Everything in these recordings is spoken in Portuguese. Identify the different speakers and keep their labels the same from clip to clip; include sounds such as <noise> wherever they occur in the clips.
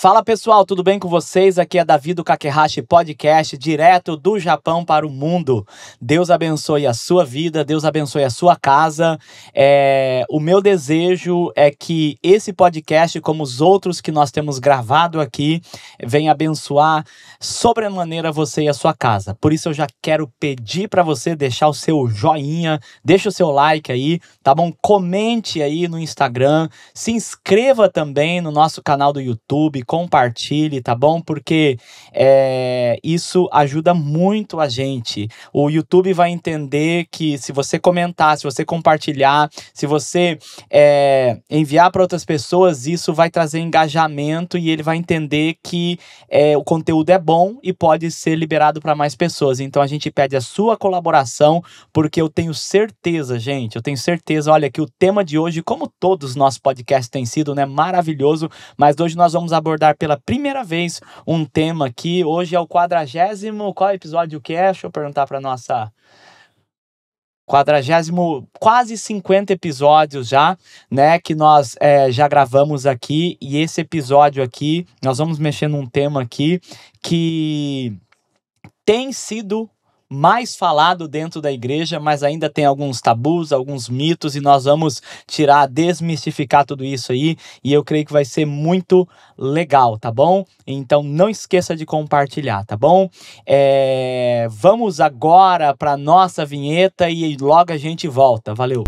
Speaker 1: Fala pessoal, tudo bem com vocês? Aqui é Davi do Kakehashi Podcast, direto do Japão para o mundo. Deus abençoe a sua vida, Deus abençoe a sua casa. É, o meu desejo é que esse podcast, como os outros que nós temos gravado aqui, venha abençoar sobremaneira você e a sua casa. Por isso eu já quero pedir para você deixar o seu joinha, deixa o seu like aí, tá bom? Comente aí no Instagram, se inscreva também no nosso canal do YouTube compartilhe, tá bom? Porque é, isso ajuda muito a gente. O YouTube vai entender que se você comentar, se você compartilhar, se você é, enviar para outras pessoas, isso vai trazer engajamento e ele vai entender que é, o conteúdo é bom e pode ser liberado para mais pessoas. Então a gente pede a sua colaboração, porque eu tenho certeza, gente, eu tenho certeza, olha, que o tema de hoje, como todos os nossos podcasts têm sido, né, maravilhoso, mas hoje nós vamos abordar abordar pela primeira vez um tema aqui. Hoje é o quadragésimo. Qual episódio que é? Deixa eu perguntar para nossa quadragésimo, quase 50 episódios já, né, que nós é, já gravamos aqui, e esse episódio aqui, nós vamos mexer num tema aqui que tem sido mais falado dentro da igreja, mas ainda tem alguns tabus, alguns mitos, e nós vamos tirar, desmistificar tudo isso aí, e eu creio que vai ser muito legal, tá bom? Então não esqueça de compartilhar, tá bom? É... Vamos agora para nossa vinheta e logo a gente volta. Valeu!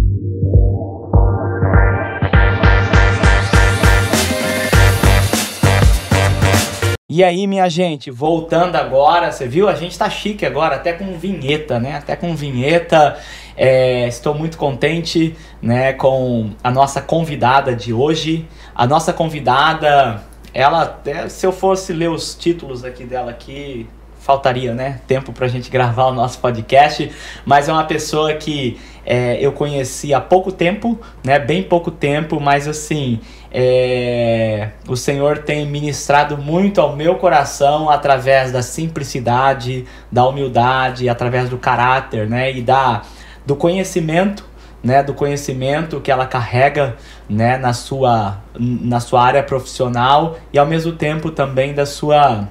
Speaker 1: E aí, minha gente, voltando agora, você viu? A gente tá chique agora, até com vinheta, né? Até com vinheta. É, estou muito contente, né, com a nossa convidada de hoje. A nossa convidada, ela, se eu fosse ler os títulos aqui dela aqui, faltaria, né, tempo pra gente gravar o nosso podcast, mas é uma pessoa que é, eu conheci há pouco tempo, né, bem pouco tempo, mas assim, é, o Senhor tem ministrado muito ao meu coração através da simplicidade, da humildade, através do caráter, né, e da do conhecimento, né, do conhecimento que ela carrega, né, na sua na sua área profissional e ao mesmo tempo também da sua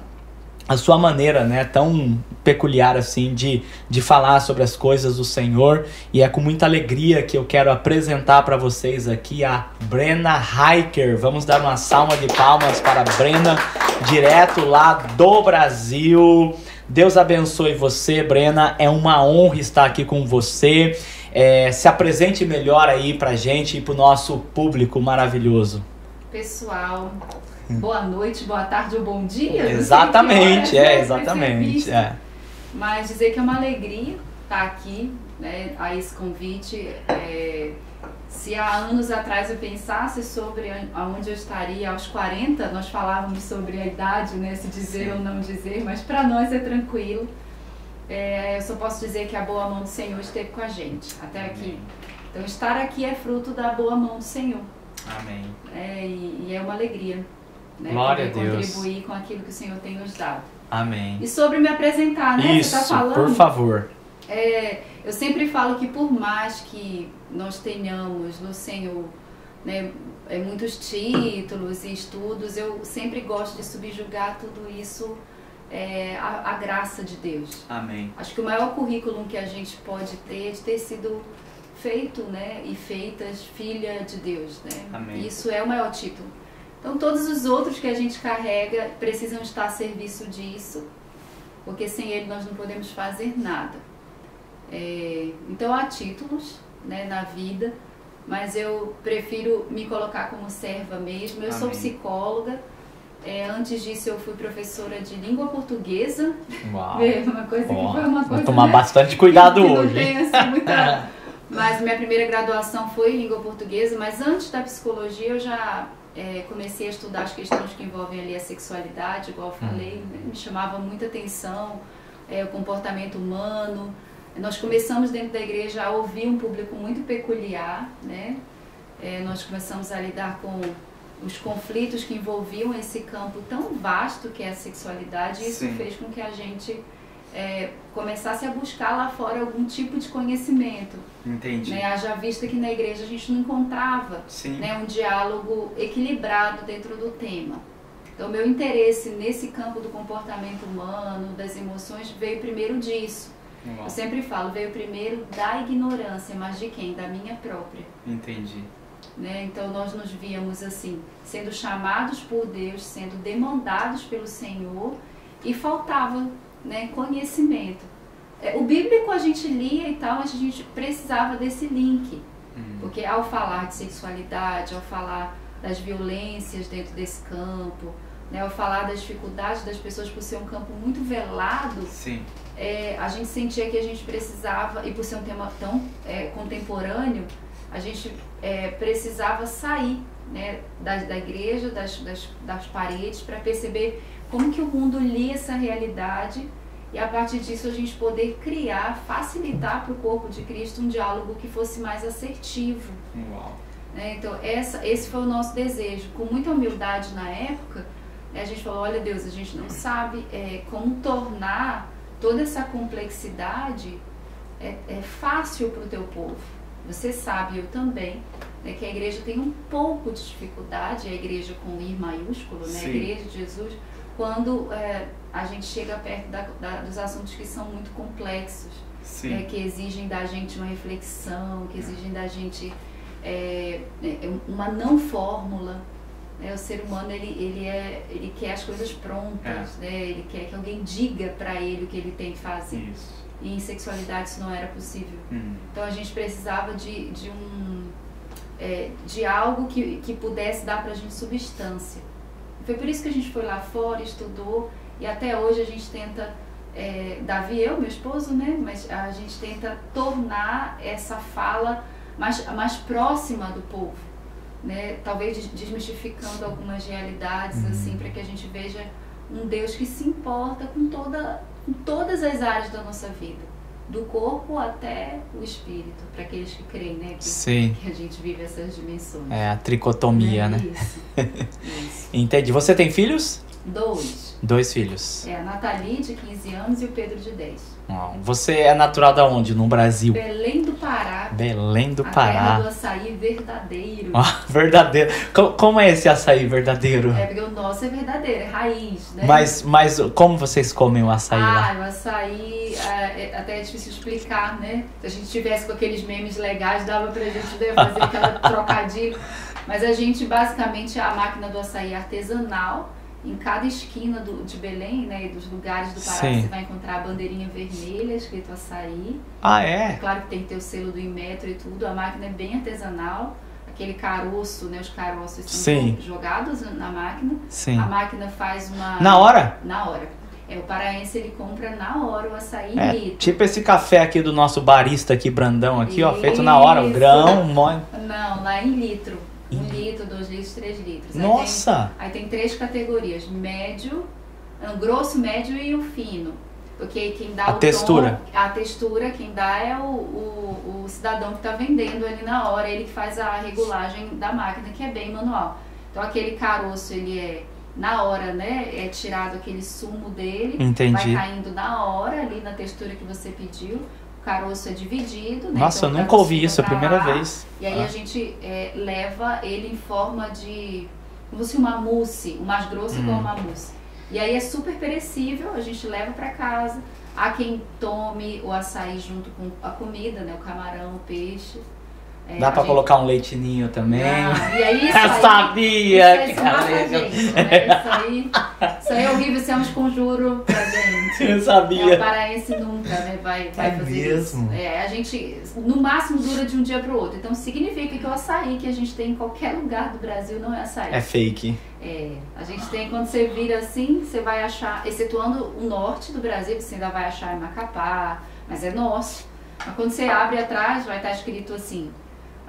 Speaker 1: a sua maneira, né, tão peculiar assim de, de falar sobre as coisas do Senhor e é com muita alegria que eu quero apresentar para vocês aqui a Brena Hiker. Vamos dar uma salva de palmas para a Brena, direto lá do Brasil. Deus abençoe você, Brena. É uma honra estar aqui com você. É, se apresente melhor aí pra gente e pro nosso público maravilhoso.
Speaker 2: Pessoal, boa noite, boa tarde ou bom dia.
Speaker 1: Exatamente, é, exatamente. É.
Speaker 2: Mas dizer que é uma alegria estar aqui, né, a esse convite. É, se há anos atrás eu pensasse sobre aonde eu estaria aos 40, nós falávamos sobre a idade, né, se dizer Sim. ou não dizer, mas para nós é tranquilo. É, eu só posso dizer que a boa mão do Senhor esteve com a gente até aqui. Então estar aqui é fruto da boa mão do Senhor.
Speaker 1: Amém.
Speaker 2: É, e, e é uma alegria né?
Speaker 1: Glória a Deus.
Speaker 2: contribuir com aquilo que o Senhor tem nos dado.
Speaker 1: Amém.
Speaker 2: E sobre me apresentar, né?
Speaker 1: Isso, Você tá falando? por favor.
Speaker 2: É, eu sempre falo que por mais que nós tenhamos no Senhor né, é, muitos títulos e estudos, eu sempre gosto de subjugar tudo isso é, a, a, graça de Deus.
Speaker 1: Amém.
Speaker 2: Acho que o maior currículo que a gente pode ter é de ter sido feito né, e feitas filha de Deus. Né?
Speaker 1: Amém.
Speaker 2: Isso é o maior título. Então, todos os outros que a gente carrega precisam estar a serviço disso, porque sem ele nós não podemos fazer nada. É, então, há títulos né, na vida, mas eu prefiro me colocar como serva mesmo. Eu Amém. sou psicóloga. É, antes disso, eu fui professora de língua portuguesa.
Speaker 1: Uau! <laughs>
Speaker 2: uma coisa que foi uma coisa.
Speaker 1: Vou tomar né, <laughs> bastante cuidado
Speaker 2: que,
Speaker 1: hoje.
Speaker 2: Tem, assim, muita... <laughs> mas minha primeira graduação foi em língua portuguesa, mas antes da psicologia eu já é, comecei a estudar as questões que envolvem ali a sexualidade, igual eu falei, uhum. né? me chamava muita atenção é, o comportamento humano. Nós começamos dentro da igreja a ouvir um público muito peculiar, né? É, nós começamos a lidar com os conflitos que envolviam esse campo tão vasto que é a sexualidade, e isso Sim. fez com que a gente é, começasse a buscar lá fora algum tipo de conhecimento.
Speaker 1: Entendi.
Speaker 2: Né? Haja vista que na igreja a gente não encontrava né, um diálogo equilibrado dentro do tema. Então, meu interesse nesse campo do comportamento humano, das emoções, veio primeiro disso. Uau. Eu sempre falo, veio primeiro da ignorância, mas de quem? Da minha própria.
Speaker 1: Entendi.
Speaker 2: Né? Então nós nos víamos assim, sendo chamados por Deus, sendo demandados pelo Senhor e faltava né, conhecimento. É, o bíblico a gente lia e tal, mas a gente precisava desse link. Uhum. Porque ao falar de sexualidade, ao falar das violências dentro desse campo, né, ao falar das dificuldades das pessoas por ser um campo muito velado, é, a gente sentia que a gente precisava, e por ser um tema tão é, contemporâneo, a gente é, precisava sair né, da, da igreja, das, das, das paredes, para perceber como que o mundo lia essa realidade e a partir disso a gente poder criar, facilitar para o corpo de Cristo um diálogo que fosse mais assertivo. Né? Então essa, esse foi o nosso desejo. Com muita humildade na época, né, a gente falou, olha Deus, a gente não sabe é, como tornar toda essa complexidade é, é fácil para o teu povo. Você sabe, eu também, né, que a igreja tem um pouco de dificuldade, a igreja com I maiúsculo, né, a igreja de Jesus, quando é, a gente chega perto da, da, dos assuntos que são muito complexos, é, que exigem da gente uma reflexão, que exigem da gente é, é uma não fórmula. Né? O ser humano ele, ele, é, ele quer as coisas prontas, é. né? ele quer que alguém diga para ele o que ele tem que fazer.
Speaker 1: Isso.
Speaker 2: E em sexualidade isso não era possível.
Speaker 1: Hum.
Speaker 2: Então a gente precisava de, de um é, de algo que, que pudesse dar para a gente substância. Foi por isso que a gente foi lá fora, estudou e até hoje a gente tenta, é, Davi eu, meu esposo, né? Mas a gente tenta tornar essa fala mais, mais próxima do povo, né? Talvez desmistificando algumas realidades, uhum. assim, para que a gente veja um Deus que se importa com, toda, com todas as áreas da nossa vida do corpo até o espírito, para aqueles que creem, né? Que,
Speaker 1: Sim.
Speaker 2: que a gente vive essas dimensões.
Speaker 1: É, a tricotomia,
Speaker 2: é
Speaker 1: né?
Speaker 2: Isso. <laughs> isso.
Speaker 1: Entendi. Você tem filhos?
Speaker 2: Dois.
Speaker 1: Dois filhos.
Speaker 2: É, a Nathalie, de 15 anos, e o Pedro, de 10.
Speaker 1: Você é natural da onde? No Brasil?
Speaker 2: Belém do Pará.
Speaker 1: Belém do
Speaker 2: a
Speaker 1: Pará.
Speaker 2: Terra do açaí verdadeiro.
Speaker 1: Ah, <laughs> verdadeiro. Como é esse açaí verdadeiro?
Speaker 2: É porque o nosso é verdadeiro, é raiz, né?
Speaker 1: Mas, mas como vocês comem o açaí
Speaker 2: ah,
Speaker 1: lá?
Speaker 2: o açaí é, é, até é difícil explicar, né? Se a gente tivesse com aqueles memes legais, dava pra gente fazer <laughs> aquela trocadilho. Mas a gente basicamente a máquina do açaí artesanal em cada esquina do, de Belém, né, e dos lugares do Pará, Sim. você vai encontrar a bandeirinha vermelha escrito açaí.
Speaker 1: Ah, é?
Speaker 2: é? Claro que tem que ter o selo do Inmetro e tudo. A máquina é bem artesanal. Aquele caroço, né, os caroços são jogados na máquina.
Speaker 1: Sim.
Speaker 2: A máquina faz uma...
Speaker 1: Na hora?
Speaker 2: Na hora. É, o paraense ele compra na hora o açaí é, litro.
Speaker 1: Tipo esse café aqui do nosso barista aqui, Brandão, aqui, Isso. ó, feito na hora, o grão, mo...
Speaker 2: Não, lá em litro. Um litro, dois litros, três litros.
Speaker 1: Nossa!
Speaker 2: Aí tem, aí tem três categorias: médio, grosso, médio e o fino. Porque quem dá
Speaker 1: a
Speaker 2: o
Speaker 1: textura.
Speaker 2: Tom, a textura, quem dá é o, o, o cidadão que está vendendo ali na hora, ele que faz a regulagem da máquina, que é bem manual. Então aquele caroço, ele é na hora, né? É tirado aquele sumo dele,
Speaker 1: Entendi.
Speaker 2: vai caindo na hora ali na textura que você pediu o caroço é dividido. Né?
Speaker 1: Nossa,
Speaker 2: então,
Speaker 1: eu nunca ouvi isso, é a primeira lá, vez.
Speaker 2: E aí ah. a gente é, leva ele em forma de. como se uma mousse, o mais grosso hum. como uma mousse. E aí é super perecível, a gente leva para casa. Há quem tome o açaí junto com a comida, né? O camarão, o peixe.
Speaker 1: É, Dá pra gente... colocar um leitinho também.
Speaker 2: Não, e aí, isso <laughs>
Speaker 1: eu
Speaker 2: aí,
Speaker 1: sabia!
Speaker 2: Isso, que aí, gente, né? isso, aí, isso aí é horrível, isso é um conjuro pra gente.
Speaker 1: Eu sabia.
Speaker 2: É, o paraense nunca né, vai, vai
Speaker 1: é
Speaker 2: fazer
Speaker 1: mesmo?
Speaker 2: isso. É, a gente, no máximo, dura de um dia pro outro. Então significa que o açaí que a gente tem em qualquer lugar do Brasil não é açaí.
Speaker 1: É fake.
Speaker 2: É, a gente tem, quando você vira assim, você vai achar, excetuando o norte do Brasil, você ainda vai achar em Macapá, mas é nosso. Mas quando você abre atrás, vai estar escrito assim,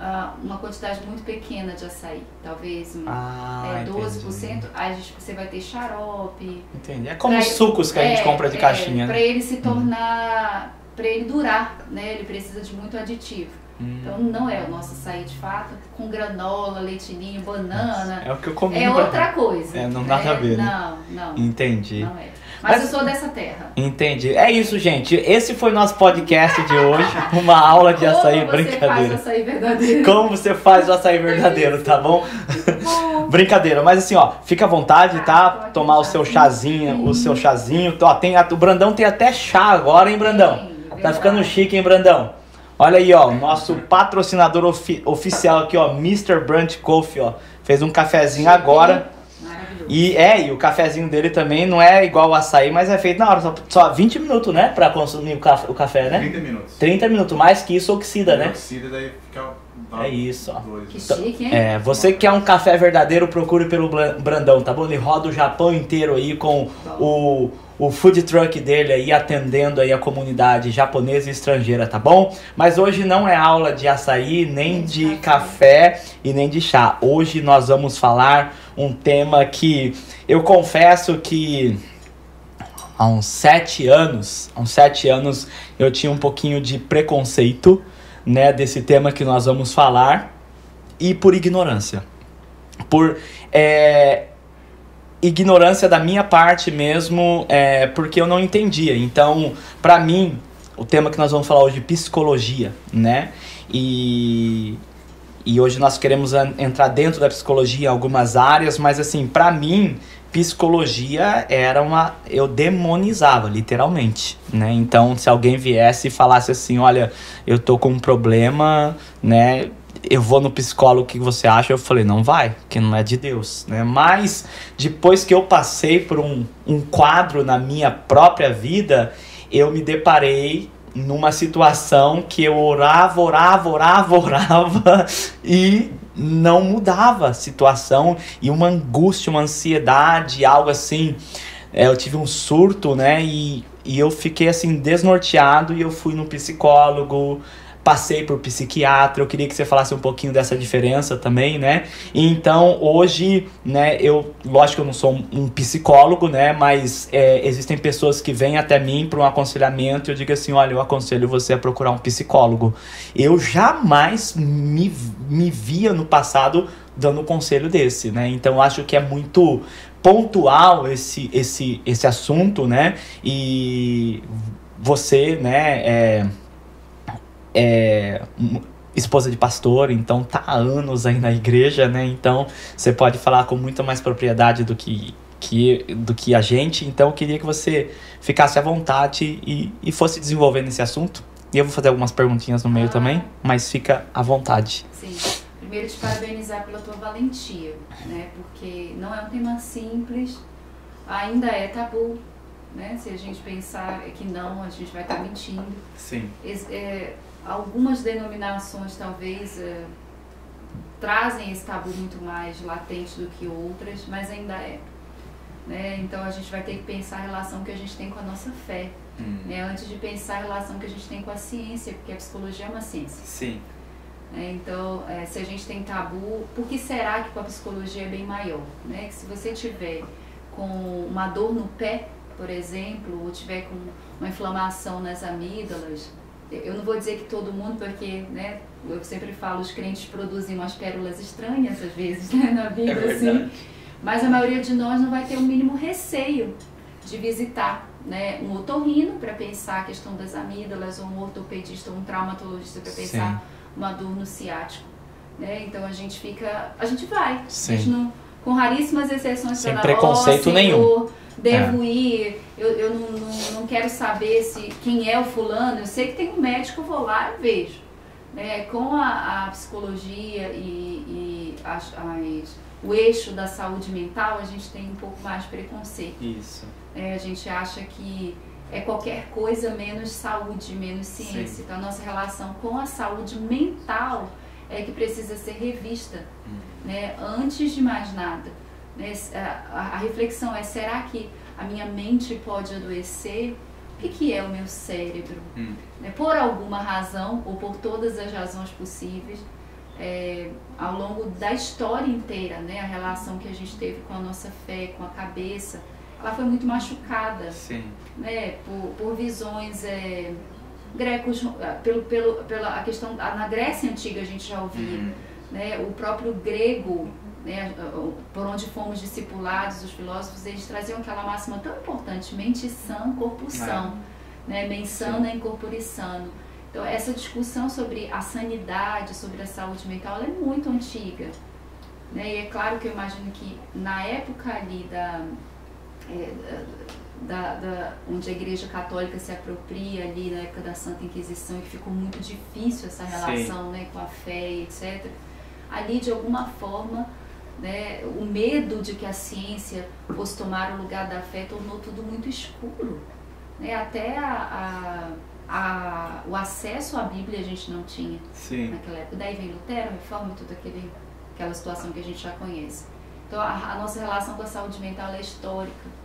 Speaker 2: uh, uma quantidade muito pequena de açaí, talvez um,
Speaker 1: ah,
Speaker 2: é, 12%, aí gente, você vai ter xarope.
Speaker 1: Entendi. É como os sucos que a gente é, compra de é, caixinha,
Speaker 2: né? Para ele se uhum. tornar, hum. para ele durar, né? Ele precisa de muito aditivo. Hum. Então não é o nosso açaí de fato, com granola, leitinho, banana.
Speaker 1: É o que eu comi.
Speaker 2: É outra coisa.
Speaker 1: É, não dá né? a ver.
Speaker 2: Né? Não, não.
Speaker 1: Entendi.
Speaker 2: Não é. Mas, Mas, eu sou dessa terra.
Speaker 1: Entendi. É isso, gente. Esse foi nosso podcast de hoje. <laughs> Uma aula de açaí
Speaker 2: Como
Speaker 1: brincadeira.
Speaker 2: Como você faz o açaí verdadeiro.
Speaker 1: Como você faz o açaí <laughs> verdadeiro, tá bom? <laughs> Brincadeira, mas assim, ó, fica à vontade,
Speaker 2: Ah,
Speaker 1: tá?
Speaker 2: pode
Speaker 1: Tomar o seu chazinho, o seu chazinho. Ó, tem, o Brandão tem até chá agora, hein, Brandão? Tá ficando chique, hein, Brandão? Olha aí, ó, nosso patrocinador ofi- oficial aqui, ó, Mr. Brunch Coffee, ó. Fez um cafezinho agora. E é, e o cafezinho dele também não é igual o açaí, mas é feito na hora. Só, só 20 minutos, né? Pra consumir o café, o café né?
Speaker 3: 30 minutos.
Speaker 1: 30 minutos, mais que isso oxida, né?
Speaker 3: Oxida, daí fica. dá
Speaker 1: É isso, ó.
Speaker 3: dois.
Speaker 2: Que chique, hein?
Speaker 1: É, você que quer um café verdadeiro, procure pelo Bran- Brandão, tá bom? Ele roda o Japão inteiro aí com o, o food truck dele aí, atendendo aí a comunidade japonesa e estrangeira, tá bom? Mas hoje não é aula de açaí, nem de café e nem de chá. Hoje nós vamos falar um tema que eu confesso que há uns sete anos, há uns sete anos eu tinha um pouquinho de preconceito, né, desse tema que nós vamos falar e por ignorância. Por é, ignorância da minha parte mesmo, é, porque eu não entendia. Então, pra mim, o tema que nós vamos falar hoje é psicologia, né? E, e hoje nós queremos entrar dentro da psicologia em algumas áreas, mas assim, pra mim, psicologia era uma. Eu demonizava, literalmente, né? Então, se alguém viesse e falasse assim: olha, eu tô com um problema, né? Eu vou no psicólogo, o que você acha? Eu falei, não vai, que não é de Deus, né? Mas depois que eu passei por um, um quadro na minha própria vida, eu me deparei numa situação que eu orava, orava, orava, <laughs> orava e não mudava a situação e uma angústia, uma ansiedade, algo assim. É, eu tive um surto, né? E, e eu fiquei assim desnorteado e eu fui no psicólogo, passei por psiquiatra. Eu queria que você falasse um pouquinho dessa diferença também, né? Então hoje, né? Eu, lógico, que eu não sou um, um psicólogo, né? Mas é, existem pessoas que vêm até mim para um aconselhamento e eu digo assim, olha, eu aconselho você a procurar um psicólogo. Eu jamais me, me via no passado dando um conselho desse, né? Então acho que é muito pontual esse esse esse assunto, né? E você, né, é, é esposa de pastor, então tá há anos aí na igreja, né? Então você pode falar com muita mais propriedade do que que, do que a gente, então eu queria que você ficasse à vontade e, e fosse desenvolvendo esse assunto. E eu vou fazer algumas perguntinhas no meio
Speaker 2: Ah.
Speaker 1: também, mas fica à vontade.
Speaker 2: Sim. Primeiro te parabenizar pela tua valentia, né? Porque não é um tema simples, ainda é tabu, né? Se a gente pensar que não, a gente vai estar mentindo.
Speaker 1: Sim.
Speaker 2: Es- é, algumas denominações talvez é, trazem esse tabu muito mais latente do que outras, mas ainda é. Né? Então a gente vai ter que pensar a relação que a gente tem com a nossa fé, né? antes de pensar a relação que a gente tem com a ciência, porque a psicologia é uma ciência.
Speaker 1: Sim.
Speaker 2: né? Então, é, se a gente tem tabu, por que será que com a psicologia é bem maior? Né? Que se você tiver com uma dor no pé, por exemplo, ou tiver com uma inflamação nas amígdalas, eu não vou dizer que todo mundo, porque né, eu sempre falo, os crentes produzem umas pérolas estranhas às vezes né, na vida, assim. Mas a maioria de nós não vai ter o mínimo receio de visitar né, um otorrino para pensar a questão das amígdalas, ou um ortopedista, ou um traumatologista para pensar uma dor no ciático. Né? Então a gente fica. A gente vai.
Speaker 1: Sim.
Speaker 2: A gente não, com raríssimas exceções
Speaker 1: Sem
Speaker 2: pra
Speaker 1: preconceito
Speaker 2: "Ó,
Speaker 1: nenhum." É.
Speaker 2: Senhor, Devo ir, eu, eu não, não, não quero saber se quem é o fulano, eu sei que tem um médico, eu vou lá e vejo. Né? Com a, a psicologia e, e as, as, o eixo da saúde mental, a gente tem um pouco mais de preconceito.
Speaker 1: Isso.
Speaker 2: É, a gente acha que é qualquer coisa menos saúde, menos ciência.
Speaker 1: Sim.
Speaker 2: Então a nossa relação com a saúde mental é que precisa ser revista,
Speaker 1: Hum.
Speaker 2: né? Antes de mais nada. Né? A, a- reflexão é, será que a minha mente pode adoecer? O que, que é o meu cérebro?
Speaker 1: Hum.
Speaker 2: Né? Por alguma razão, ou por todas as razões possíveis, é, ao longo da história inteira, né? A relação que a gente teve com a nossa fé, com a cabeça, ela foi muito machucada,
Speaker 1: Sim.
Speaker 2: né? Por, por visões é, grecos, ah, pelo, pelo, pela a questão na Grécia antiga a gente já ouvia,
Speaker 1: Uhum.
Speaker 2: né? O próprio grego, né? Por onde fomos discipulados, os filósofos eles traziam aquela máxima tão importante: mente sã, corpo são, né? Mens sana em corpore sano. Então essa discussão sobre a sanidade, sobre a saúde mental, ela é muito antiga. Né? E é claro que eu imagino que na época ali da, é, da, da, onde a Igreja Católica se apropria ali na época da Santa Inquisição e que ficou muito difícil essa relação né, com a fé etc. Ali, de alguma forma, né, o medo de que a ciência fosse tomar o lugar da fé tornou tudo muito escuro. Né? Até a, a, a, o acesso à Bíblia a gente não tinha
Speaker 1: Sim.
Speaker 2: naquela época. Daí vem Lutero, a Reforma tudo aquele, aquela situação que a gente já conhece. Então, a, a nossa relação com a saúde mental é histórica.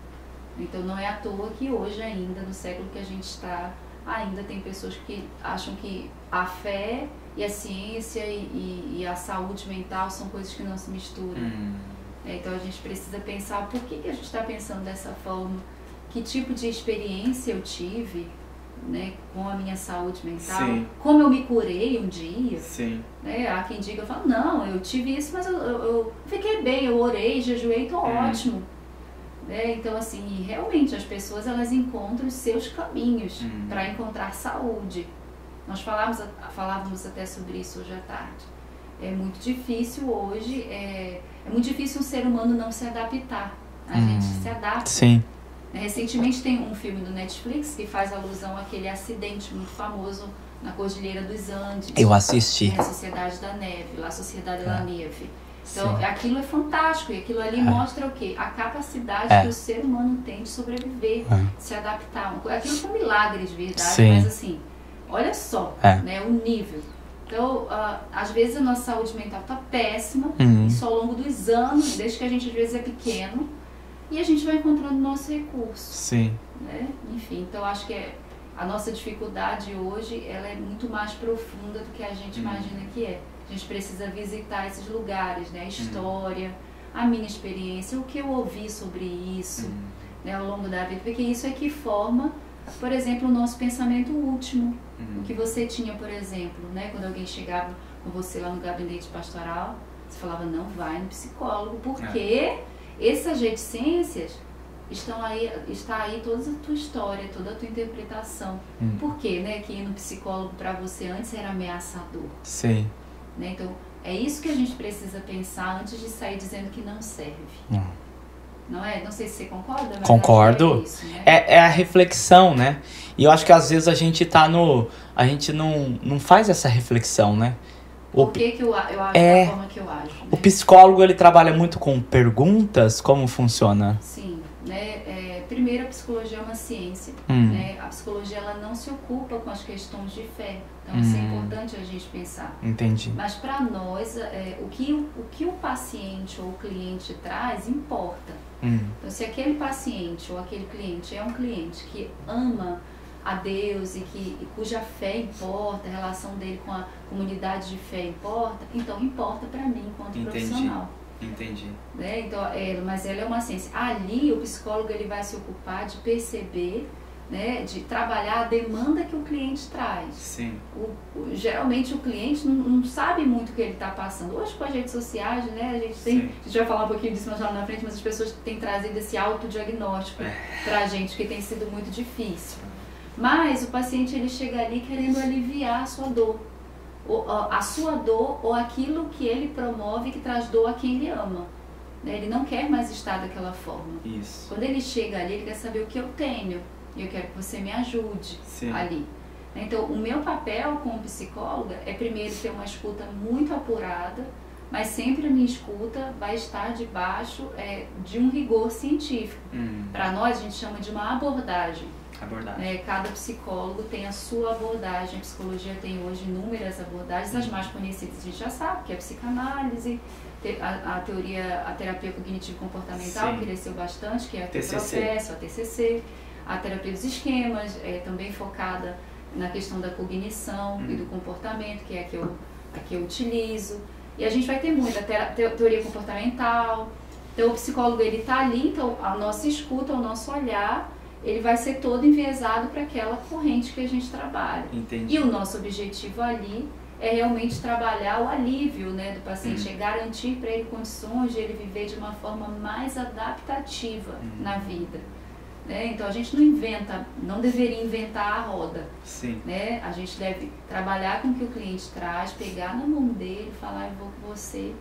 Speaker 2: Então não é à toa que hoje ainda, no século que a gente está, ainda tem pessoas que acham que a fé e a ciência e, e, a saúde mental são coisas que não se misturam.
Speaker 1: Hum.
Speaker 2: É, então a gente precisa pensar por que, que a gente está pensando dessa forma, que tipo de experiência eu tive né, com a minha saúde mental,
Speaker 1: Sim.
Speaker 2: como eu me curei um dia.
Speaker 1: Sim.
Speaker 2: Né? Há quem diga, eu falo, não, eu tive isso, mas eu, eu, eu fiquei bem, eu orei, jejuei, tô
Speaker 1: Hum.
Speaker 2: ótimo. Né? Então, assim, realmente as pessoas elas encontram os seus caminhos
Speaker 1: Hum.
Speaker 2: para encontrar saúde. Nós falávamos, falávamos até sobre isso hoje à tarde. É muito difícil hoje, é, é muito difícil um ser humano não se adaptar. A
Speaker 1: Hum.
Speaker 2: gente se adapta.
Speaker 1: Sim.
Speaker 2: Recentemente tem um filme do Netflix que faz alusão àquele acidente muito famoso na Cordilheira dos Andes.
Speaker 1: Eu assisti.
Speaker 2: É a Sociedade da Neve, lá a Sociedade da
Speaker 1: É.
Speaker 2: Neve. Então,
Speaker 1: Sim.
Speaker 2: aquilo é fantástico e aquilo ali
Speaker 1: É.
Speaker 2: mostra o quê? A capacidade
Speaker 1: É.
Speaker 2: que o ser humano tem de sobreviver,
Speaker 1: É.
Speaker 2: de se adaptar. Aquilo foi um milagre de verdade,
Speaker 1: Sim.
Speaker 2: mas assim, olha só,
Speaker 1: É.
Speaker 2: né, o nível. Então, ah, às vezes a nossa saúde mental tá péssima,
Speaker 1: Hum.
Speaker 2: isso ao longo dos anos, desde que a gente às vezes é pequeno, e a gente vai encontrando nosso recurso
Speaker 1: Sim.
Speaker 2: né? Enfim, então acho que é, a nossa dificuldade hoje ela é muito mais profunda do que a gente
Speaker 1: Hum.
Speaker 2: imagina que é. A gente precisa visitar esses lugares, né? A história, a minha experiência, o que eu ouvi sobre isso,
Speaker 1: Hum.
Speaker 2: né? Ao longo da vida, porque isso é que forma, por exemplo, o nosso pensamento último.
Speaker 1: Hum.
Speaker 2: O que você tinha, por exemplo, né? Quando alguém chegava com você lá no gabinete pastoral, você falava, não vai no psicólogo, porque essas reticências estão aí, está aí toda a tua história, toda a tua interpretação.
Speaker 1: Hum.
Speaker 2: Por quê, né? Que ir no psicólogo para você antes era ameaçador,
Speaker 1: Sim.
Speaker 2: Né? Então, é isso que a gente precisa pensar antes de sair dizendo que não serve.
Speaker 1: Hum.
Speaker 2: Não é? Não sei se você concorda, mas
Speaker 1: Concordo.
Speaker 2: é isso, né?
Speaker 1: É, é a reflexão, né? E eu acho que às vezes a gente tá no. A gente não, não faz essa reflexão, né? O,
Speaker 2: Por que, que eu, eu acho
Speaker 1: É.
Speaker 2: da forma que eu acho?
Speaker 1: o
Speaker 2: né?
Speaker 1: psicólogo ele trabalha muito com perguntas, como funciona?
Speaker 2: Sim, né? Primeiro a psicologia é uma ciência,
Speaker 1: Hum.
Speaker 2: né? A psicologia ela não se ocupa com as questões de fé, então isso é
Speaker 1: Hum.
Speaker 2: importante a gente pensar.
Speaker 1: Entendi.
Speaker 2: Mas para nós, é, o, que, o que o paciente ou o cliente traz importa.
Speaker 1: Hum.
Speaker 2: Então, se aquele paciente ou aquele cliente é um cliente que ama a Deus e que e cuja fé importa, a relação dele com a comunidade de fé importa, então importa para mim enquanto
Speaker 1: Entendi.
Speaker 2: profissional.
Speaker 1: Entendi.
Speaker 2: né? Então, é, mas ela é uma ciência. Ali o psicólogo ele vai se ocupar de perceber, né, de trabalhar a demanda que o cliente traz.
Speaker 1: Sim.
Speaker 2: O, o- geralmente o cliente não, não sabe muito o que ele está passando. Hoje com as redes sociais, né, a gente tem,
Speaker 1: Sim.
Speaker 2: a gente vai falar um pouquinho disso mais lá na frente, mas as pessoas têm trazido esse autodiagnóstico
Speaker 1: É.
Speaker 2: para a gente, que tem sido muito difícil. Mas o paciente ele chega ali querendo aliviar a sua dor. A sua dor ou aquilo que ele promove que traz dor a quem ele ama. né? Ele não quer mais estar daquela forma.
Speaker 1: Isso.
Speaker 2: Quando ele chega ali, ele quer saber o que eu tenho. E eu quero que você me ajude
Speaker 1: Sim.
Speaker 2: ali. Então, o meu papel como psicóloga é primeiro ter uma escuta muito apurada, mas sempre a minha escuta vai estar debaixo é, de um rigor científico.
Speaker 1: Hum.
Speaker 2: Para nós, a gente chama de uma abordagem.
Speaker 1: Abordagem.
Speaker 2: né? Cada psicólogo tem a sua abordagem. A psicologia tem hoje inúmeras abordagens. As mais conhecidas a gente já sabe, que é a psicanálise, a, a teoria, a terapia cognitivo-comportamental,
Speaker 1: Sim.
Speaker 2: que cresceu bastante, que é a
Speaker 1: TCC.
Speaker 2: professo, a TCC. A terapia dos esquemas, é também focada na questão da cognição e
Speaker 1: Hum.
Speaker 2: do comportamento, que é a que eu, a que eu utilizo. E a gente vai ter muita teoria comportamental. Então, o psicólogo, ele está ali, então a nossa escuta, o nosso olhar, ele vai ser todo enviesado para aquela corrente que a gente trabalha.
Speaker 1: Entendi.
Speaker 2: E o nosso objetivo ali é realmente trabalhar o alívio né, do paciente,
Speaker 1: Hum.
Speaker 2: é garantir para ele condições de ele viver de uma forma mais adaptativa
Speaker 1: Hum.
Speaker 2: na vida. Né? Então a gente não inventa, não deveria inventar a roda.
Speaker 1: Sim.
Speaker 2: Né? A gente deve trabalhar com o que o cliente traz, pegar na mão dele falar, eu vou com você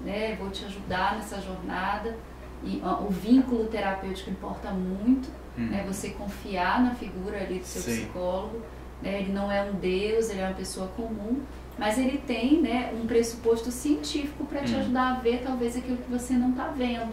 Speaker 2: né? Vou te ajudar nessa jornada. E ó, o vínculo terapêutico importa muito,
Speaker 1: Hum.
Speaker 2: né? Você confiar na figura ali do seu
Speaker 1: Sim.
Speaker 2: psicólogo. Né? Ele não é um deus, ele é uma pessoa comum, mas ele tem, né, um pressuposto científico para te
Speaker 1: Hum.
Speaker 2: ajudar a ver talvez aquilo que você não está vendo.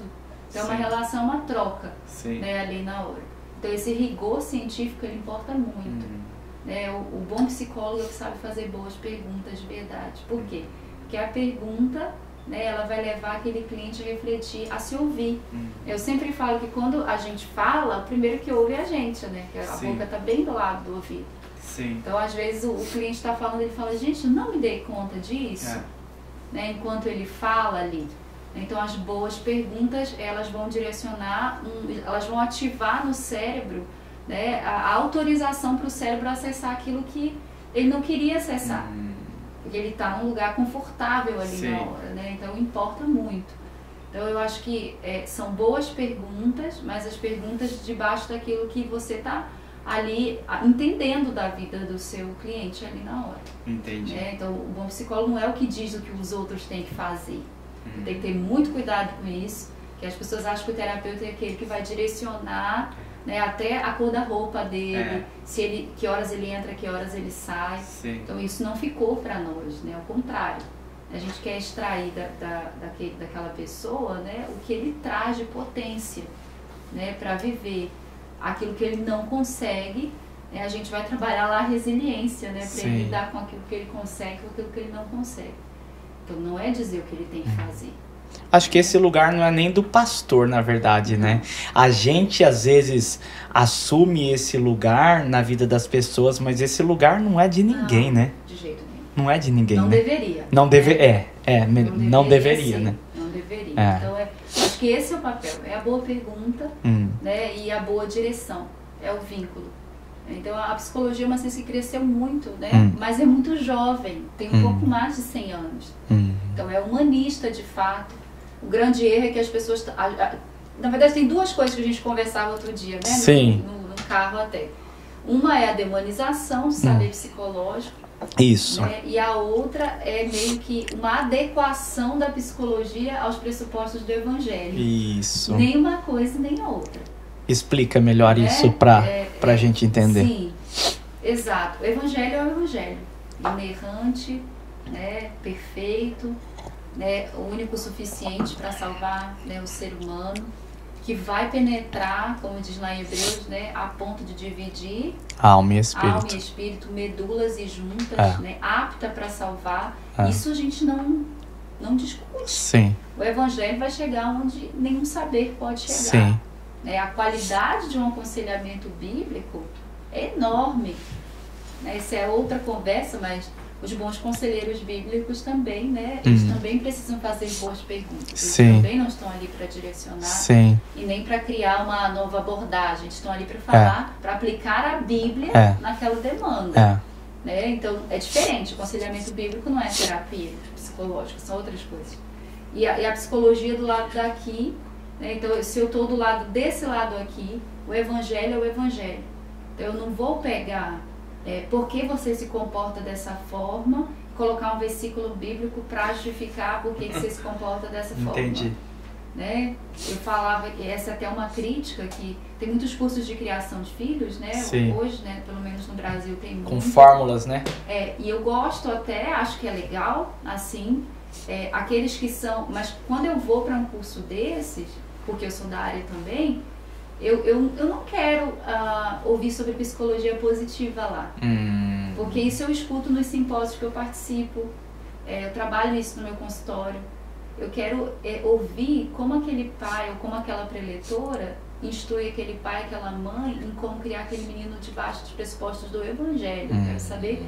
Speaker 2: Então é uma relação, uma troca,
Speaker 1: Sim.
Speaker 2: né, ali na hora. Então esse rigor científico ele importa muito.
Speaker 1: Hum.
Speaker 2: Né? O, o bom psicólogo é sabe fazer boas perguntas de verdade. Por quê? Porque a pergunta, né, ela vai levar aquele cliente a refletir, a se ouvir.
Speaker 1: Hum.
Speaker 2: Eu sempre falo que quando a gente fala, o primeiro que ouve é a gente, né? Que a
Speaker 1: Sim.
Speaker 2: boca tá bem do lado do ouvido.
Speaker 1: Sim.
Speaker 2: Então, às vezes, o, o cliente está falando, ele fala, gente, eu não me dei conta disso,
Speaker 1: É.
Speaker 2: né? Enquanto ele fala ali. Então, as boas perguntas, elas vão direcionar, um- elas vão ativar no cérebro né, a, a autorização para o cérebro acessar aquilo que ele não queria acessar.
Speaker 1: Hum.
Speaker 2: Porque ele está num lugar confortável ali
Speaker 1: Sim.
Speaker 2: na hora, né? Então importa muito. Então eu acho que é, são boas perguntas, mas as perguntas debaixo daquilo que você está ali entendendo da vida do seu cliente ali na hora.
Speaker 1: Entendi.
Speaker 2: né? Então o bom psicólogo não é o que diz o que os outros têm que fazer.
Speaker 1: Hum.
Speaker 2: Tem que ter muito cuidado com isso, que as pessoas acham que o terapeuta é aquele que vai direcionar né, até a cor da roupa dele,
Speaker 1: É.
Speaker 2: se ele, que horas ele entra, que horas ele sai.
Speaker 1: Sim.
Speaker 2: Então isso não ficou para nós, né? Ao contrário. A gente quer extrair da, da, daquele, daquela pessoa né, o que ele traz de potência né, para viver. Aquilo que ele não consegue, né, a gente vai trabalhar lá a resiliência né, para ele lidar com aquilo que ele consegue com aquilo que ele não consegue. Então não é dizer o que ele tem que fazer.
Speaker 1: Acho que esse lugar não é nem do pastor, na verdade, né? A gente às vezes assume esse lugar na vida das pessoas, mas esse lugar não é de ninguém,
Speaker 2: Não,
Speaker 1: né?
Speaker 2: De jeito nenhum.
Speaker 1: Não é de ninguém,
Speaker 2: não
Speaker 1: né?
Speaker 2: deveria.
Speaker 1: Não deve,
Speaker 2: né?
Speaker 1: é, é, me- não deveria, né?
Speaker 2: Não deveria.
Speaker 1: É.
Speaker 2: Então é, acho que esse é o papel. É a boa pergunta
Speaker 1: Hum,
Speaker 2: né, e a boa direção, é o vínculo. Então a psicologia é uma ciência que cresceu muito, né,
Speaker 1: Hum.
Speaker 2: mas é muito jovem, tem um
Speaker 1: Hum.
Speaker 2: pouco mais de 100 anos.
Speaker 1: hum,
Speaker 2: Então é humanista de fato. O grande erro é que as pessoas. a- a- na verdade, tem duas coisas que a gente conversava outro dia, né? no-
Speaker 1: Sim.
Speaker 2: No, no carro até. Uma é a demonização, saber psicológico,
Speaker 1: isso.
Speaker 2: né? E a outra é meio que uma adequação da psicologia aos pressupostos do evangelho.
Speaker 1: Isso.
Speaker 2: Nem uma coisa nem a outra.
Speaker 1: Explica melhor
Speaker 2: né?
Speaker 1: isso pra,
Speaker 2: É,
Speaker 1: pra gente entender.
Speaker 2: Sim, exato. O evangelho é o evangelho. Inerrante, né? perfeito, né? o único suficiente para salvar né? o ser humano, que vai penetrar, como diz lá em Hebreus, né? a ponto de dividir
Speaker 1: Alma e
Speaker 2: alma
Speaker 1: espírito.
Speaker 2: e espírito, medulas e juntas,
Speaker 1: É.
Speaker 2: né? apta para salvar.
Speaker 1: É.
Speaker 2: Isso a gente não, não discute.
Speaker 1: Sim,
Speaker 2: O evangelho vai chegar onde nenhum saber pode chegar.
Speaker 1: sim.
Speaker 2: né? A qualidade de um aconselhamento bíblico é enorme. Né? Isso é outra conversa, mas os bons conselheiros bíblicos também, né? Eles
Speaker 1: Uhum.
Speaker 2: também precisam fazer boas perguntas. Eles
Speaker 1: Sim.
Speaker 2: também não estão ali para direcionar
Speaker 1: Sim.
Speaker 2: e nem para criar uma nova abordagem. Eles estão ali para falar, para aplicar a Bíblia
Speaker 1: É.
Speaker 2: naquela demanda.
Speaker 1: É.
Speaker 2: Né? Então é diferente. O aconselhamento bíblico não é terapia psicológica, são outras coisas. E a, e a psicologia do lado daqui, né? então se eu estou do lado desse lado aqui, o evangelho é o evangelho. Então eu não vou pegar é, por que você se comporta dessa forma, colocar um versículo bíblico para justificar por que, que você se comporta dessa forma
Speaker 1: Entendi.
Speaker 2: né? Eu falava que essa é até uma crítica que tem muitos cursos de criação de filhos, né?
Speaker 1: Sim.
Speaker 2: Hoje, né, pelo menos no Brasil tem
Speaker 1: Com
Speaker 2: muito.
Speaker 1: fórmulas, né?
Speaker 2: É, e eu gosto até, acho que é legal, assim, é, aqueles que são, mas quando eu vou para um curso desses, porque eu sou da área também, eu, eu, eu não quero ah, ouvir sobre psicologia positiva lá.
Speaker 1: Hum.
Speaker 2: Porque isso eu escuto nos simpósios que eu participo, é, eu trabalho isso no meu consultório. Eu quero é, ouvir como aquele pai ou como aquela preletora instrui aquele pai, aquela mãe em como criar aquele menino debaixo dos pressupostos do Evangelho. Eu
Speaker 1: Hum.
Speaker 2: quero saber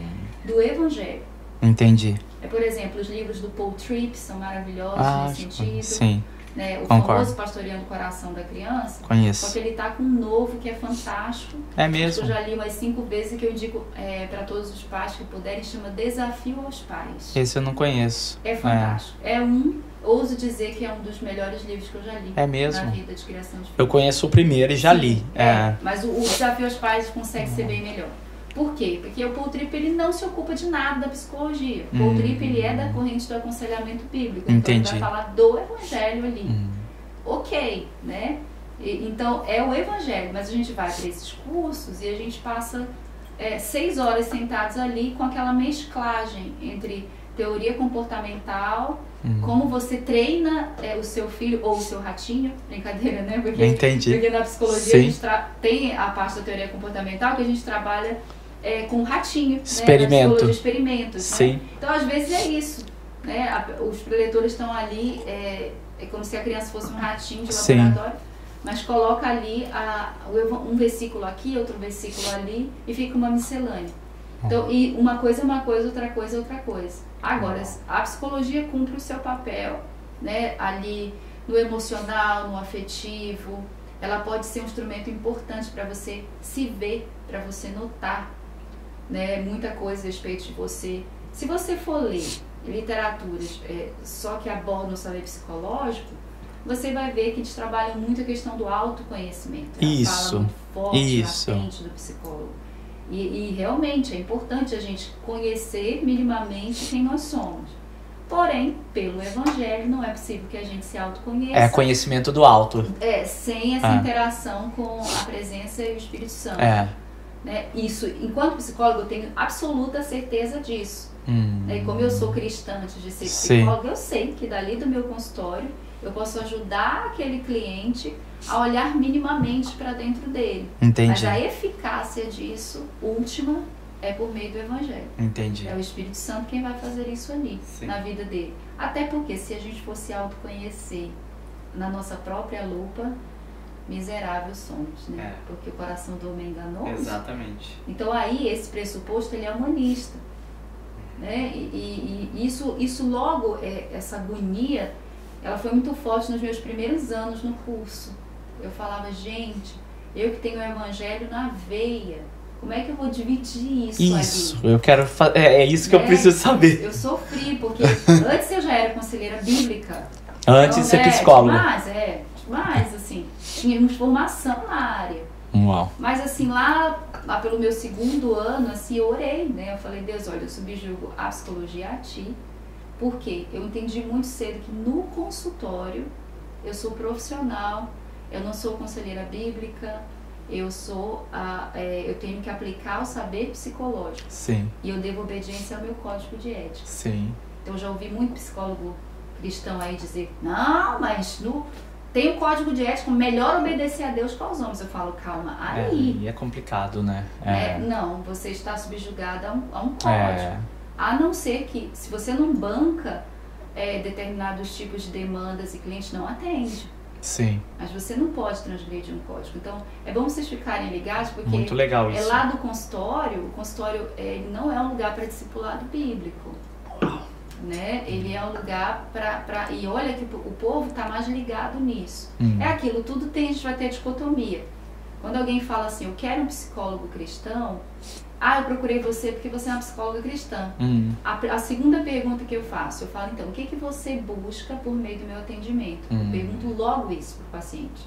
Speaker 2: do Evangelho.
Speaker 1: Entendi.
Speaker 2: É, por exemplo, os livros do Paul Tripp são maravilhosos
Speaker 1: Ah,
Speaker 2: nesse sentido.
Speaker 1: sim,
Speaker 2: Né? O
Speaker 1: Concordo.
Speaker 2: famoso Pastoreando o Coração da Criança. Só
Speaker 1: conheço.
Speaker 2: que ele tá com um novo que é fantástico.
Speaker 1: É mesmo?
Speaker 2: Eu já li umas cinco vezes que eu indico é, para todos os pais que puderem, chama Desafio aos Pais.
Speaker 1: Esse eu não conheço.
Speaker 2: É fantástico. É, um, ouso dizer que é um dos melhores livros que eu já li
Speaker 1: É mesmo?
Speaker 2: na vida de criação de filhos.
Speaker 1: Eu conheço o primeiro e já
Speaker 2: Sim,
Speaker 1: li.
Speaker 2: É,
Speaker 1: É.
Speaker 2: mas o, o Desafio aos Pais consegue ser bem melhor. Por quê? Porque o Paul Tripp ele não se ocupa de nada da psicologia. O Paul
Speaker 1: Hum.
Speaker 2: Tripp ele é da corrente do aconselhamento bíblico.
Speaker 1: Entendi.
Speaker 2: Então ele vai falar do evangelho ali.
Speaker 1: Hum.
Speaker 2: Ok, né? E- então é o evangelho, mas a gente vai para esses cursos e a gente passa é, seis horas sentados ali com aquela mesclagem entre teoria comportamental,
Speaker 1: Hum.
Speaker 2: como você treina é, o seu filho ou o seu ratinho, brincadeira, né? Porque
Speaker 1: Entendi.
Speaker 2: porque na psicologia
Speaker 1: Sim.
Speaker 2: a gente tem a parte da teoria comportamental que a gente trabalha é, com ratinho,
Speaker 1: Experimento.
Speaker 2: né? Na psicologia, experimentos. né?
Speaker 1: Sim.
Speaker 2: Então, às vezes é isso. Né? A- os preletores estão ali, é, é como se a criança fosse um ratinho de
Speaker 1: Sim.
Speaker 2: laboratório, mas coloca ali a- um versículo aqui, outro versículo ali, e fica uma miscelânea. Então, e uma coisa é uma coisa, outra coisa é outra coisa. Agora, a psicologia cumpre o seu papel, né? Ali no emocional, no afetivo. Ela pode ser um instrumento importante para você se ver, para você notar, né? Muita coisa a respeito de você. Se você for ler literaturas é, só que abordam o saber psicológico, você vai ver que eles trabalham muito a questão do autoconhecimento. Ela
Speaker 1: Isso,
Speaker 2: Fala muito forte
Speaker 1: isso.
Speaker 2: na frente do psicólogo. E, e realmente é importante a gente conhecer minimamente quem nós somos. Porém, pelo Evangelho, não é possível que a gente se autoconheça
Speaker 1: É conhecimento do alto.
Speaker 2: é, sem essa
Speaker 1: Ah.
Speaker 2: interação com a presença e o Espírito Santo.
Speaker 1: É.
Speaker 2: Né? Isso, enquanto psicólogo, eu tenho absoluta certeza disso.
Speaker 1: Hum.
Speaker 2: Né? E como eu sou cristã antes de ser
Speaker 1: Sim.
Speaker 2: psicóloga, eu sei que dali do meu consultório eu posso ajudar aquele cliente a olhar minimamente para dentro dele.
Speaker 1: Entendi.
Speaker 2: Mas a eficácia disso, última, é por meio do Evangelho.
Speaker 1: Entendi.
Speaker 2: É o Espírito Santo quem vai fazer isso ali,
Speaker 1: Sim.
Speaker 2: na vida dele. Até porque se a gente fosse autoconhecer na nossa própria lupa, miseráveis somos, né?
Speaker 1: É.
Speaker 2: Porque o coração do homem é enganoso.
Speaker 1: Exatamente.
Speaker 2: Então aí esse pressuposto ele é humanista, né? E, e- e isso, isso logo é, essa agonia, ela foi muito forte nos meus primeiros anos no curso. Eu falava, gente, eu que tenho o evangelho na veia, como é que eu vou dividir isso,
Speaker 1: Isso,
Speaker 2: ali?
Speaker 1: eu quero é, é isso que eu
Speaker 2: Né?
Speaker 1: preciso saber.
Speaker 2: Eu sofri porque <laughs> antes eu já era conselheira bíblica.
Speaker 1: Antes de
Speaker 2: Então,
Speaker 1: ser
Speaker 2: né,
Speaker 1: psicóloga.
Speaker 2: Mas é, mas assim, tínhamos formação na área.
Speaker 1: Uau.
Speaker 2: Mas assim, lá, lá pelo meu segundo ano, assim, eu orei, né? Eu falei, Deus, olha, eu subjugo a psicologia a ti. Por quê? Eu entendi muito cedo que no consultório eu sou profissional, eu não sou conselheira bíblica, eu sou a, é, eu tenho que aplicar o saber psicológico
Speaker 1: Sim,
Speaker 2: e eu devo obediência ao meu código de ética.
Speaker 1: sim.
Speaker 2: Então eu já ouvi muito psicólogo cristão aí dizer, não, mas no, tem o código de ética, melhor obedecer a Deus que aos homens. Eu falo, calma,
Speaker 1: É,
Speaker 2: aí.
Speaker 1: e é complicado, né?
Speaker 2: né,
Speaker 1: É.
Speaker 2: não, você está subjugada a um, a um código.
Speaker 1: É.
Speaker 2: A não ser que, se você não banca é, determinados tipos de demandas e clientes não atende.
Speaker 1: Sim,
Speaker 2: Mas você não pode transgredir um código. Então, é bom vocês ficarem ligados, porque
Speaker 1: muito legal
Speaker 2: é
Speaker 1: isso.
Speaker 2: lá do consultório, o consultório é, ele não é um lugar para discipulado bíblico. Né? Ele é um lugar para. E olha que o povo está mais ligado nisso.
Speaker 1: Hum.
Speaker 2: É aquilo, tudo tem, a gente vai ter a dicotomia. Quando alguém fala assim, eu quero um psicólogo cristão, ah, eu procurei você porque você é uma psicóloga cristã.
Speaker 1: Hum,
Speaker 2: A, a segunda pergunta que eu faço, eu falo, então, o que, que você busca por meio do meu atendimento?
Speaker 1: Hum.
Speaker 2: Eu pergunto logo isso para o paciente.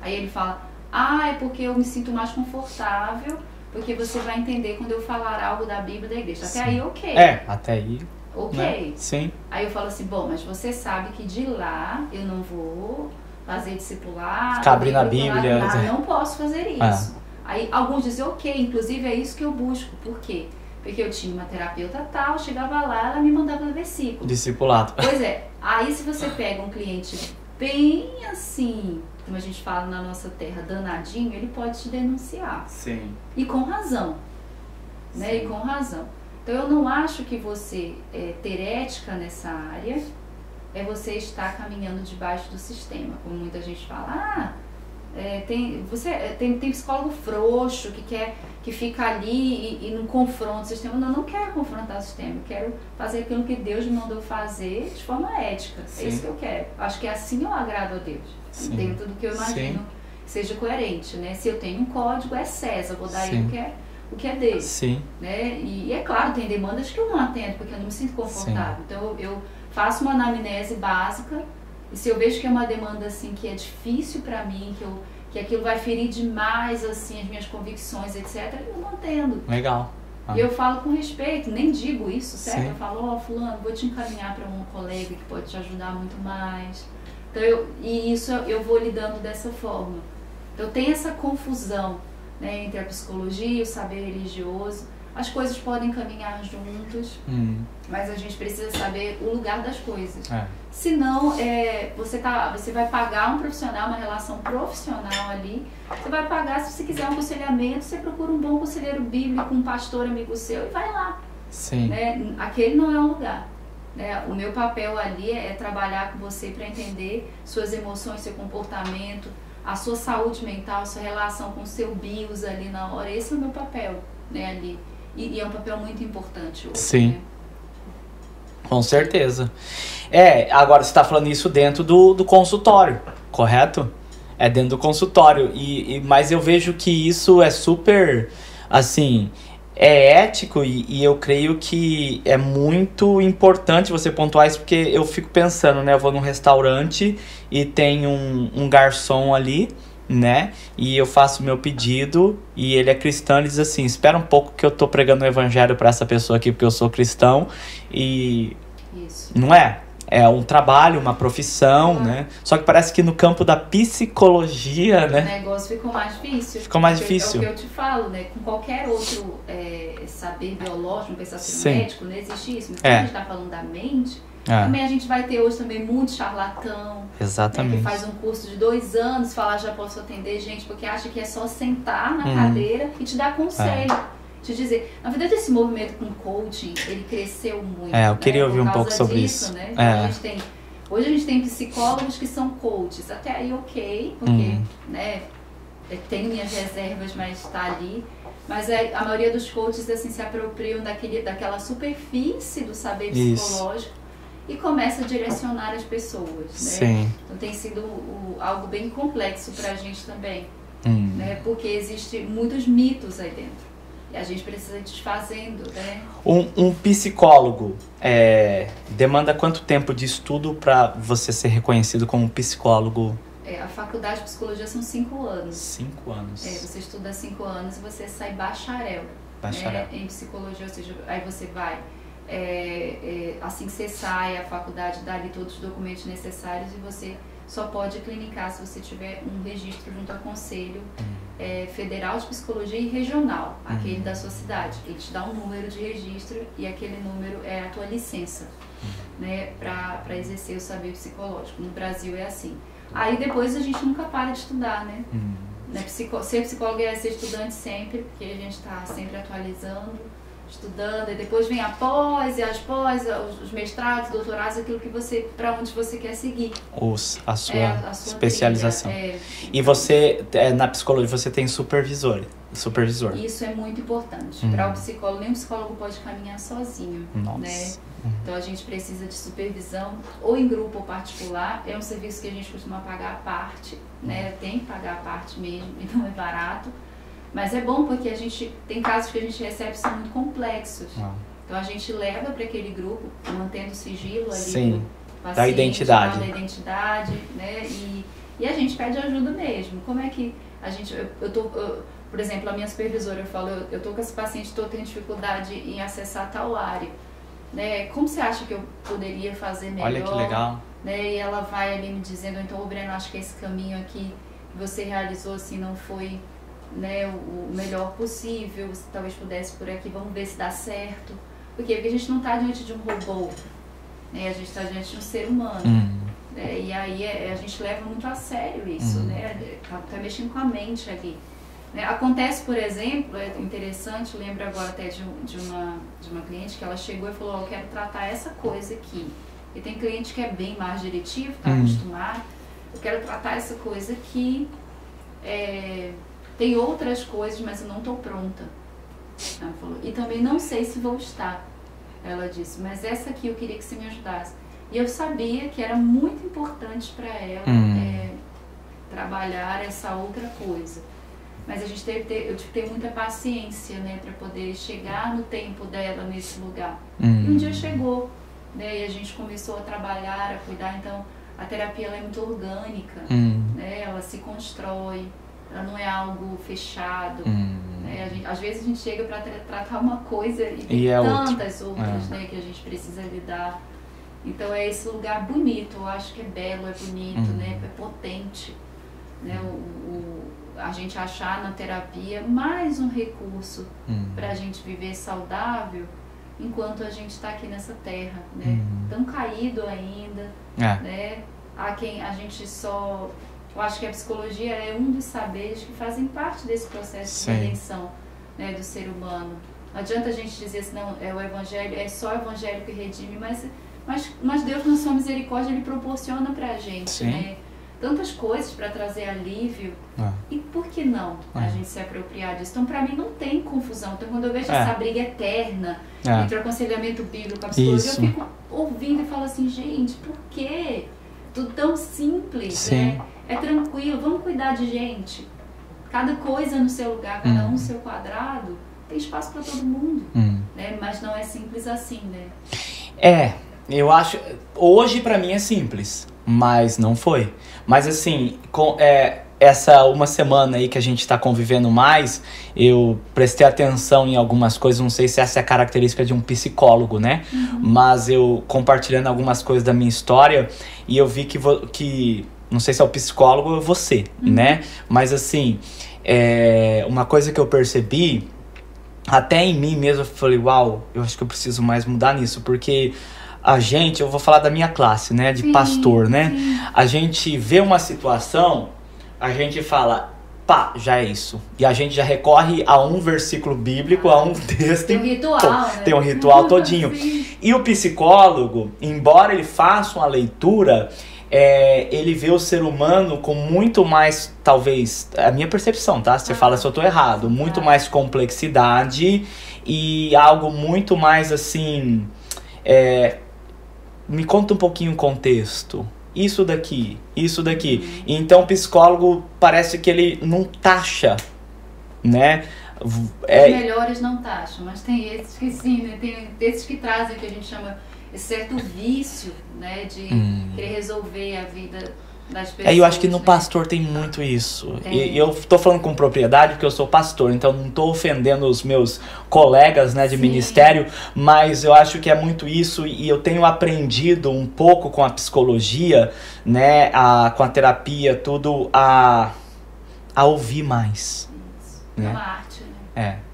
Speaker 2: Aí ele fala, ah, é porque eu me sinto mais confortável, porque você vai entender quando eu falar algo da Bíblia da igreja. Até
Speaker 1: Sim.
Speaker 2: aí, ok.
Speaker 1: É, até aí.
Speaker 2: Ok.
Speaker 1: Né? Sim.
Speaker 2: Aí eu falo assim, bom, mas você sabe que de lá eu não vou fazer discipulado.
Speaker 1: Ficar abrindo a Bíblia.
Speaker 2: nada, não posso fazer
Speaker 1: Ah.
Speaker 2: isso. Aí alguns dizem, ok, inclusive é isso que eu busco. Por quê? Porque eu tinha uma terapeuta tal, chegava lá, ela me mandava versículo.
Speaker 1: Discipulado.
Speaker 2: Pois é, aí se você pega um cliente bem assim, como a gente fala na nossa terra, danadinho, ele pode te denunciar.
Speaker 1: Sim.
Speaker 2: E com razão. Né?
Speaker 1: Sim.
Speaker 2: E com razão. Então eu não acho que você é, ter ética nessa área é você estar caminhando debaixo do sistema. Como muita gente fala, ah, é, tem, você, é, tem, tem psicólogo frouxo que quer que fica ali e, e não confronta o sistema. Não, eu não quero confrontar o sistema. Eu quero fazer aquilo que Deus me mandou fazer de forma ética.
Speaker 1: Sim.
Speaker 2: É isso que eu quero. Acho que assim eu agrado a Deus.
Speaker 1: Sim.
Speaker 2: Dentro do que eu imagino
Speaker 1: Sim.
Speaker 2: seja coerente, né? Se eu tenho um código, é César, vou dar ele o que é, o que é dele
Speaker 1: Sim.
Speaker 2: né? E, e é claro, tem demandas que eu não atendo porque eu não me sinto confortável. Então eu, eu faço uma anamnese básica e se eu vejo que é uma demanda assim que é difícil para mim, que eu que aquilo vai ferir demais assim as minhas convicções, etc. Eu mantendo.
Speaker 1: Legal.
Speaker 2: Ah. E eu falo com respeito, nem digo isso, certo? Sim. Eu falo, ó, oh, fulano, vou te encaminhar para um colega que pode te ajudar muito mais. Então eu, e isso eu vou lidando dessa forma. Então tem essa confusão né, entre a psicologia e o saber religioso. As coisas podem caminhar juntos, hum. mas a gente precisa saber o lugar das coisas. É. Senão, é, você, tá, você vai pagar um profissional, uma relação profissional ali. Você vai pagar, se você quiser um aconselhamento, você procura um bom conselheiro bíblico, um pastor amigo seu e vai lá.
Speaker 1: Sim.
Speaker 2: Né? Aquele não é o lugar. Né? O meu papel ali é, é trabalhar com você para entender suas emoções, seu comportamento, a sua saúde mental, sua relação com o seu bios ali na hora. Esse é o meu papel né, ali. E, e é um papel muito importante hoje.
Speaker 1: Sim.
Speaker 2: Né?
Speaker 1: Com certeza. É, agora você está falando isso dentro do, do consultório, correto? É dentro do consultório. E, e, mas eu vejo que isso é super, assim, é ético e, e, eu creio que é muito importante você pontuar isso, porque eu fico pensando, né? Eu vou num restaurante e tem um, um garçom ali né? E eu faço meu pedido e ele é cristão, ele diz assim: "Espera um pouco que eu tô pregando o evangelho para essa pessoa aqui porque eu sou cristão". E
Speaker 2: Isso.
Speaker 1: não é? É um trabalho, uma profissão, ah. né? Só que parece que no campo da psicologia, né?
Speaker 2: O negócio ficou mais difícil.
Speaker 1: Ficou mais difícil.
Speaker 2: É o que eu te falo, né? Com qualquer outro é, saber biológico, um pensamento médico, não existe isso. Mas quando é. a gente está falando da mente, é. Também a gente vai ter hoje também muito charlatão.
Speaker 1: Exatamente. Né,
Speaker 2: que faz um curso de dois anos, falar já posso atender gente, porque acha que é só sentar na uhum. cadeira e te dar conselho. É. Te dizer, na verdade esse movimento com coaching, ele cresceu muito.
Speaker 1: É, eu queria né, ouvir um pouco sobre disso, isso.
Speaker 2: Né? Então, é. a gente tem, hoje a gente tem psicólogos que são coaches, até aí ok, porque uhum. né, tem minhas reservas, mas está ali. Mas a maioria dos coaches assim, se apropriam daquele, daquela superfície do saber psicológico. Isso e começa a direcionar as pessoas. Né?
Speaker 1: Sim.
Speaker 2: Então tem sido o, algo bem complexo para a gente também,
Speaker 1: hum.
Speaker 2: né? porque existem muitos mitos aí dentro. E a gente precisa ir desfazendo, né?
Speaker 1: Um, um psicólogo é, demanda quanto tempo de estudo para você ser reconhecido como psicólogo?
Speaker 2: É, a faculdade de psicologia são cinco anos.
Speaker 1: Cinco anos.
Speaker 2: É, você estuda cinco anos e você sai bacharel.
Speaker 1: Bacharel.
Speaker 2: Né, em psicologia, ou seja, aí você vai é, é, assim que você sai, a faculdade dá ali todos os documentos necessários e você só pode clinicar se você tiver um registro junto ao Conselho uhum. É, Federal de Psicologia e Regional, uhum. aquele da sua cidade. Ele te dá um número de registro e aquele número é a tua licença uhum. né, para exercer o saber psicológico. No Brasil é assim. Aí depois a gente nunca para de estudar, né?
Speaker 1: Uhum.
Speaker 2: né psico ser psicólogo é ser estudante sempre, porque a gente está sempre atualizando estudando, e depois vem a pós, e as pós, os mestrados, doutorados, aquilo que você, para onde você quer seguir.
Speaker 1: Os, a sua, é, a sua especialização. é, e você, é, na psicologia, você tem supervisor, supervisor.
Speaker 2: Isso é muito importante. Uhum. Para o psicólogo, nem o psicólogo pode caminhar sozinho.
Speaker 1: Nossa.
Speaker 2: Né? Uhum. Então a gente precisa de supervisão, ou em grupo ou particular. É um serviço que a gente costuma pagar a parte, né? Uhum. Tem que pagar a parte mesmo, <laughs> então é barato mas é bom porque a gente tem casos que a gente recebe que são muito complexos. Ah. Então a gente leva para aquele grupo, mantendo o sigilo ali
Speaker 1: Sim, paciente, da identidade.
Speaker 2: Da identidade, né? E, e a gente pede ajuda mesmo. Como é que a gente. Eu, eu tô. Eu, por exemplo, a minha supervisora eu falo, eu, eu tô com esse paciente, estou tendo dificuldade em acessar tal área. Né? Como você acha que eu poderia fazer melhor?
Speaker 1: Olha que legal.
Speaker 2: Né? E ela vai ali me dizendo, então, o Breno, acho que esse caminho aqui que você realizou assim não foi né, o melhor possível, se talvez pudesse por aqui, vamos ver se dá certo. Por quê? Porque a gente não está diante de um robô, né, a gente está diante de um ser humano.
Speaker 1: Uhum.
Speaker 2: Né, e aí é, a gente leva muito a sério isso, uhum. né, tá, tá, mexendo com a mente ali. Né, acontece, por exemplo, é interessante, lembro agora até de, de, uma, de uma cliente que ela chegou e falou, oh, eu quero tratar essa coisa aqui. E tem cliente que é bem mais diretivo, está uhum. acostumado, eu quero tratar essa coisa aqui, é, tem outras coisas, mas eu não estou pronta. Ela falou. E também não sei se vou estar. Ela disse, mas essa aqui eu queria que você me ajudasse. E eu sabia que era muito importante para ela
Speaker 1: hum.
Speaker 2: é, trabalhar essa outra coisa. Mas a gente teve ter, eu tive que ter muita paciência, né, para poder chegar no tempo dela nesse lugar.
Speaker 1: Hum.
Speaker 2: E um dia chegou, né, e a gente começou a trabalhar, a cuidar. Então, a terapia é muito orgânica,
Speaker 1: hum.
Speaker 2: né, ela se constrói. Ela não é algo fechado. Hum. Né? Gente, às vezes a gente chega para tratar uma coisa e tem e é tantas outro. outras é. né, que a gente precisa lidar. Então é esse lugar bonito, eu acho que é belo, é bonito, hum. né? é potente. Né? O, o, a gente achar na terapia mais um recurso hum. para a gente viver saudável enquanto a gente está aqui nessa terra, né? Hum. Tão caído ainda, é. né? Há quem a gente só eu acho que a psicologia é um dos saberes que fazem parte desse processo Sim. de redenção né, do ser humano. Não adianta a gente dizer assim, não, é o evangelho, é só o evangelho que redime, mas, mas, mas Deus, na sua misericórdia, Ele proporciona para a gente né, tantas coisas para trazer alívio. É. E por que não é. a gente se apropriar disso? Então, para mim, não tem confusão. Então, quando eu vejo é. essa briga eterna é. entre o aconselhamento bíblico e a psicologia, Isso. eu fico ouvindo e falo assim, gente, por quê? Tudo tão simples, Sim. né? É tranquilo, vamos cuidar de gente. Cada coisa no seu lugar, cada um no seu quadrado, tem espaço para todo mundo. Hum. Né? Mas não é simples assim, né?
Speaker 1: É, eu acho. Hoje para mim é simples, mas não foi. Mas assim, com, é, essa uma semana aí que a gente está convivendo mais, eu prestei atenção em algumas coisas, não sei se essa é a característica de um psicólogo, né? Uhum. Mas eu compartilhando algumas coisas da minha história e eu vi que, que não sei se é o psicólogo ou você, uhum. né? Mas assim, é, uma coisa que eu percebi, até em mim mesmo, eu falei, uau, eu acho que eu preciso mais mudar nisso, porque a gente, eu vou falar da minha classe, né? De sim, pastor, né? Sim. A gente vê uma situação, a gente fala, pá, já é isso. E a gente já recorre a um versículo bíblico, a um texto.
Speaker 2: Tem um ritual. né?
Speaker 1: Tem um ritual <laughs> todinho. e o psicólogo, embora ele faça uma leitura, é, ele vê o ser humano com muito mais, talvez, é a minha percepção, tá? Você ah, fala se eu tô errado, muito mais complexidade e algo muito mais assim. É, me conta um pouquinho o contexto. Isso daqui, isso daqui. Uhum. Então o psicólogo parece que ele não taxa, né?
Speaker 2: É... Os melhores não taxam, mas tem esses que sim, né? Tem esses que trazem o que a gente chama esse certo vício, né, de hum. querer resolver a vida das pessoas.
Speaker 1: É, eu acho que no né? pastor tem muito isso. Tem. E eu tô falando com propriedade porque eu sou pastor, então não tô ofendendo os meus colegas, né, de Sim. ministério, mas eu acho que é muito isso e eu tenho aprendido um pouco com a psicologia, né, a, com a terapia, tudo a a ouvir mais.
Speaker 2: Isso. Né? É uma arte, né?
Speaker 1: É.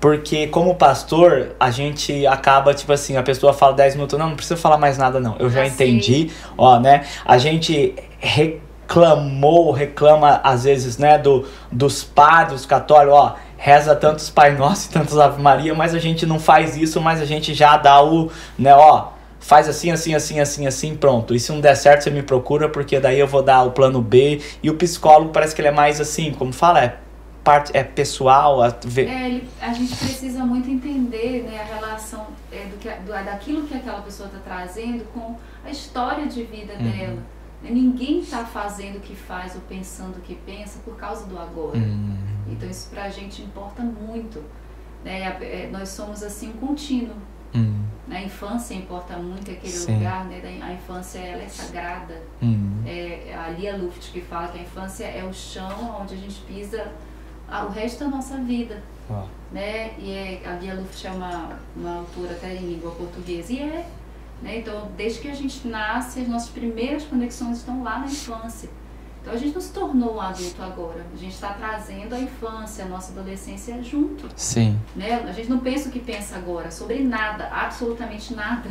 Speaker 1: Porque como pastor, a gente acaba, tipo assim, a pessoa fala 10 minutos, não, não precisa falar mais nada, não. Eu já assim. entendi, ó, né? A gente reclamou, reclama às vezes, né, do, dos padres católicos, ó, reza tantos Pai Nosso e tantos Ave Maria, mas a gente não faz isso, mas a gente já dá o, né, ó, faz assim, assim, assim, assim, assim, pronto. E se não der certo, você me procura, porque daí eu vou dar o plano B. E o psicólogo parece que ele é mais assim, como fala, é parte é pessoal
Speaker 2: a ver é, a gente precisa muito entender né, a relação é, do que, do, daquilo que aquela pessoa está trazendo com a história de vida uhum. dela né, ninguém está fazendo o que faz ou pensando o que pensa por causa do agora uhum. então isso para a gente importa muito né, é, nós somos assim um contínuo uhum. Na infância importa muito aquele Sim. lugar, né? A infância ela é sagrada. Uhum. É, a Lia Luft que fala que a infância é o chão onde a gente pisa o resto da nossa vida. Ah. Né? E é, a Bia Luft é uma, uma autora até em língua portuguesa. E é. Né? Então, desde que a gente nasce, as nossas primeiras conexões estão lá na infância. Então, a gente não se tornou um adulto agora. A gente está trazendo a infância, a nossa adolescência junto.
Speaker 1: Sim.
Speaker 2: Né? A gente não pensa o que pensa agora, sobre nada, absolutamente nada.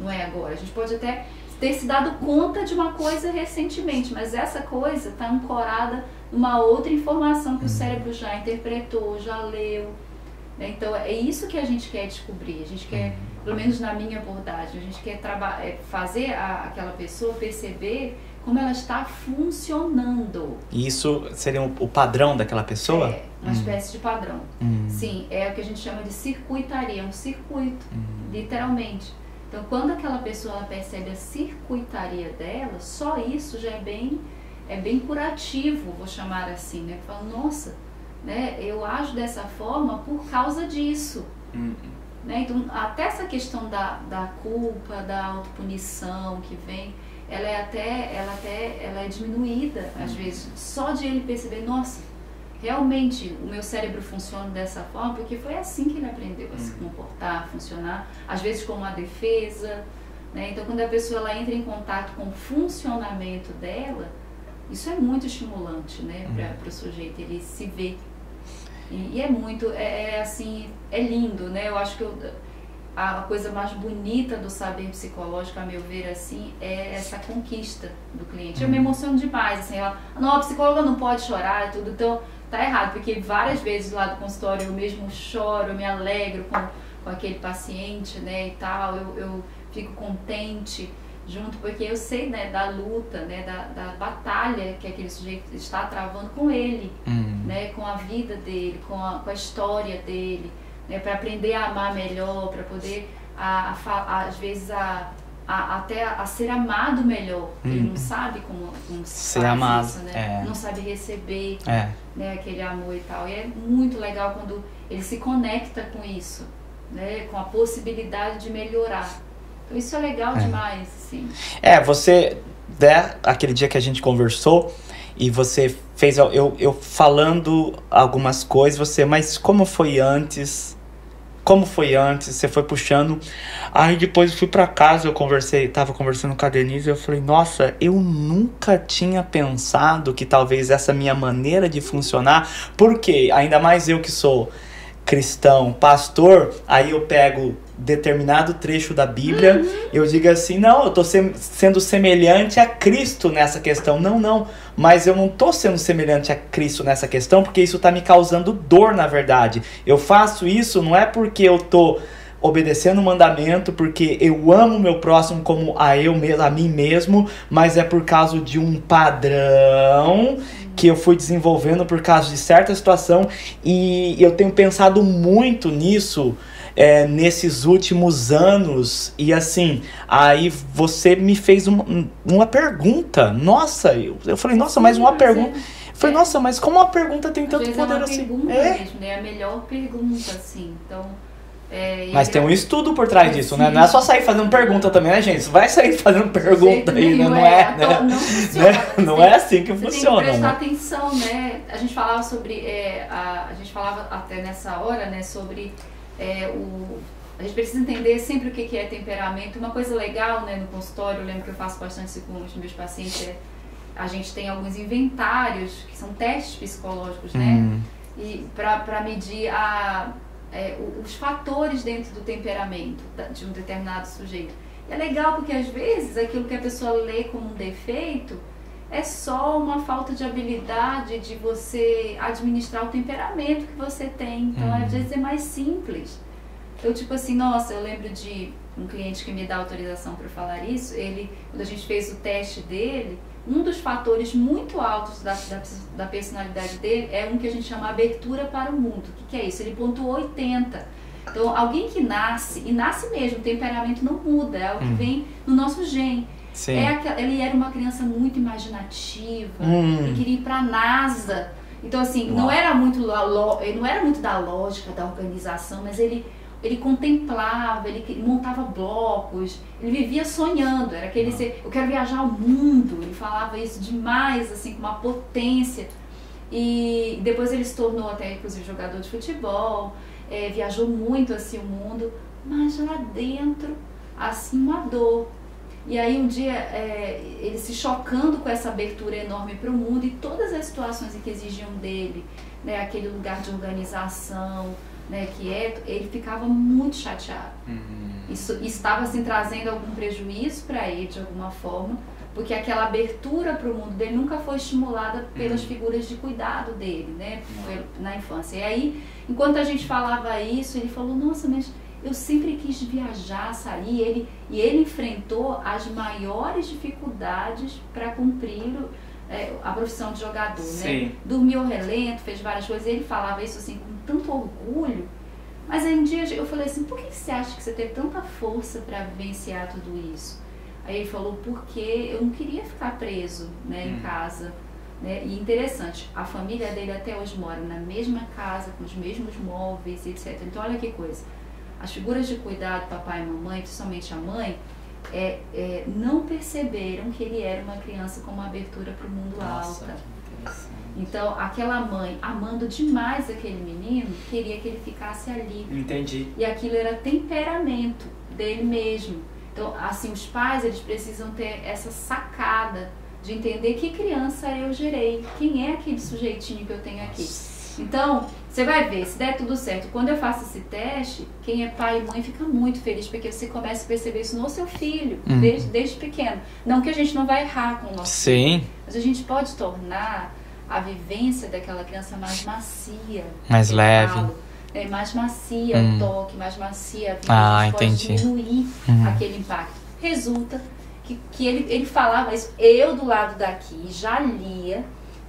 Speaker 2: Não é agora. A gente pode até ter se dado conta de uma coisa recentemente, mas essa coisa está ancorada numa outra informação que o uhum. cérebro já interpretou, já leu. Né? Então é isso que a gente quer descobrir. A gente quer, uhum. pelo menos na minha abordagem, a gente quer é fazer a, aquela pessoa perceber como ela está funcionando.
Speaker 1: E isso seria o padrão daquela pessoa?
Speaker 2: É, uma hum. espécie de padrão. Hum. Sim, é o que a gente chama de circuitaria, é um circuito, hum. literalmente. Então, quando aquela pessoa percebe a circuitaria dela, só isso já é bem, é bem curativo, vou chamar assim, né? Fala, nossa, né, eu ajo dessa forma por causa disso. Uhum. Né? Então, até essa questão da, da culpa, da autopunição que vem, ela é até, ela até ela é diminuída, uhum. às vezes, só de ele perceber, nossa, realmente o meu cérebro funciona dessa forma, porque foi assim que ele aprendeu a se uhum. comportar, a funcionar, às vezes como uma defesa. Né? Então, quando a pessoa ela entra em contato com o funcionamento dela, isso é muito estimulante né, para uhum. o sujeito, ele se vê. E, e é muito, é, é, assim, é lindo, né? Eu acho que eu, a coisa mais bonita do saber psicológico, a meu ver, assim, é essa conquista do cliente. Eu me uhum. emociono demais, assim, ela, não, a psicóloga não pode chorar e tudo, então tá errado, porque várias vezes lá do consultório eu mesmo choro, eu me alegro com, com aquele paciente, né, e tal, eu, eu fico contente junto, porque eu sei, né, da luta, né, da, da batalha que aquele sujeito está travando com ele, uhum. né, com a vida dele, com a, com a história dele, né, para aprender a amar melhor, para poder, a, a, às vezes, a, a, até a, ser amado melhor. Hum. Ele não uhum. sabe como, como
Speaker 1: ser faz amado,
Speaker 2: isso, né? É. Não sabe receber é. né, aquele amor e tal. E é muito legal quando ele se conecta com isso, né, com a possibilidade de melhorar. Então isso é legal é. demais, assim.
Speaker 1: É, você, né, aquele dia que a gente conversou, e você fez eu, eu falando algumas coisas, você, mas como foi antes? Como foi antes? Você foi puxando. Aí depois eu fui para casa, eu conversei, tava conversando com a Denise, e eu falei: "Nossa, eu nunca tinha pensado que talvez essa minha maneira de funcionar, porque ainda mais eu que sou cristão, pastor, aí eu pego determinado trecho da Bíblia, uhum. eu digo assim, não, eu estou se, sendo semelhante a Cristo nessa questão. Não, não, mas eu não estou sendo semelhante a Cristo nessa questão, porque isso está me causando dor, na verdade. Eu faço isso não é porque eu estou obedecendo o mandamento, porque eu amo meu próximo como a eu mesmo, a mim mesmo, mas é por causa de um padrão que eu fui desenvolvendo por causa de certa situação e eu tenho pensado muito nisso é, nesses últimos anos. E assim, aí você me fez uma, uma pergunta. Nossa, eu, eu falei, nossa, mas uma pergunta. Eu falei, nossa, mas como uma pergunta tem tanto poder é assim?
Speaker 2: Pergunta é mesmo, né? A melhor pergunta, assim. Então.
Speaker 1: É, Mas tem um estudo por trás disso, né? Não é só sair fazendo pergunta também, né, gente? Você vai sair fazendo pergunta aí, né? Não é, é né?
Speaker 2: Não, <laughs> funciona, né?
Speaker 1: não é assim que
Speaker 2: você
Speaker 1: funciona.
Speaker 2: Tem que prestar né? atenção, né? A gente falava sobre. É, a, a gente falava até nessa hora, né? Sobre é, o, a gente precisa entender sempre o que é temperamento. Uma coisa legal né, no consultório, eu lembro que eu faço bastante isso com os meus pacientes, é, a gente tem alguns inventários, que são testes psicológicos, né? Uhum. E para medir a, é, os fatores dentro do temperamento de um determinado sujeito. E é legal porque às vezes aquilo que a pessoa lê como um defeito é só uma falta de habilidade de você administrar o temperamento que você tem. Então, uhum. às vezes é mais simples. Eu, tipo assim, nossa, eu lembro de um cliente que me dá autorização para falar isso. Ele, quando a gente fez o teste dele, um dos fatores muito altos da, da, da personalidade dele é um que a gente chama abertura para o mundo. O que, que é isso? Ele pontuou 80. Então, alguém que nasce, e nasce mesmo, o temperamento não muda, é o que uhum. vem no nosso gene. Sim. É, ele era uma criança muito imaginativa, hum. ele queria ir para a NASA. Então, assim, não era, muito, não era muito da lógica, da organização, mas ele, ele contemplava, ele montava blocos, ele vivia sonhando. Era aquele, ah. eu quero viajar ao mundo. Ele falava isso demais, assim, com uma potência. E depois ele se tornou até, inclusive, jogador de futebol, é, viajou muito, assim, o mundo, mas lá dentro, assim, uma dor e aí um dia é, ele se chocando com essa abertura enorme para o mundo e todas as situações em que exigiam dele, né, aquele lugar de organização, né, quieto, ele ficava muito chateado. Uhum. Isso estava assim trazendo algum prejuízo para ele de alguma forma, porque aquela abertura para o mundo dele nunca foi estimulada pelas uhum. figuras de cuidado dele, né, na infância. E aí, enquanto a gente falava isso, ele falou: "Nossa, mas eu sempre quis viajar, sair, ele, e ele enfrentou as maiores dificuldades para cumprir é, a profissão de jogador, né? Sim. né? Dormiu relento, fez várias coisas, e ele falava isso assim com tanto orgulho. Mas aí um dia eu falei assim, por que você acha que você teve tanta força para vivenciar tudo isso? Aí ele falou, porque eu não queria ficar preso né, hum. em casa. Né? E interessante, a família dele até hoje mora na mesma casa, com os mesmos móveis, etc. Então olha que coisa as figuras de cuidado, papai e mamãe, principalmente a mãe, é, é, não perceberam que ele era uma criança com uma abertura para o mundo Nossa, alta. Então, aquela mãe, amando demais aquele menino, queria que ele ficasse ali.
Speaker 1: Entendi.
Speaker 2: E aquilo era temperamento dele mesmo. Então, assim, os pais, eles precisam ter essa sacada de entender que criança eu gerei, quem é aquele sujeitinho que eu tenho aqui. Então, você vai ver, se der tudo certo, quando eu faço esse teste, quem é pai e mãe fica muito feliz, porque você começa a perceber isso no seu filho,
Speaker 1: Uhum.
Speaker 2: desde, desde pequeno. Não que a gente não vai errar com o nosso
Speaker 1: Sim,
Speaker 2: mas a gente pode tornar a vivência daquela criança mais macia.
Speaker 1: mais leve.
Speaker 2: falo. É, mais macia
Speaker 1: Hum.
Speaker 2: o toque, mais macia a vida.
Speaker 1: Ah,
Speaker 2: a
Speaker 1: entendi.
Speaker 2: pode diminuir
Speaker 1: Uhum.
Speaker 2: aquele impacto. Resulta que, que ele, ele falava isso, eu do lado daqui já lia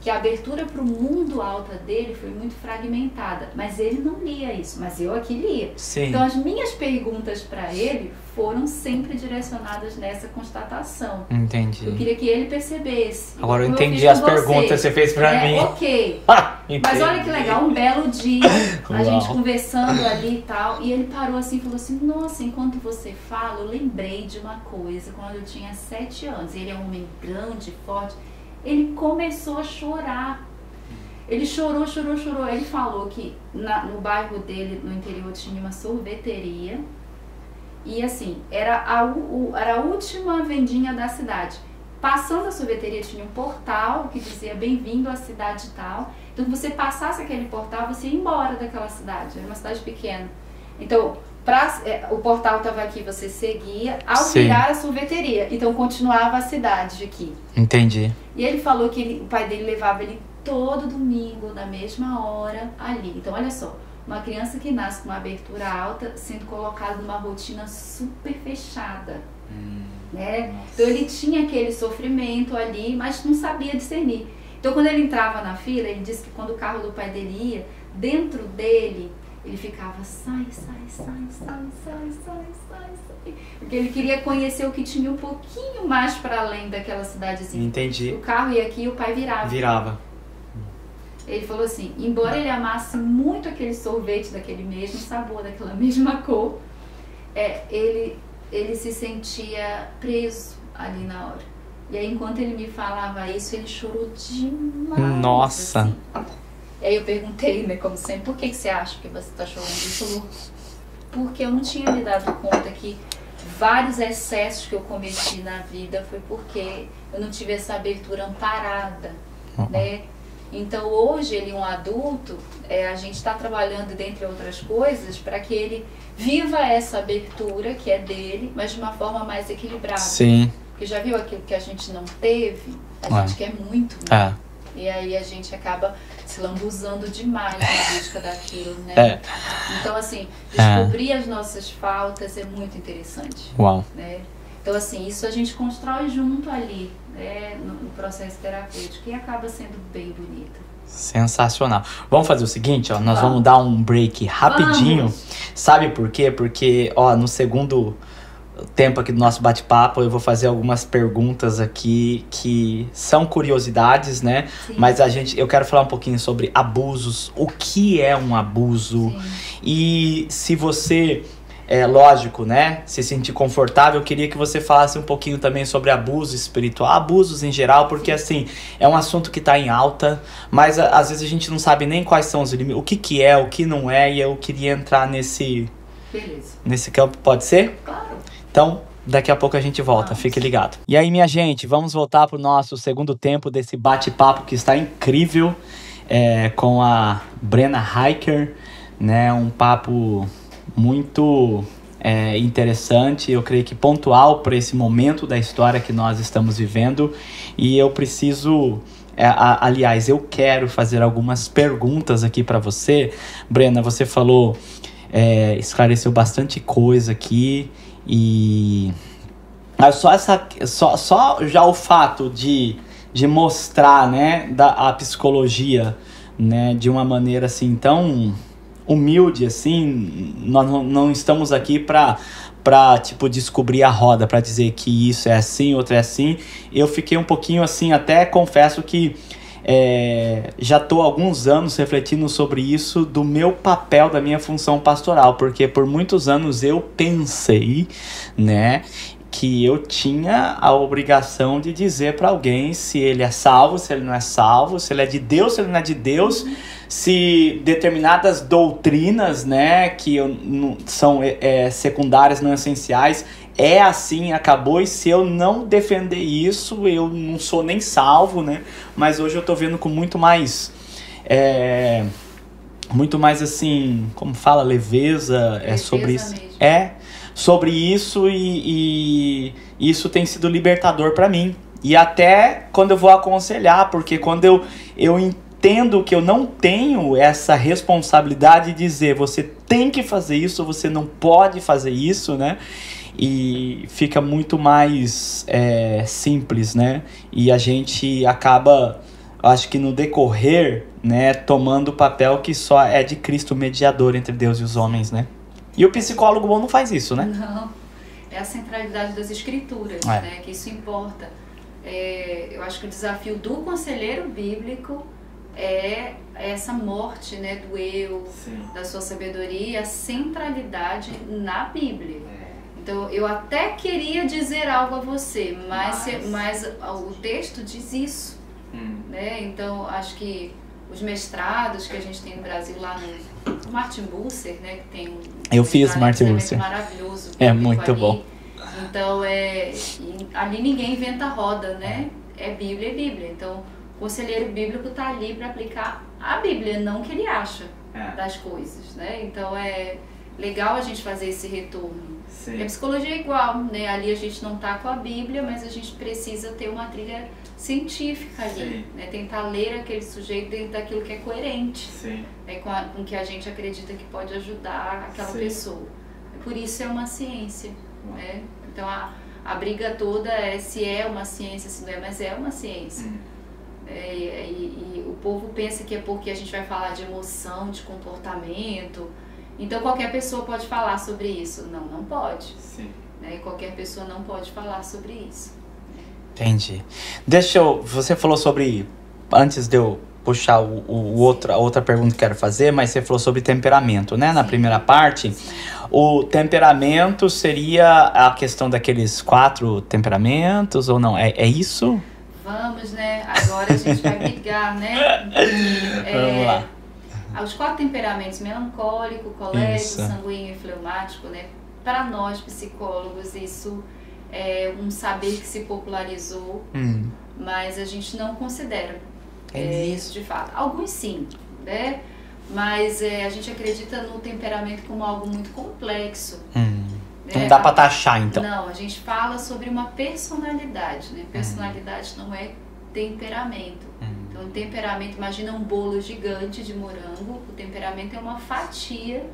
Speaker 2: que a abertura para o mundo alta dele foi muito fragmentada, mas ele não lia isso, mas eu aqui lia.
Speaker 1: Sim.
Speaker 2: Então as minhas perguntas para ele foram sempre direcionadas nessa constatação. Eu
Speaker 1: Entendi.
Speaker 2: queria que ele percebesse.
Speaker 1: Agora eu entendi
Speaker 2: fiz
Speaker 1: as perguntas que você fez pra
Speaker 2: É,
Speaker 1: mim.
Speaker 2: Ok. <laughs>
Speaker 1: Ah,
Speaker 2: Mas olha que legal, um belo dia, a gente conversando ali e tal, e ele parou assim e falou assim, nossa, enquanto você fala, eu lembrei de uma coisa, quando eu tinha sete anos, ele é um homem grande, forte, ele começou a chorar. Ele chorou, chorou, chorou. Ele falou que na- no bairro dele, no interior, tinha uma sorveteria. E assim, era a, o- era a última vendinha da cidade. Passando a sorveteria tinha um portal que dizia bem-vindo à cidade tal. Então, você passasse aquele portal, você ia embora daquela cidade. Era uma cidade pequena. Então, pra, é, o portal estava aqui, você seguia ao
Speaker 1: Sim.
Speaker 2: virar a sorveteria. Então, continuava a cidade aqui.
Speaker 1: Entendi.
Speaker 2: E ele falou que ele- o pai dele levava ele todo domingo, na mesma hora, ali. Então, olha só, uma criança que nasce com uma abertura alta sendo colocada numa rotina super fechada, né? Então, ele tinha aquele sofrimento ali, mas não sabia discernir. Então, quando ele entrava na fila, ele disse que quando o carro do pai dele ia, dentro dele, ele ficava sai, sai, sai, sai, sai, sai, sai, sai. Porque ele queria conhecer o que tinha um pouquinho mais para além daquela cidadezinha.
Speaker 1: Entendi.
Speaker 2: O carro ia aqui e o pai virava.
Speaker 1: Virava.
Speaker 2: Ele falou assim: embora ele amasse muito aquele sorvete daquele mesmo sabor, daquela <laughs> mesma cor, é, ele, ele se sentia preso ali na hora. E aí, enquanto ele me falava isso, ele chorou demais.
Speaker 1: Nossa.
Speaker 2: assim. E aí eu perguntei, né, como sempre, por que, que você acha que você tá chorando? Ele falou, porque eu não tinha me dado conta que vários excessos que eu cometi na vida foi porque eu não tive essa abertura amparada,
Speaker 1: Uhum.
Speaker 2: né? Então hoje ele um adulto, é, a gente está trabalhando dentre outras coisas para que ele viva essa abertura que é dele, mas de uma forma mais equilibrada.
Speaker 1: Sim.
Speaker 2: Porque já viu aquilo que a gente não teve? A
Speaker 1: É.
Speaker 2: gente quer muito, né?
Speaker 1: É.
Speaker 2: E aí a gente acaba se lambuzando demais na busca daquilo, né?
Speaker 1: É.
Speaker 2: Então, assim, descobrir as nossas faltas é muito interessante,
Speaker 1: Uau.
Speaker 2: né? Então, assim, isso a gente constrói junto ali, né? No, no processo terapêutico e acaba sendo bem bonito.
Speaker 1: Sensacional. Vamos fazer o seguinte, ó. Nós
Speaker 2: Vamos.
Speaker 1: vamos dar um break rapidinho.
Speaker 2: Vamos.
Speaker 1: Sabe por quê? Porque, ó, no segundo tempo aqui do nosso bate-papo, eu vou fazer algumas perguntas aqui que são curiosidades, né?
Speaker 2: Sim,
Speaker 1: Mas a gente, eu quero falar um pouquinho sobre abusos, o que é um abuso
Speaker 2: sim.
Speaker 1: e se você, é lógico, né, se sentir confortável, eu queria que você falasse um pouquinho também sobre abuso espiritual, abusos em geral, porque assim, é um assunto que tá em alta, mas a- às vezes a gente não sabe nem quais são os limites, o que que é, o que não é, e eu queria entrar nesse
Speaker 2: Beleza.
Speaker 1: nesse campo, pode ser?
Speaker 2: Claro.
Speaker 1: Então, daqui a pouco a gente volta, fique ligado. E aí, minha gente, vamos voltar pro nosso segundo tempo desse bate-papo que está incrível é, com a Brena Hiker, né? Um papo muito é, interessante, eu creio que pontual para esse momento da história que nós estamos vivendo. E eu preciso. é, aliás, eu quero fazer algumas perguntas aqui para você. Brena, você falou, é, esclareceu bastante coisa aqui e só essa só, só já o fato de, de mostrar né da a psicologia né de uma maneira assim tão humilde assim nós não, não estamos aqui para para tipo descobrir a roda para dizer que isso é assim outro é assim. Eu fiquei um pouquinho assim até confesso que é, já estou alguns anos refletindo sobre isso do meu papel, da minha função pastoral, porque por muitos anos eu pensei, né, que eu tinha a obrigação de dizer para alguém se ele é salvo, se ele não é salvo, se ele é de Deus, se ele não é de Deus, se determinadas doutrinas, né, que eu, são é, é, secundárias, não essenciais, é assim, acabou, e se eu não defender isso, eu não sou nem salvo, né? Mas hoje eu tô vendo com muito mais. É, muito mais assim, como fala, leveza, é leveza é sobre isso. Mesmo. É sobre isso e, e isso tem sido libertador para mim. E até quando eu vou aconselhar, porque quando eu, eu entendo que eu não tenho essa responsabilidade de dizer você tem que fazer isso, você não pode fazer isso, né? E fica muito mais é, simples, né? E a gente acaba, acho que no decorrer, né, tomando o papel que só é de Cristo mediador entre Deus e os homens, né? E o psicólogo bom não faz isso, né?
Speaker 2: Não. É a centralidade das escrituras, é. né? Que isso importa. É, eu acho que o desafio do conselheiro bíblico é essa morte né, do eu, Sim. da sua sabedoria, a centralidade na Bíblia. Então, eu até queria dizer algo a você, mas, mas... mas o texto diz isso. Hum. Né? Então, acho que os mestrados que a gente tem no Brasil lá no Martin Busser, né, que tem um
Speaker 1: Eu fiz Martin Busser.
Speaker 2: maravilhoso.
Speaker 1: É muito ali. bom.
Speaker 2: Então é ali ninguém inventa roda, né? É Bíblia, é Bíblia. Então o conselheiro bíblico está ali para aplicar a Bíblia, não o que ele acha é. das coisas, né? Então é legal a gente fazer esse retorno. Sim. A psicologia é igual, né? Ali a gente não está com a Bíblia, mas a gente precisa ter uma trilha científica ali, né? tentar ler aquele sujeito dentro daquilo que é coerente né? com, a, com que a gente acredita que pode ajudar aquela Sim. pessoa. Por isso é uma ciência. Né? Então a, a briga toda é se é uma ciência, se não é, mas é uma ciência. Hum. É, e, e, o povo pensa que é porque a gente vai falar de emoção, de comportamento. Então qualquer pessoa pode falar sobre isso. Não, não pode. Sim. Né? Qualquer pessoa não pode falar sobre isso.
Speaker 1: Entendi. Deixa eu. Você falou sobre. Antes de eu puxar o, o outro, a outra pergunta que quero fazer, mas você falou sobre temperamento, né? Na Sim. primeira parte. Sim. O temperamento seria a questão daqueles quatro temperamentos ou não? É, é isso?
Speaker 2: Vamos, né? Agora a gente vai brigar, né? <laughs>
Speaker 1: É, Vamos lá.
Speaker 2: Os quatro temperamentos, melancólico, colérico, isso. sanguíneo e fleumático, né? Para nós psicólogos, isso é um saber que se popularizou, hum. mas a gente não considera é, é isso de fato. Alguns sim, né? Mas é, a gente acredita no temperamento como algo muito complexo.
Speaker 1: Hum. Né? Não dá para taxar, então.
Speaker 2: Não, a gente fala sobre uma personalidade, né? Personalidade hum. não é temperamento. Hum. Então, temperamento, imagina um bolo gigante de morango, o temperamento é uma fatia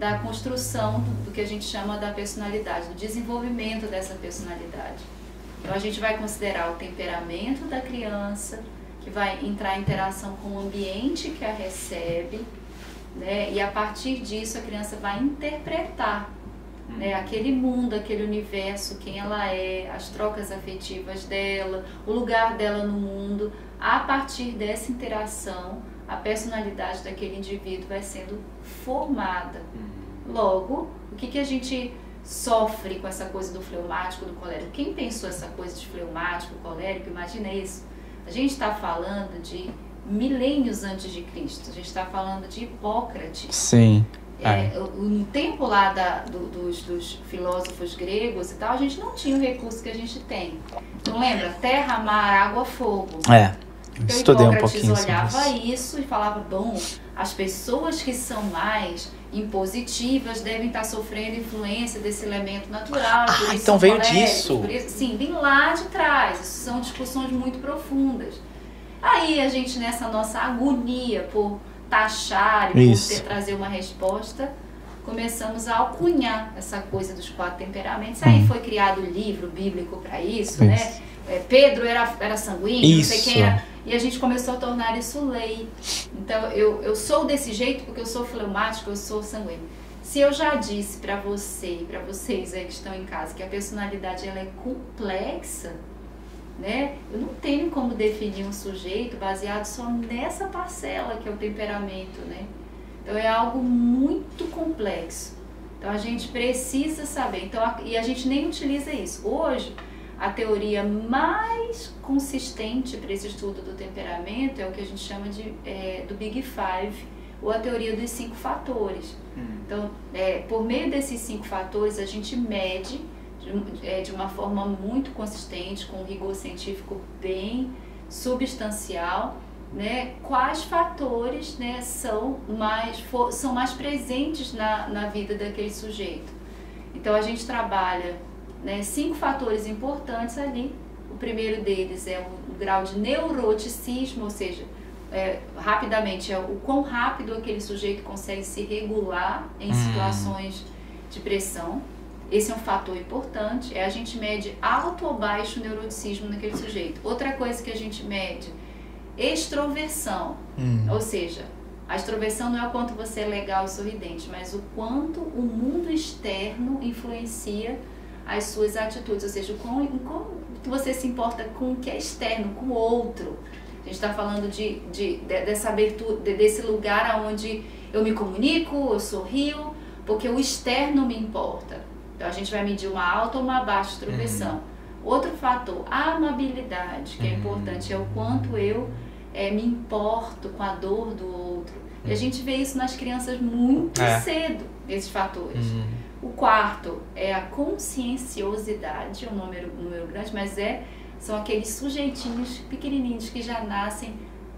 Speaker 2: da construção do, do, que a gente chama da personalidade, do desenvolvimento dessa personalidade. Então a gente vai considerar o temperamento da criança, que vai entrar em interação com o ambiente que a recebe, né? E a partir disso a criança vai interpretar né, aquele mundo, aquele universo, quem ela é, as trocas afetivas dela, o lugar dela no mundo. A partir dessa interação, a personalidade daquele indivíduo vai sendo formada. Logo, o que, que a gente sofre com essa coisa do fleumático, do colérico? Quem pensou essa coisa de fleumático, colérico? Imagina isso. A gente está falando de milênios antes de Cristo. A gente está falando de Hipócrates.
Speaker 1: Sim.
Speaker 2: É, é. No tempo lá da, do, dos, dos, filósofos gregos e tal, a gente não tinha o recurso que a gente tem. Não lembra? Terra, mar, água, fogo.
Speaker 1: É. Então, Estudei um pouquinho
Speaker 2: olhava isso e falava, bom, as pessoas que são mais impositivas devem estar sofrendo influência desse elemento natural.
Speaker 1: Ah, então veio disso.
Speaker 2: Isso, sim, vem lá de trás. Isso são discussões muito profundas. Aí a gente, nessa nossa agonia por taxar e por ter, trazer uma resposta, começamos a alcunhar essa coisa dos quatro temperamentos. Aí hum. foi criado o livro bíblico para isso, isso, né? É, Pedro era, era sanguíneo, isso. não sei quem era e a gente começou a tornar isso lei. Então, eu, eu sou desse jeito porque eu sou fleumático, eu sou sanguíneo. Se eu já disse para você e para vocês aí que estão em casa que a personalidade ela é complexa, né? Eu não tenho como definir um sujeito baseado só nessa parcela que é o temperamento, né? Então é algo muito complexo. Então a gente precisa saber. Então, a, e a gente nem utiliza isso. Hoje, a teoria mais consistente para esse estudo do temperamento é o que a gente chama de, é, do Big Five, ou a teoria dos cinco fatores. Hum. Então, é, por meio desses cinco fatores, a gente mede de, é, de uma forma muito consistente, com um rigor científico bem substancial, né, quais fatores né, são, mais, for, são mais presentes na, na vida daquele sujeito. Então, a gente trabalha né, cinco fatores importantes ali. O primeiro deles é o, grau de neuroticismo, ou seja, é, rapidamente, é o quão rápido aquele sujeito consegue se regular em hum. situações de pressão. Esse é um fator importante. É a gente mede alto ou baixo neuroticismo naquele sujeito. Outra coisa que a gente mede, extroversão. Hum. Ou seja, a extroversão não é o quanto você é legal e sorridente, mas o quanto o mundo externo influencia as suas atitudes. Ou seja, o quão, como você se importa com o que é externo, com o outro. A gente está falando de, de, de, dessa abertura, de, desse lugar onde eu me comunico, eu sorrio, porque o externo me importa. Então a gente vai medir uma alta ou uma baixa extroversão. Uhum. Outro fator, a amabilidade, que é uhum. importante, é o quanto eu é, me importo com a dor do outro. Uhum. E a uhum. gente vê isso nas crianças muito é. cedo, esses fatores. O quarto é a conscienciosidade, é um número, um número grande, mas é são aqueles sujeitinhos pequenininhos que já nascem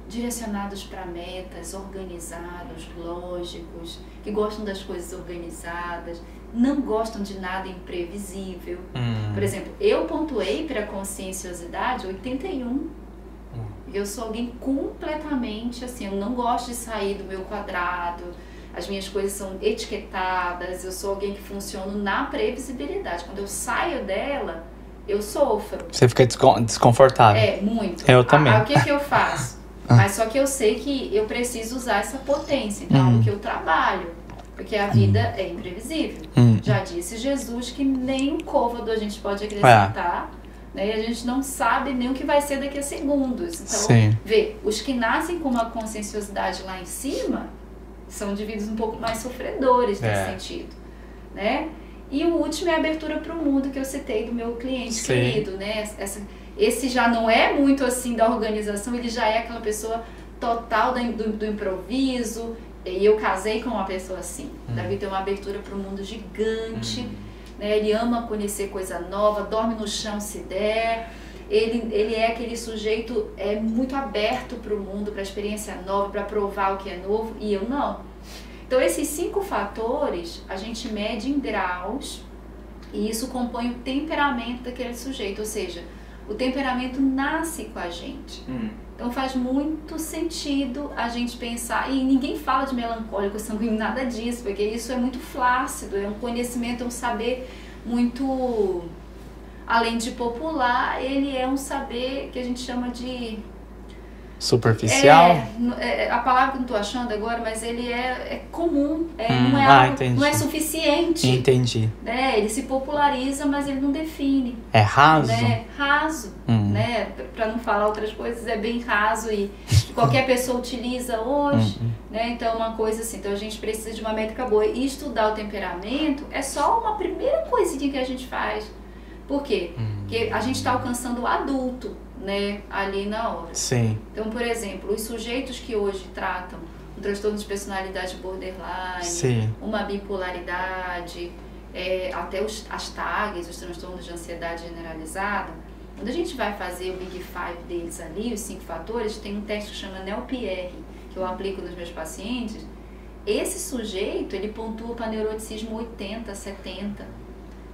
Speaker 2: direcionados para metas, organizados, lógicos, que gostam das coisas organizadas, não gostam de nada imprevisível. Hum. Por exemplo, eu pontuei para a conscienciosidade 81. Hum. Eu sou alguém completamente assim, eu não gosto de sair do meu quadrado, as minhas coisas são etiquetadas, eu sou alguém que funciona na previsibilidade. Quando eu saio dela, eu sofro.
Speaker 1: Você fica desconfortável.
Speaker 2: É, muito.
Speaker 1: Eu também.
Speaker 2: Ah, o que, que eu faço? <laughs> Ah. Mas só que eu sei que eu preciso usar essa potência, então hum. que eu trabalho. Porque a vida hum. é imprevisível. Hum. Já disse Jesus que nem um côvado a gente pode acrescentar. É. Né? E a gente não sabe nem o que vai ser daqui a segundos. Então, Sim. vê, os que nascem com uma conscienciosidade lá em cima são indivíduos um pouco mais sofredores nesse é. sentido. Né? E o último é a abertura para o mundo que eu citei do meu cliente Sim. querido, né? Essa, esse já não é muito assim da organização, ele já é aquela pessoa total do, do improviso. E eu casei com uma pessoa assim. Hum. Davi tem uma abertura para o mundo gigante. Hum. Né? Ele ama conhecer coisa nova, dorme no chão se der. Ele, ele é aquele sujeito é muito aberto para o mundo, para a experiência nova, para provar o que é novo. E eu não. Então, esses cinco fatores a gente mede em graus e isso compõe o temperamento daquele sujeito, ou seja, o temperamento nasce com a gente. Hum. Então faz muito sentido a gente pensar, e ninguém fala de melancólico, sanguíneo, nada disso, porque isso é muito flácido, é um conhecimento, é um saber muito, além de popular, ele é um saber que a gente chama de
Speaker 1: Superficial?
Speaker 2: É, é, a palavra que não estou achando agora, mas ele é, é comum, é, hum, não, é ah, algo, não é suficiente.
Speaker 1: Entendi.
Speaker 2: Né? Ele se populariza, mas ele não define.
Speaker 1: É raso?
Speaker 2: Né? Raso. Hum. Né? Para não falar outras coisas, é bem raso e qualquer pessoa utiliza hoje. Hum, hum. Né? Então, é uma coisa assim. Então, a gente precisa de uma métrica boa. E estudar o temperamento é só uma primeira coisinha que a gente faz. Por quê? Hum. Porque a gente está alcançando o adulto né, ali na hora.
Speaker 1: Sim.
Speaker 2: Então, por exemplo, os sujeitos que hoje tratam um transtorno de personalidade borderline, Sim. uma bipolaridade, é, até os, as tags, os transtornos de ansiedade generalizada, quando a gente vai fazer o Big Five deles ali, os cinco fatores, tem um teste que chama NELPR, que eu aplico nos meus pacientes. Esse sujeito, ele pontua para neuroticismo 80, 70.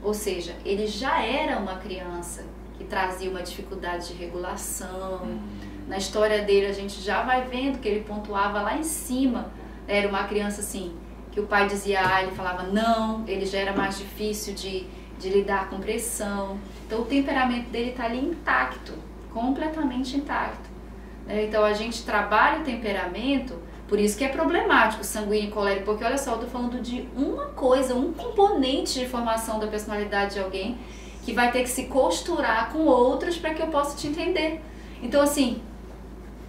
Speaker 2: Ou seja, ele já era uma criança que trazia uma dificuldade de regulação. Hum. Na história dele, a gente já vai vendo que ele pontuava lá em cima. Era uma criança assim, que o pai dizia A, ele falava não, ele já era mais difícil de, de lidar com pressão. Então, o temperamento dele está ali intacto, completamente intacto. Né? Então, a gente trabalha o temperamento, por isso que é problemático sanguíneo e colérico, porque olha só, eu estou falando de uma coisa, um componente de formação da personalidade de alguém que vai ter que se costurar com outras para que eu possa te entender. Então, assim,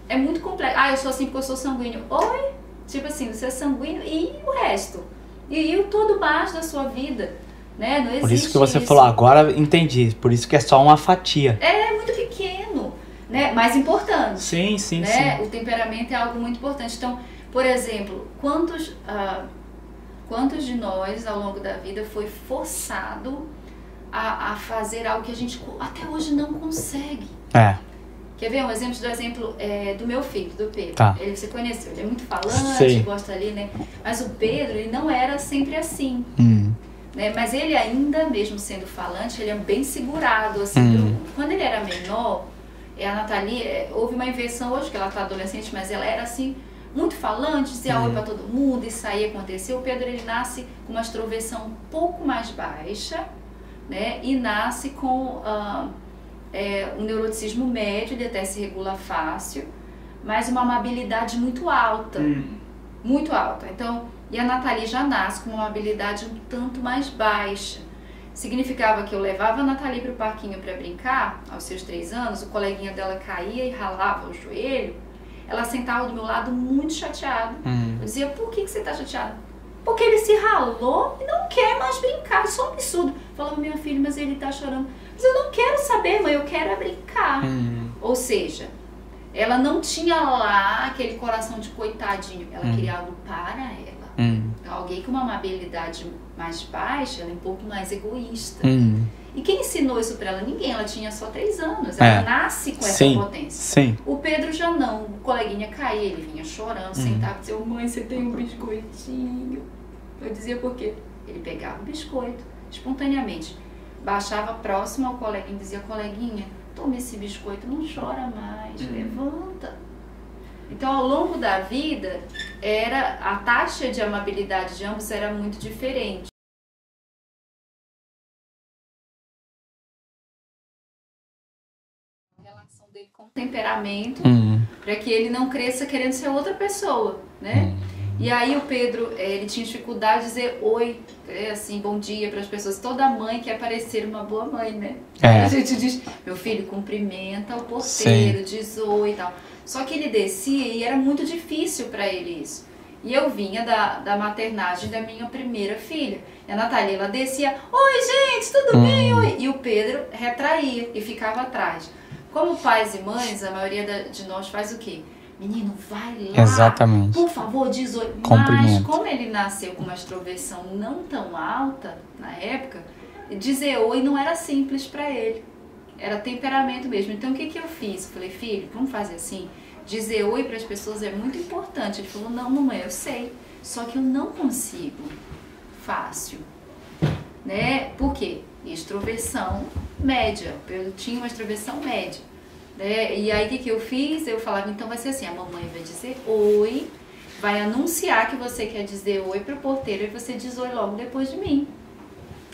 Speaker 2: é muito complexo. Ah, eu sou assim porque eu sou sanguíneo. Oi? Tipo assim, você é sanguíneo e o resto? E, e todo mais da sua vida. Né? Não
Speaker 1: por isso que você isso. falou, agora entendi. Por isso que é só uma fatia.
Speaker 2: É muito pequeno, né? Mais importante.
Speaker 1: Sim, sim,
Speaker 2: né?
Speaker 1: sim.
Speaker 2: O temperamento é algo muito importante. Então, por exemplo, quantos, ah, quantos de nós ao longo da vida foi forçado a, a fazer algo que a gente até hoje não consegue?
Speaker 1: É.
Speaker 2: Quer ver um exemplo do exemplo é, do meu filho, do Pedro?
Speaker 1: Tá.
Speaker 2: Ele você conheceu, ele é muito falante, gosta ali, né? Mas o Pedro, ele não era sempre assim.
Speaker 1: Hum.
Speaker 2: Né? Mas ele ainda, mesmo sendo falante, ele é bem segurado, assim. Hum. Quando ele era menor, a Nathalie, é, houve uma inversão hoje, que ela está adolescente, mas ela era assim, muito falante, dizia hum. oi para todo mundo, isso aí aconteceu. O Pedro, ele nasce com uma extroversão um pouco mais baixa, né? E nasce com uh, é, um neuroticismo médio, ele até se regula fácil, mas uma amabilidade muito alta. Hum. Muito alta. Então, e a Nathalie já nasce com uma habilidade um tanto mais baixa. Significava que eu levava a Nathalie para o parquinho para brincar, aos seus três anos, o coleguinha dela caía e ralava o joelho, ela sentava do meu lado muito chateada.
Speaker 1: Uhum.
Speaker 2: Eu dizia, por que, que você está chateada? Porque ele se ralou e não quer mais brincar, isso é um absurdo. Falava, minha filha, mas ele está chorando. Mas eu não quero saber, mãe, eu quero é brincar.
Speaker 1: Uhum.
Speaker 2: Ou seja, ela não tinha lá aquele coração de coitadinho, ela uhum. queria algo para ela.
Speaker 1: Hum.
Speaker 2: Então, alguém com uma amabilidade mais baixa, ela é um pouco mais egoísta. E quem ensinou isso para ela? Ninguém. Ela tinha só três anos. Ela é. nasce com essa
Speaker 1: sim,
Speaker 2: potência.
Speaker 1: Sim.
Speaker 2: O Pedro já não. O coleguinha caía, ele vinha chorando, hum. sentava e dizia: Mãe, você tem um biscoitinho. Eu dizia por quê? Ele pegava o biscoito, espontaneamente. Baixava próximo ao coleguinha e dizia: Coleguinha, tome esse biscoito, não chora mais, hum. levanta. Então, ao longo da vida, era a taxa de amabilidade de ambos era muito diferente. Com temperamento,
Speaker 1: uhum.
Speaker 2: para que ele não cresça querendo ser outra pessoa, né?
Speaker 1: Uhum.
Speaker 2: E aí o Pedro, eh, ele tinha dificuldade de dizer oi, é, assim, bom dia para as pessoas. Toda mãe quer parecer uma boa mãe, né?
Speaker 1: É.
Speaker 2: A gente diz, meu filho, cumprimenta o porteiro, Sim. diz oi e tal. Só que ele descia e era muito difícil para ele isso. E eu vinha da, da maternagem da minha primeira filha. E a Natália, ela descia, oi gente, tudo hum. bem? Oi. E o Pedro retraía e ficava atrás. Como pais e mães, a maioria de nós faz o quê? Menino, vai lá.
Speaker 1: Exatamente.
Speaker 2: Por favor, diz oi. Mas como ele nasceu com uma extroversão não tão alta na época, dizer oi não era simples para ele. Era temperamento mesmo. Então o que, que eu fiz? Falei, filho, vamos fazer assim? Dizer oi para as pessoas é muito importante. Ele falou, não, mamãe, eu sei. Só que eu não consigo. Fácil. Né? Por quê? Extroversão média. Eu tinha uma extroversão média. Né? E aí o que, que eu fiz? Eu falava, então vai ser assim, a mamãe vai dizer oi, vai anunciar que você quer dizer oi pro porteiro e você diz oi logo depois de mim.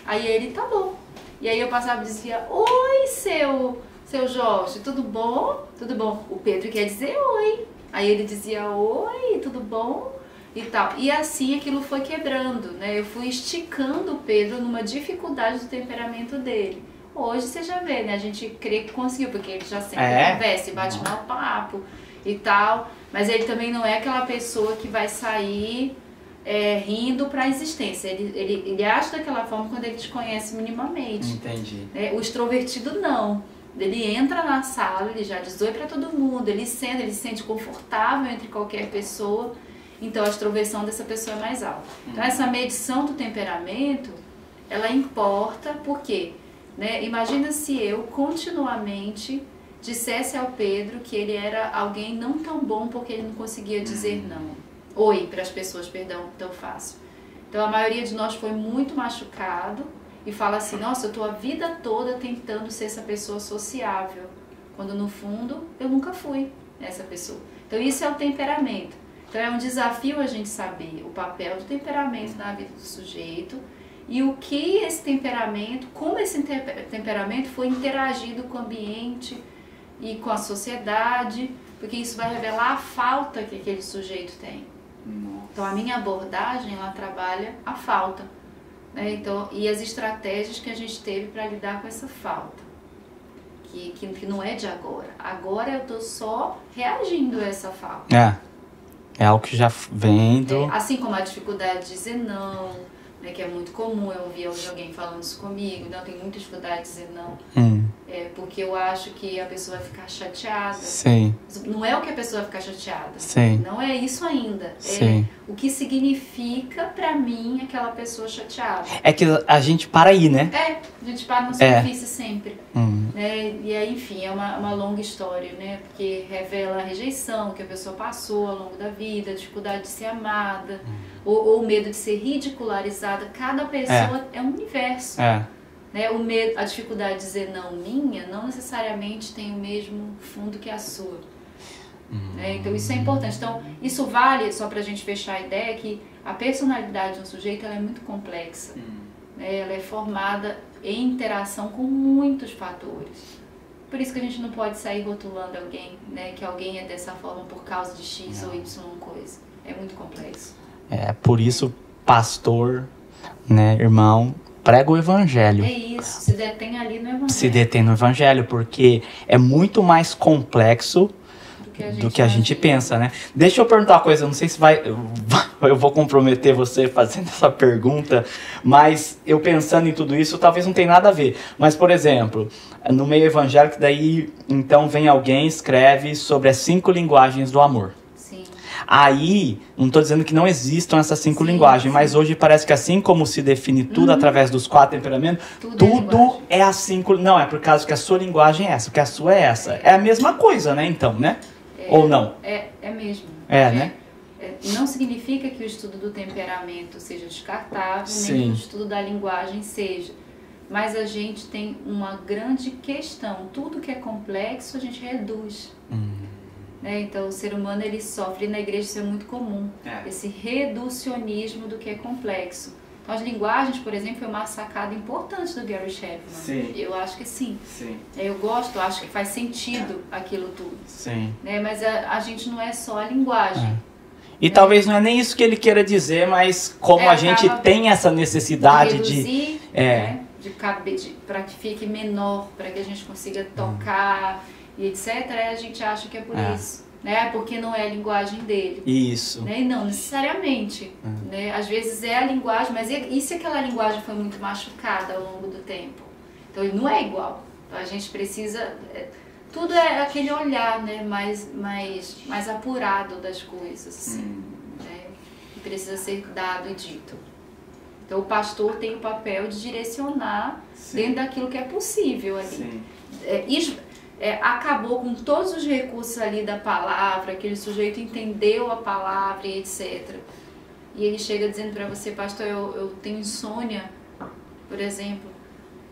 Speaker 2: Aí ele, tá bom. E aí eu passava e dizia, oi, seu, seu Jorge, tudo bom? Tudo bom. O Pedro quer dizer oi. Aí ele dizia, oi, tudo bom? E tal. E assim aquilo foi quebrando, né? Eu fui esticando o Pedro numa dificuldade do temperamento dele. Hoje você já vê, né? A gente crê que conseguiu, porque ele já sempre é. conversa, bate mal papo e tal. Mas ele também não é aquela pessoa que vai sair é, rindo para a existência. Ele, ele, ele age daquela forma quando ele te conhece minimamente.
Speaker 1: Entendi.
Speaker 2: É, o extrovertido não. Ele entra na sala, ele já diz oi para todo mundo, ele senta, ele se sente confortável entre qualquer pessoa. Então a extroversão dessa pessoa é mais alta. Então essa medição do temperamento, ela importa porque, né? Imagina se eu continuamente dissesse ao Pedro que ele era alguém não tão bom porque ele não conseguia dizer não oi para as pessoas, perdão, tão fácil. Então a maioria de nós foi muito machucado e fala assim: nossa, eu estou a vida toda tentando ser essa pessoa sociável, quando no fundo eu nunca fui essa pessoa. Então isso é o temperamento. Então é um desafio a gente saber o papel do temperamento na vida do sujeito e o que esse temperamento, como esse temperamento foi interagido com o ambiente e com a sociedade, porque isso vai revelar a falta que aquele sujeito tem. Então a minha abordagem ela trabalha a falta, né? Então e as estratégias que a gente teve para lidar com essa falta, que, que, que não é de agora. Agora eu estou só reagindo a essa falta.
Speaker 1: É. É algo que já vem do...
Speaker 2: É, assim como a dificuldade de dizer não, né, que é muito comum eu ouvir alguém falando isso comigo, não, tenho muita dificuldade de dizer não.
Speaker 1: Hum.
Speaker 2: É, porque eu acho que a pessoa vai ficar chateada.
Speaker 1: Sim.
Speaker 2: Não é o que a pessoa vai ficar chateada.
Speaker 1: Sim.
Speaker 2: Não é isso ainda.
Speaker 1: Sim.
Speaker 2: É o que significa para mim aquela pessoa chateada.
Speaker 1: É que a gente para aí, né?
Speaker 2: É, a gente para na superfície é. sempre.
Speaker 1: Hum.
Speaker 2: Né? E aí, enfim, é uma, uma longa história, né? Porque revela a rejeição que a pessoa passou ao longo da vida, a dificuldade de ser amada, hum. ou, ou o medo de ser ridicularizada. Cada pessoa é, é um universo.
Speaker 1: É.
Speaker 2: Né? O medo, a dificuldade de dizer não minha não necessariamente tem o mesmo fundo que a sua. Né? Então isso é importante. Então isso vale, só para a gente fechar a ideia, que a personalidade de um sujeito ela é muito complexa. Uhum. Né? Ela é formada em interação com muitos fatores. Por isso que a gente não pode sair rotulando alguém, né? que alguém é dessa forma por causa de X não. ou Y coisa. É muito complexo.
Speaker 1: É, por isso, pastor, né, irmão, prega o evangelho.
Speaker 2: É isso, se detém ali no evangelho.
Speaker 1: Se detém no evangelho, porque é muito mais complexo do que a gente, que a gente pensa, né? Deixa eu perguntar uma coisa, não sei se vai <laughs> eu vou comprometer você fazendo essa pergunta, mas eu pensando em tudo isso, talvez não tenha nada a ver. Mas por exemplo, no meio evangélico daí então vem alguém escreve sobre as cinco linguagens do amor. Aí, não estou dizendo que não existam essas cinco sim, linguagens, sim. mas hoje parece que assim como se define tudo uhum. através dos quatro temperamentos, tudo, tudo é, é as cinco. Não, é por causa que a sua linguagem é essa, que a sua é essa. É a mesma coisa, né? Então, né?
Speaker 2: É,
Speaker 1: Ou não?
Speaker 2: É, é mesmo.
Speaker 1: É, é né?
Speaker 2: É, não significa que o estudo do temperamento seja descartável, sim. nem que o estudo da linguagem seja. Mas a gente tem uma grande questão. Tudo que é complexo a gente reduz.
Speaker 1: Hum.
Speaker 2: Né? Então, o ser humano ele sofre, e na igreja isso é muito comum,
Speaker 1: é.
Speaker 2: esse reducionismo do que é complexo. Então, as linguagens, por exemplo, é uma sacada importante do Gary Chapman.
Speaker 1: Sim.
Speaker 2: Eu acho que sim.
Speaker 1: sim.
Speaker 2: Eu gosto, acho que faz sentido aquilo tudo.
Speaker 1: Sim.
Speaker 2: Né? Mas a, a gente não é só a linguagem. É.
Speaker 1: E né? talvez não é nem isso que ele queira dizer, mas como é, a gente tem essa necessidade
Speaker 2: de.
Speaker 1: de
Speaker 2: é. Né? de, de para que fique menor, para que a gente consiga tocar. Hum e etc., a gente acha que é por é. isso. Né? Porque não é a linguagem dele.
Speaker 1: Isso.
Speaker 2: Né? E não necessariamente. É. Né? Às vezes é a linguagem, mas e, se aquela linguagem foi muito machucada ao longo do tempo? Então ele não é igual. Então, a gente precisa. É, tudo é aquele olhar né? mais, mais, mais apurado das coisas. Assim, hum. né? Que precisa ser dado e dito. Então o pastor tem o papel de direcionar Sim. dentro daquilo que é possível ali. Sim. É, é, acabou com todos os recursos ali da palavra, aquele sujeito entendeu a palavra e etc. E ele chega dizendo para você, pastor, eu, eu tenho insônia, por exemplo,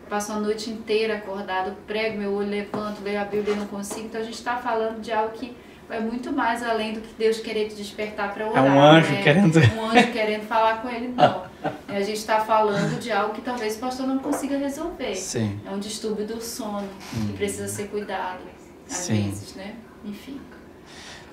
Speaker 2: passo a noite inteira acordado, prego meu olho, levanto, leio a Bíblia e não consigo. Então a gente está falando de algo que vai muito mais além do que Deus querer te despertar para orar.
Speaker 1: É um anjo
Speaker 2: né?
Speaker 1: querendo.
Speaker 2: Um anjo querendo falar com ele, não. A gente está falando de algo que talvez o pastor não consiga resolver.
Speaker 1: Sim.
Speaker 2: É um distúrbio do sono hum. que precisa ser cuidado, às
Speaker 1: Sim.
Speaker 2: vezes, né? Enfim.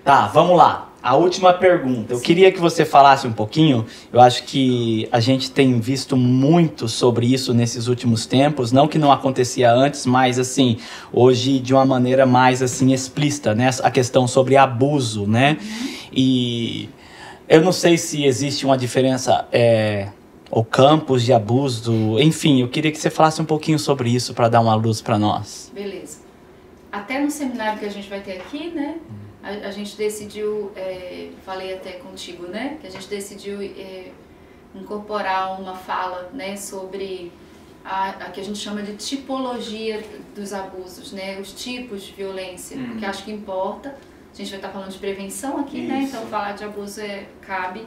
Speaker 1: Tá, vamos lá. A última pergunta. Eu queria que você falasse um pouquinho. Eu acho que a gente tem visto muito sobre isso nesses últimos tempos. Não que não acontecia antes, mas assim, hoje de uma maneira mais assim explícita, né? A questão sobre abuso, né? E eu não sei se existe uma diferença. É, ou campos de abuso, enfim, eu queria que você falasse um pouquinho sobre isso para dar uma luz para nós.
Speaker 2: Beleza. Até no seminário que a gente vai ter aqui, né? A, a gente decidiu, é, falei até contigo, né? Que a gente decidiu é, incorporar uma fala, né? Sobre a, a, que a gente chama de tipologia dos abusos, né? Os tipos de violência, uhum. que acho que importa. A gente vai estar falando de prevenção aqui, né? Isso. né? Então falar de abuso é, cabe.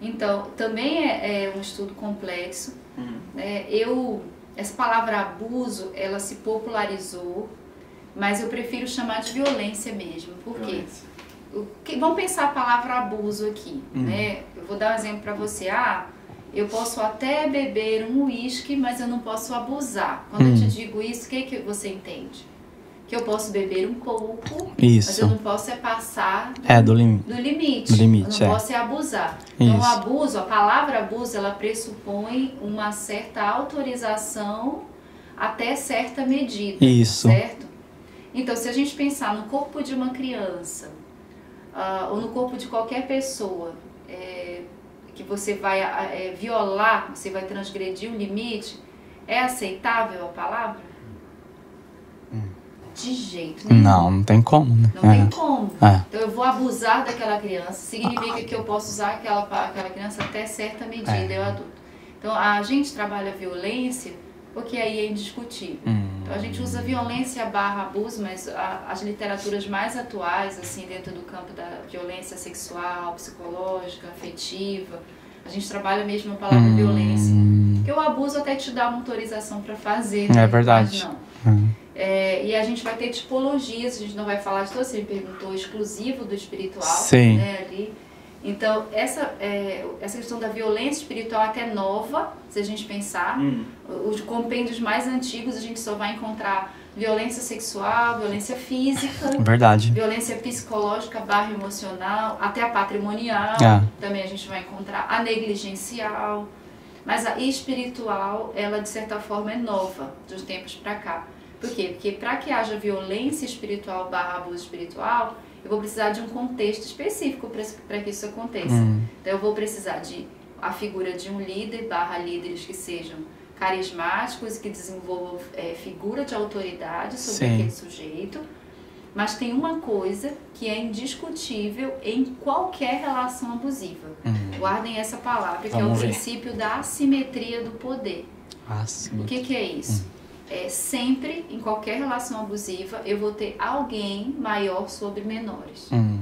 Speaker 2: Então, também é, é um estudo complexo.
Speaker 1: Uhum.
Speaker 2: Né? Eu, essa palavra abuso, ela se popularizou mas eu prefiro chamar de violência mesmo. Por quê? Vamos pensar a palavra abuso aqui,
Speaker 1: uhum.
Speaker 2: né? Eu vou dar um exemplo para você. Ah, eu posso até beber um uísque, mas eu não posso abusar. Quando uhum. eu te hum. digo isso, o que, que você entende? Que eu posso beber um pouco,
Speaker 1: isso.
Speaker 2: mas eu não posso é passar
Speaker 1: do, é, do, lim...
Speaker 2: do limite.
Speaker 1: Do limite
Speaker 2: eu não
Speaker 1: é.
Speaker 2: posso é abusar.
Speaker 1: Isso.
Speaker 2: Então, o abuso, a palavra abuso, ela pressupõe uma certa autorização até certa medida.
Speaker 1: Isso.
Speaker 2: Certo? Então, se a gente pensar no corpo de uma criança, uh, ou no corpo de qualquer pessoa, é, que você vai é, violar, você vai transgredir um limite, é aceitável a palavra? Hum. De jeito nenhum.
Speaker 1: Não, não tem como, né?
Speaker 2: Não é. tem como. É. Então eu vou abusar daquela criança, significa que eu posso usar aquela, aquela criança até certa medida, é. eu adulto. Então a gente trabalha violência porque aí é indiscutível. Hum. Então a gente usa violência barra abuso, mas a, as literaturas mais atuais, assim, dentro do campo da violência sexual, psicológica, afetiva, a gente trabalha mesmo a palavra hum. violência. Porque o abuso até te dá uma autorização para fazer.
Speaker 1: Né? É verdade.
Speaker 2: Mas não. Hum. É, e a gente vai ter tipologias, a gente não vai falar de todo, você me perguntou, exclusivo do espiritual,
Speaker 1: Sim.
Speaker 2: né, ali. Então, essa, é, essa questão da violência espiritual é até nova, se a gente pensar. Hum. Os compêndios mais antigos a gente só vai encontrar violência sexual, violência física,
Speaker 1: Verdade.
Speaker 2: violência psicológica barra emocional, até a patrimonial, é. também a gente vai encontrar a negligencial. Mas a espiritual, ela de certa forma é nova dos tempos para cá. Por quê? Porque para que haja violência espiritual barra abuso espiritual, eu vou precisar de um contexto específico para que isso aconteça. Hum. Então eu vou precisar de a figura de um líder barra líderes que sejam carismáticos e que desenvolvam é, figura de autoridade sobre Sim. aquele sujeito. Mas tem uma coisa que é indiscutível em qualquer relação abusiva. Hum. Guardem essa palavra, que Vamos é o ver. princípio da assimetria do poder.
Speaker 1: Assimetria.
Speaker 2: O que, que é isso? Hum é, sempre, em qualquer relação abusiva, eu vou ter alguém maior sobre menores. Hum.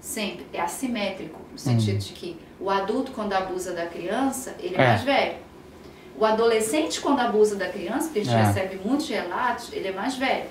Speaker 2: Sempre. É assimétrico, no sentido hum. de que o adulto, quando abusa da criança, ele é, é, mais velho. O adolescente, quando abusa da criança, porque a gente é. recebe muitos relatos, ele é mais velho.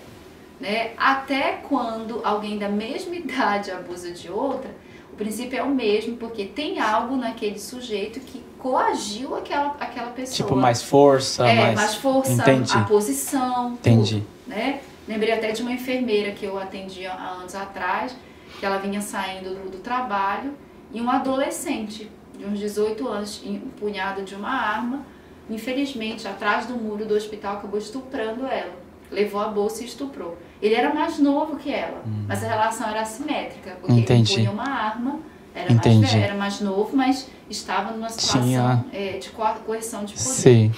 Speaker 2: Né? Até quando alguém da mesma <laughs> idade abusa de outra, o princípio é o mesmo, porque tem algo naquele sujeito que coagiu aquela, aquela pessoa.
Speaker 1: Tipo, mais força,
Speaker 2: é,
Speaker 1: mais...
Speaker 2: mais força, Entendi. a posição.
Speaker 1: Entendi.
Speaker 2: Tudo, né? Lembrei até de uma enfermeira que eu atendi há anos atrás, que ela vinha saindo do, do trabalho, e um adolescente de uns 18 anos, empunhado de uma arma, infelizmente, atrás do muro do hospital, acabou estuprando ela. Levou a bolsa e estuprou. Ele era mais novo que ela, hum. mas a relação era assimétrica, porque Entendi. ele punha uma arma, era Entendi. mais, velho, era mais novo, mas estava numa situação Tinha... é, de coerção de poder. Sim.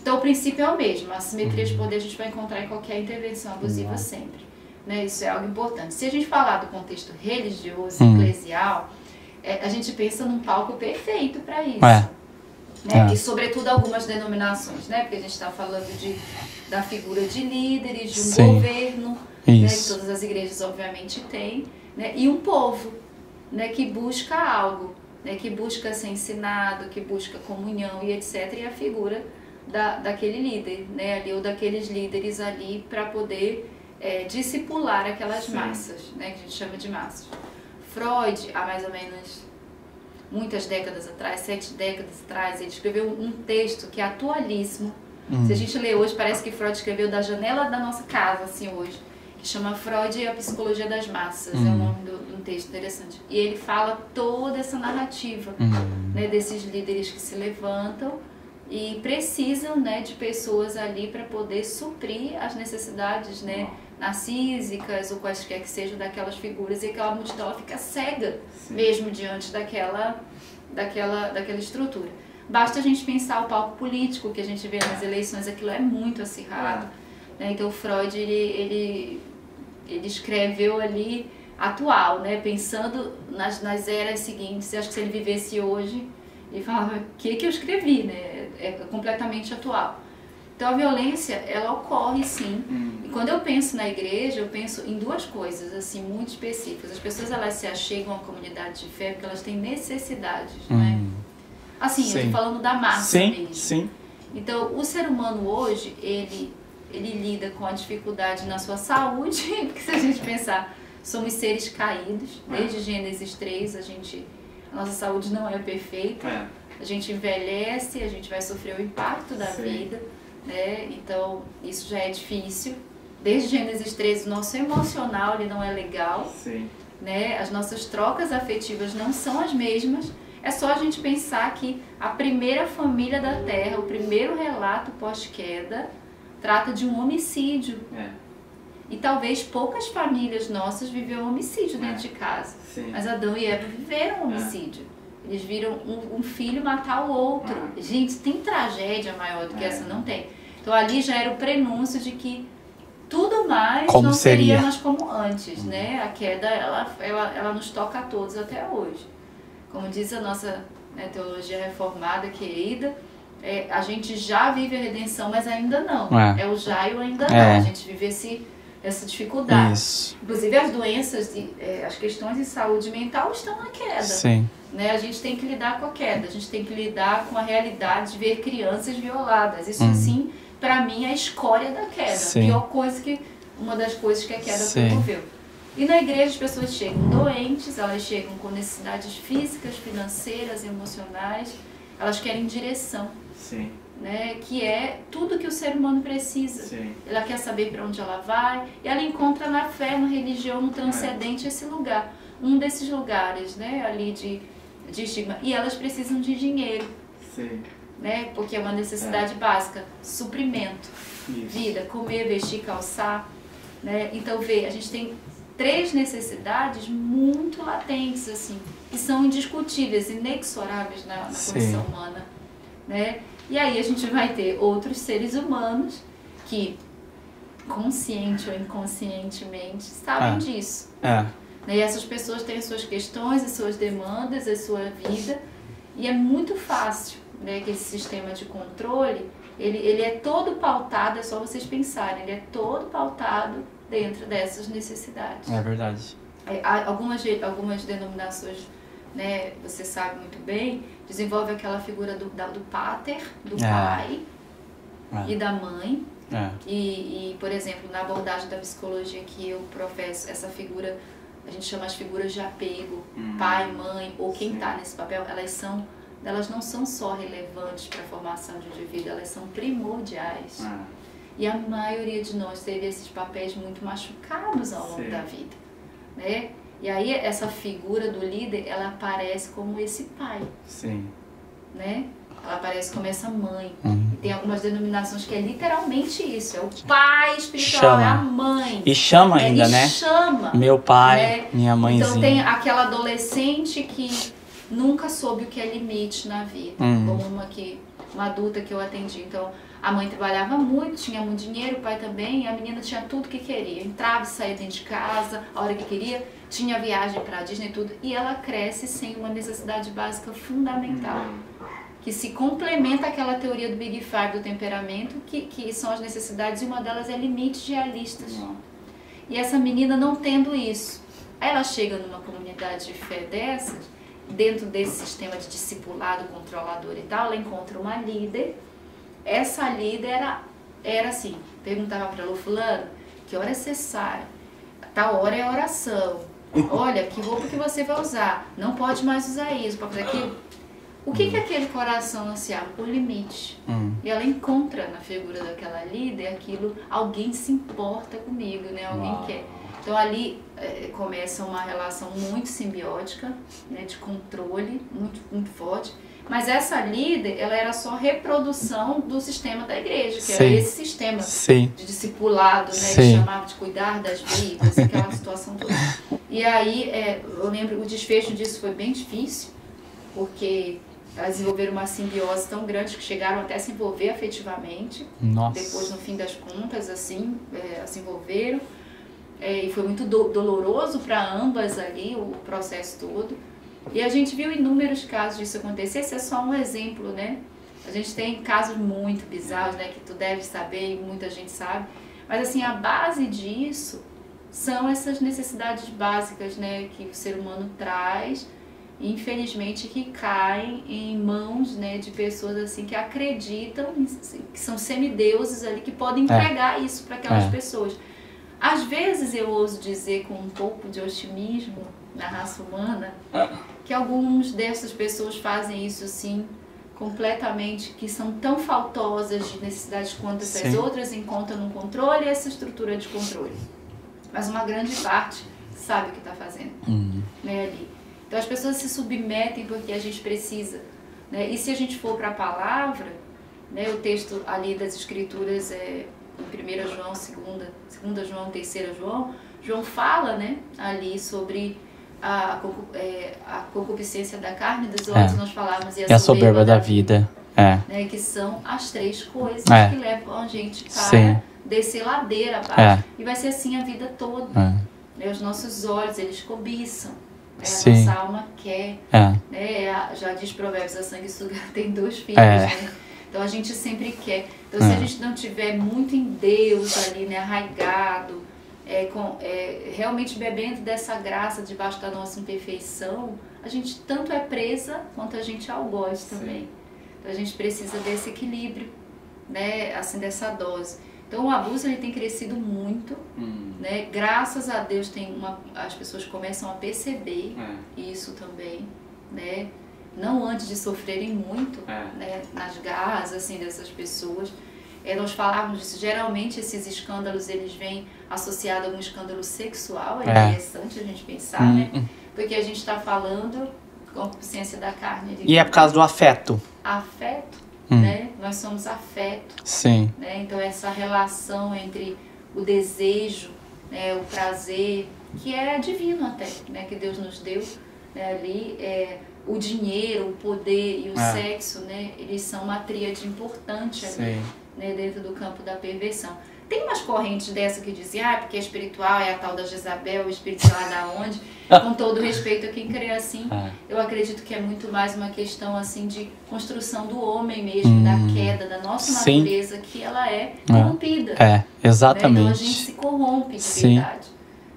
Speaker 2: Então o princípio é o mesmo, a assimetria de uhum. poder a gente vai encontrar em qualquer intervenção abusiva uhum. sempre. Né? Isso é algo importante. Se a gente falar do contexto religioso, eclesial, é, a gente pensa num palco perfeito para isso. É. Né? É. E sobretudo algumas denominações, né? Porque a gente está falando de, da figura de líderes, de um Sim. governo, né? que todas as igrejas obviamente têm, né? e um povo né? que busca algo né, que busca ser ensinado, que busca comunhão e etc. E a figura da, daquele líder, né, ali, ou daqueles líderes ali para poder é, discipular aquelas Sim. massas, né, que a gente chama de massas. Freud, há mais ou menos muitas décadas atrás, sete décadas atrás, ele escreveu um texto que é atualíssimo. Hum. Se a gente lê hoje, parece que Freud escreveu da janela da nossa casa, assim, hoje que chama Freud e a Psicologia das Massas, é o uhum. nome de um texto interessante. E ele fala toda essa narrativa uhum. né, desses líderes que se levantam e precisam né, de pessoas ali para poder suprir as necessidades né, narcísicas ou quaisquer que sejam daquelas figuras e aquela multidão ela fica cega Sim. mesmo diante daquela, daquela, daquela estrutura. Basta a gente pensar o palco político que a gente vê nas eleições, aquilo é muito acirrado. É. Né? Então Freud ele, ele ele escreveu ali atual, né? Pensando nas, nas eras seguintes. Eu acho que se ele vivesse hoje, ele falava, o que, que eu escrevi, né? É completamente atual. Então a violência, ela ocorre sim. Hum. E quando eu penso na igreja, eu penso em duas coisas, assim, muito específicas. As pessoas, elas se achegam à comunidade de fé porque elas têm necessidades, não é? Hum. Assim, sim. eu tô falando da massa
Speaker 1: sim,
Speaker 2: mesmo.
Speaker 1: Sim,
Speaker 2: Então, o ser humano hoje, ele ele lida com a dificuldade na sua saúde, <laughs> porque se a gente pensar, somos seres caídos, desde Gênesis 3, a gente nossa saúde não é perfeita. É. A gente envelhece, a gente vai sofrer o impacto da Sim. vida, né? Então, isso já é difícil. Desde Gênesis 3, o nosso emocional ele não é legal.
Speaker 1: Sim.
Speaker 2: Né? As nossas trocas afetivas não são as mesmas. É só a gente pensar que a primeira família da Terra, o primeiro relato pós-queda, trata de um homicídio. É. E talvez poucas famílias nossas viveram homicídio dentro é. de casa.
Speaker 1: Sim.
Speaker 2: Mas Adão e Eva viveram é. homicídio. É. Eles viram um, um, filho matar o outro. É. Gente, tem tragédia maior do que é. essa? Não tem. Então ali já era o prenúncio de que tudo mais
Speaker 1: como
Speaker 2: não
Speaker 1: seria
Speaker 2: mais como antes, hum. né? A queda, ela, ela, ela nos toca a todos até hoje. Como diz a nossa né, teologia reformada querida, é, a gente já vive a redenção, mas ainda não. É, é o já e o ainda não. É. A gente vive esse, essa dificuldade.
Speaker 1: Isso.
Speaker 2: Inclusive as doenças, e, é, as questões de saúde mental estão na queda.
Speaker 1: Sim.
Speaker 2: Né? A gente tem que lidar com a queda, a gente tem que lidar com a realidade de ver crianças violadas. Isso, uhum. sim, para mim, é a escória da queda. Sim. A pior coisa que, uma das coisas que a queda sim. promoveu. E na igreja as pessoas chegam doentes, elas chegam com necessidades físicas, financeiras, emocionais, elas querem direção.
Speaker 1: Sim.
Speaker 2: Né, que é tudo que o ser humano precisa.
Speaker 1: Sim.
Speaker 2: Ela quer saber para onde ela vai e ela encontra na fé, na religião, no transcendente é. esse lugar. Um desses lugares, né, ali de, de estigma. E elas precisam de dinheiro.
Speaker 1: Sim.
Speaker 2: Né, porque é uma necessidade é. básica. Suprimento.
Speaker 1: Isso.
Speaker 2: Vida, comer, vestir, calçar. Né? Então, vê, a gente tem três necessidades muito latentes, assim, que são indiscutíveis, inexoráveis na, na condição humana. Né? E aí a gente vai ter outros seres humanos que, consciente ou inconscientemente, sabem
Speaker 1: é.
Speaker 2: disso.
Speaker 1: É.
Speaker 2: Né? E essas pessoas têm suas questões, as suas demandas, a sua vida, e é muito fácil né, que esse sistema de controle, ele, ele é todo pautado, é só vocês pensarem, ele é todo pautado dentro dessas necessidades.
Speaker 1: É verdade.
Speaker 2: É, algumas, algumas denominações, né, você sabe muito bem, desenvolve aquela figura do, da, do pater, do é. pai é. e da mãe.
Speaker 1: É.
Speaker 2: E, e, por exemplo, na abordagem da psicologia que eu professo, essa figura, a gente chama as figuras de apego, hum. pai, mãe, ou quem está nesse papel, elas são elas não são só relevantes para a formação de um indivíduo, elas são primordiais.
Speaker 1: É.
Speaker 2: E a maioria de nós teve esses papéis muito machucados ao longo Sim. da vida, né? E aí essa figura do líder, ela aparece como esse pai.
Speaker 1: Sim.
Speaker 2: Né? Ela aparece como essa mãe.
Speaker 1: Uhum.
Speaker 2: E tem algumas denominações que é literalmente isso. É o pai espiritual, chama. é a mãe.
Speaker 1: E chama é, ainda,
Speaker 2: e
Speaker 1: né?
Speaker 2: chama.
Speaker 1: Meu pai, né? minha mãezinha.
Speaker 2: Então tem aquela adolescente que nunca soube o que é limite na vida.
Speaker 1: Uhum.
Speaker 2: Como uma, que, uma adulta que eu atendi. Então, a mãe trabalhava muito, tinha muito dinheiro, o pai também, e a menina tinha tudo que queria. Entrava e saía dentro de casa, a hora que queria, tinha viagem para Disney e tudo. E ela cresce sem uma necessidade básica fundamental, que se complementa aquela teoria do Big Five do temperamento, que, que são as necessidades, e uma delas é limites realistas. E essa menina não tendo isso, aí ela chega numa comunidade de fé dessas, dentro desse sistema de discipulado, controlador e tal, ela encontra uma líder essa líder era, era assim, perguntava para ela, fulano, que hora você sai? Tal hora é oração. Olha, que roupa que você vai usar? Não pode mais usar isso, para fazer aquilo. O que, que aquele coração anunciava? O limite.
Speaker 1: Hum.
Speaker 2: E ela encontra na figura daquela líder aquilo, alguém se importa comigo, né? Alguém Uau. quer. Então ali é, começa uma relação muito simbiótica, né, de controle, muito, muito forte. Mas essa líder, ela era só reprodução do sistema da igreja, que Sim. era esse sistema
Speaker 1: Sim.
Speaker 2: de discipulado, né? Sim. Que chamava de cuidar das vidas, aquela situação toda. E aí, é, eu lembro, o desfecho disso foi bem difícil, porque elas desenvolveram uma simbiose tão grande que chegaram até a se envolver afetivamente.
Speaker 1: Nossa.
Speaker 2: Depois, no fim das contas, assim, é, se envolveram. É, e foi muito do, doloroso para ambas ali, o processo todo. E a gente viu inúmeros casos disso acontecer, esse é só um exemplo, né? A gente tem casos muito bizarros, né, que tu deve saber e muita gente sabe. Mas assim, a base disso são essas necessidades básicas, né, que o ser humano traz, infelizmente que caem em mãos, né, de pessoas assim que acreditam, que são semideuses ali que podem é. entregar é. isso para aquelas é. pessoas. Às vezes eu ouso dizer com um pouco de otimismo na raça humana, que algumas dessas pessoas fazem isso assim completamente, que são tão faltosas de necessidades quanto essas outras, encontram no controle essa estrutura de controle. Mas uma grande parte sabe o que está fazendo
Speaker 1: uhum.
Speaker 2: né, ali. Então as pessoas se submetem porque a gente precisa. Né? E se a gente for para a palavra, né, o texto ali das escrituras é em 1 João, 2, 2 João, 3 João, João fala né, ali sobre a, é, a concupiscência da carne dos olhos, é. nós falávamos, e a,
Speaker 1: e a soberba, soberba da, da vida. É.
Speaker 2: Né, que são as três coisas é. que levam a gente para Sim. descer ladeira abaixo. É. E vai ser assim a vida toda. É. Né, os nossos olhos, eles cobiçam. Né, a nossa alma quer. Né, já diz Provérbios, a sanguessuga <laughs> tem dois filhos. Né? Então a gente sempre quer. Então se a gente não tiver muito em Deus ali, né, arraigado, é, com, é, realmente bebendo dessa graça debaixo da nossa imperfeição, a gente tanto é presa quanto a gente é algoz também. Sim. Então a gente precisa desse equilíbrio, né, assim, dessa dose. Então o abuso ele tem crescido muito, hum. né? Graças a Deus tem uma, as pessoas começam a perceber é. isso também, né? Não antes de sofrerem muito, é. né? Nas garras assim dessas pessoas, é, nós falávamos disso, geralmente esses escândalos eles vêm associados a algum escândalo sexual, é, é. interessante a gente pensar, hum, né? Hum. Porque a gente está falando com consciência da carne.
Speaker 1: E é por causa do afeto.
Speaker 2: Afeto, hum. né? Nós somos afeto.
Speaker 1: Sim.
Speaker 2: Né? Então essa relação entre o desejo, né, o prazer, que é divino até, né, que Deus nos deu né, ali, é, o dinheiro, o poder e o é. sexo, né, eles são uma tríade importante ali. Sim né, dentro do campo da perversão. Tem umas correntes dessa que dizem, ah, porque é espiritual é a tal da Jezabel, o espírito lá da onde. <laughs> Com todo respeito a quem crê assim, é. eu acredito que é muito mais uma questão assim de construção do homem mesmo, hum, da queda, da nossa sim. natureza, que ela é, é. corrompida.
Speaker 1: É, exatamente. Né? Então a
Speaker 2: gente se corrompe de sim. verdade.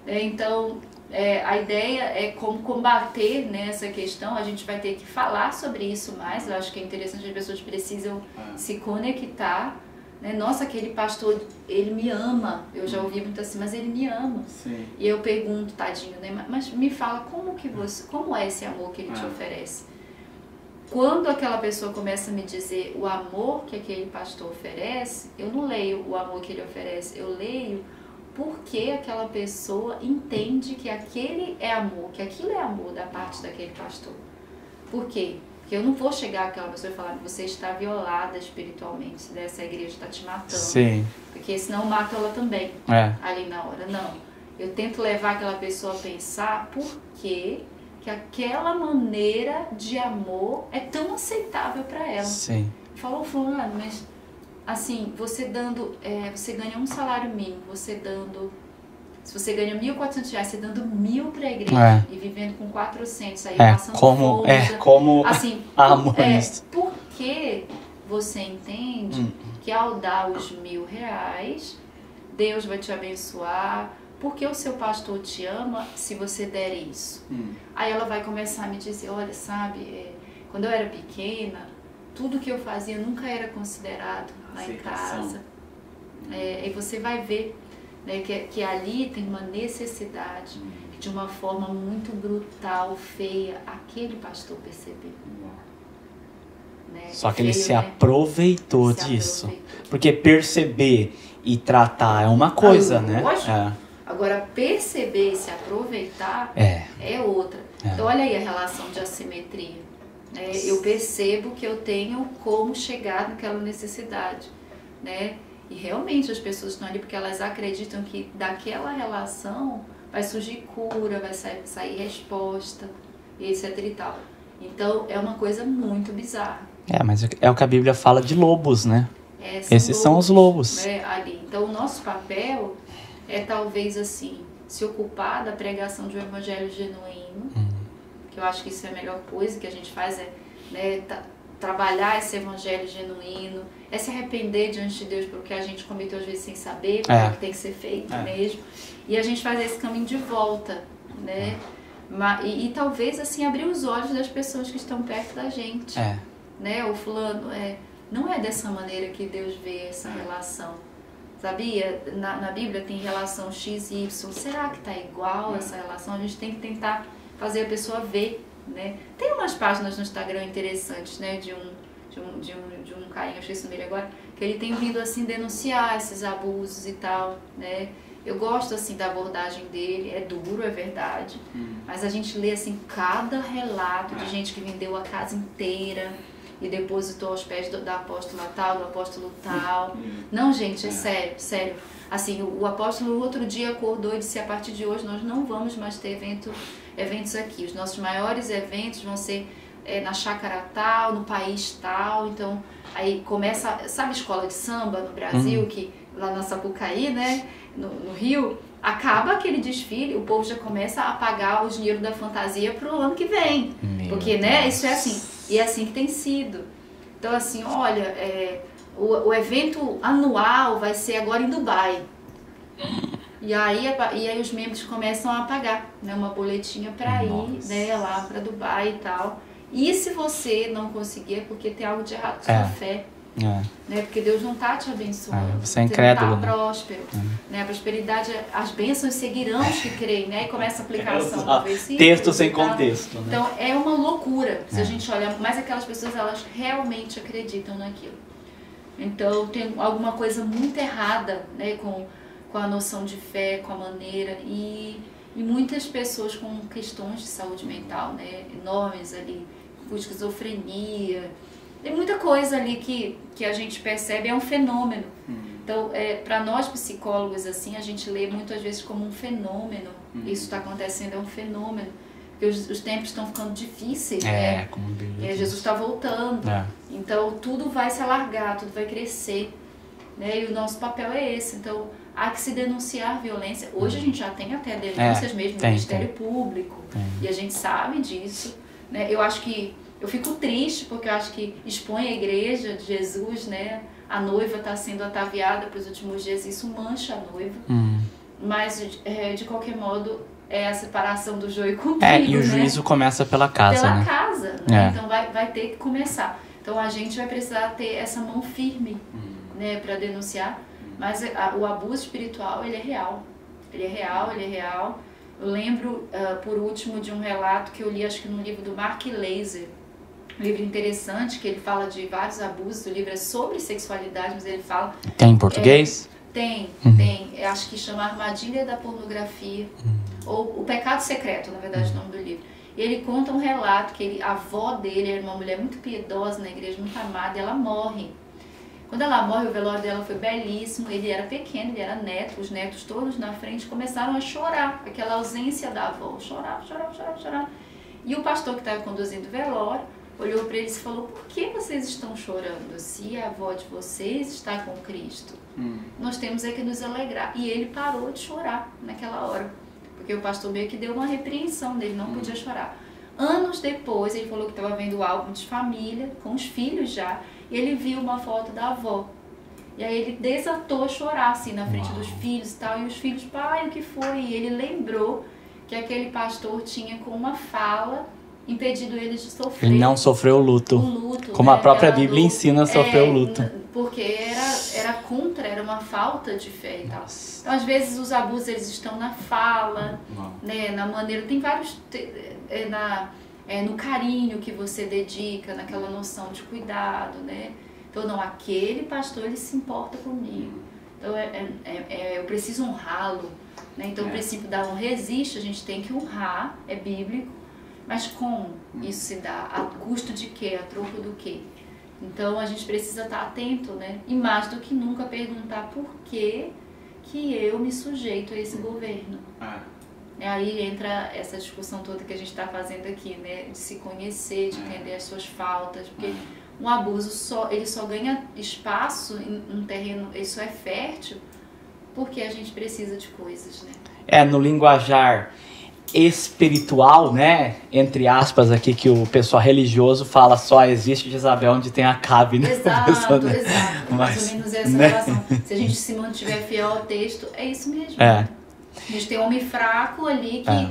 Speaker 2: É, então, é, a ideia é como combater né, essa questão. A gente vai ter que falar sobre isso mais. Eu acho que é interessante, as pessoas precisam é. se conectar né? Nossa, aquele pastor, ele me ama. Eu já ouvi muito assim, mas ele me ama. Sim. E eu pergunto, tadinho, né? Mas me fala como que você, como é esse amor que ele te ah. oferece? Quando aquela pessoa começa a me dizer o amor que aquele pastor oferece, eu não leio o amor que ele oferece, eu leio porque aquela pessoa entende que aquele é amor, que aquilo é amor da parte daquele pastor. Por quê? Que eu não vou chegar àquela pessoa e falar que você está violada espiritualmente, se essa igreja está te matando.
Speaker 1: Sim.
Speaker 2: Porque senão mato ela também, é. ali na hora. Não. Eu tento levar aquela pessoa a pensar por que que aquela maneira de amor é tão aceitável para ela.
Speaker 1: Sim.
Speaker 2: Falou fulano, mas assim, você dando, é, você ganha um salário mínimo, você dando se você ganha 1.400 reais, você dando mil para a igreja é. e vivendo com 400 aí, é, passando
Speaker 1: como,
Speaker 2: força,
Speaker 1: É, como
Speaker 2: assim, <laughs>
Speaker 1: por,
Speaker 2: é, porque você entende hum. que ao dar os mil reais, Deus vai te abençoar, porque o seu pastor te ama se você der isso. Hum. Aí ela vai começar a me dizer, olha, sabe, é, quando eu era pequena, tudo que eu fazia nunca era considerado lá em casa. É, e você vai ver né, que, que ali tem uma necessidade de uma forma muito brutal, feia, aquele pastor percebeu.
Speaker 1: Né? Só que Feio, ele se né? aproveitou se disso. Aproveitou. Porque perceber e tratar é uma coisa, ah, né?
Speaker 2: É. Agora, perceber e se aproveitar é, é outra. É. Então, olha aí a relação de assimetria. Né? Eu percebo que eu tenho como chegar naquela necessidade. Né? E realmente as pessoas estão ali porque elas acreditam que daquela relação vai surgir cura, vai sair, sair resposta, etc e tal. Então é uma coisa muito bizarra.
Speaker 1: É, mas é o que a Bíblia fala de lobos, né? É, são Esses lobos, são os lobos.
Speaker 2: Né, ali. Então o nosso papel é talvez assim, se ocupar da pregação de um evangelho genuíno, hum. que eu acho que isso é a melhor coisa que a gente faz é né, trabalhar esse evangelho genuíno, é se arrepender diante de Deus porque a gente cometeu às vezes sem saber, porque é. que tem que ser feito é. mesmo. E a gente fazer esse caminho de volta, né? E, e, talvez assim abrir os olhos das pessoas que estão perto da gente. É. Né? O fulano, é, não é dessa maneira que Deus vê essa é. relação. Sabia? Na, na Bíblia tem relação X e Y. Será que está igual é. essa relação? A gente tem que tentar fazer a pessoa ver né? Tem umas páginas no Instagram interessantes, né? De um, de um, de um, um carinha, eu esqueci o dele agora, que ele tem vindo assim denunciar esses abusos e tal, né? Eu gosto assim da abordagem dele, é duro, é verdade, hum. mas a gente lê assim cada relato de é. gente que vendeu a casa inteira, e depositou aos pés do, da apóstola tal, do apóstolo tal. Não, gente, é sério, sério. Assim, o, o apóstolo outro dia acordou e disse: a partir de hoje nós não vamos mais ter evento, eventos aqui. Os nossos maiores eventos vão ser é, na chácara tal, no país tal. Então, aí começa, sabe escola de samba no Brasil, uhum. que lá na Sapucaí, né, no, no Rio, acaba aquele desfile, o povo já começa a pagar o dinheiro da fantasia para o ano que vem. Meu porque, né, Deus. isso é assim. E é assim que tem sido. Então, assim, olha, é, o, o evento anual vai ser agora em Dubai. E aí, e aí os membros começam a pagar né, uma boletinha para ir né, lá para Dubai e tal. E se você não conseguir, é porque tem algo de errado com é. sua fé. É. Né? Porque Deus não está te abençoando. É,
Speaker 1: você é incrédulo.
Speaker 2: Você não está próspero. É. Né? A prosperidade, as bênçãos seguirão os que creem, né? E começa a aplicação do
Speaker 1: versículo. Texto sem tá? contexto. Né?
Speaker 2: Então é uma loucura. Se a é. gente olha, mas aquelas pessoas elas realmente acreditam naquilo. Então tem alguma coisa muito errada né? com, com a noção de fé, com a maneira. E, e muitas pessoas com questões de saúde mental né? enormes ali, com esquizofrenia tem muita coisa ali que, que a gente percebe, é um fenômeno. Uhum. Então, é, para nós psicólogos, assim, a gente lê muitas vezes como um fenômeno. Uhum. Isso está acontecendo, é um fenômeno. Porque os, os tempos estão ficando difíceis, é,
Speaker 1: né? Como
Speaker 2: é, Jesus está voltando. É. Então, tudo vai se alargar, tudo vai crescer. Né? E o nosso papel é esse. Então, há que se denunciar violência. Hoje a gente já tem até denúncias é, mesmo no Ministério tem. Público. Tem. E a gente sabe disso. Né? Eu acho que eu fico triste porque eu acho que expõe a igreja de Jesus, né? A noiva está sendo ataviada para os últimos dias, isso mancha a noiva. Uhum. Mas, é, de qualquer modo, é a separação do joio com o
Speaker 1: É, e o né? juízo começa pela casa,
Speaker 2: Pela
Speaker 1: né?
Speaker 2: casa, né? É. Então vai, vai ter que começar. Então a gente vai precisar ter essa mão firme, uhum. né? Para denunciar. Mas a, o abuso espiritual, ele é real. Ele é real, ele é real. Eu lembro, uh, por último, de um relato que eu li, acho que no livro do Mark Laser, um livro interessante que ele fala de vários abusos. O livro é sobre sexualidade, mas ele fala.
Speaker 1: Tem em português?
Speaker 2: É, tem, uhum. tem. Eu acho que chama Armadilha da Pornografia. Uhum. Ou O Pecado Secreto, na verdade, uhum. o nome do livro. E ele conta um relato que ele, a avó dele era uma mulher muito piedosa na igreja, muito amada, e ela morre. Quando ela morre, o velório dela foi belíssimo. Ele era pequeno, ele era neto, os netos todos na frente começaram a chorar, aquela ausência da avó. Chorava, chorava, chorava, chorava. E o pastor que estava conduzindo o velório olhou para eles e falou: Por que vocês estão chorando se a avó de vocês está com Cristo? Hum. Nós temos é que nos alegrar. E ele parou de chorar naquela hora, porque o pastor meio que deu uma repreensão dele, não hum. podia chorar. Anos depois, ele falou que estava vendo o álbum de família, com os filhos já, e ele viu uma foto da avó. E aí ele desatou a chorar assim na frente Uau. dos filhos e tal. E os filhos, pai, o que foi? E ele lembrou que aquele pastor tinha com uma fala impedido eles de sofrer.
Speaker 1: Ele não sofreu o luto.
Speaker 2: O luto
Speaker 1: como né? a própria Bíblia ensina a sofrer é, o luto.
Speaker 2: Porque era, era contra, era uma falta de fé e tal. Então, às vezes, os abusos eles estão na fala, né, na maneira. Tem vários. É, na, é, no carinho que você dedica, naquela noção de cuidado, né? Então, não, aquele pastor ele se importa comigo. Então, é, é, é, é eu preciso honrá-lo. Né? Então, o princípio da honra existe, a gente tem que honrar, é bíblico mas como isso se dá? A custo de quê? A troco do quê? Então a gente precisa estar atento, né? E mais do que nunca perguntar por que, que eu me sujeito a esse governo. Ah. Aí entra essa discussão toda que a gente está fazendo aqui, né? De se conhecer, de é. entender as suas faltas, porque um abuso só ele só ganha espaço em um terreno, ele só é fértil porque a gente precisa de coisas, né?
Speaker 1: É no linguajar espiritual, né? Entre aspas aqui que o pessoal religioso fala só existe Jezabel onde tem Acabe,
Speaker 2: né? <laughs> Exato, né? exato. Mas, Mais ou menos essa né? relação. Se a gente se mantiver fiel ao texto, é isso mesmo.
Speaker 1: É.
Speaker 2: A gente tem um homem fraco ali que, é.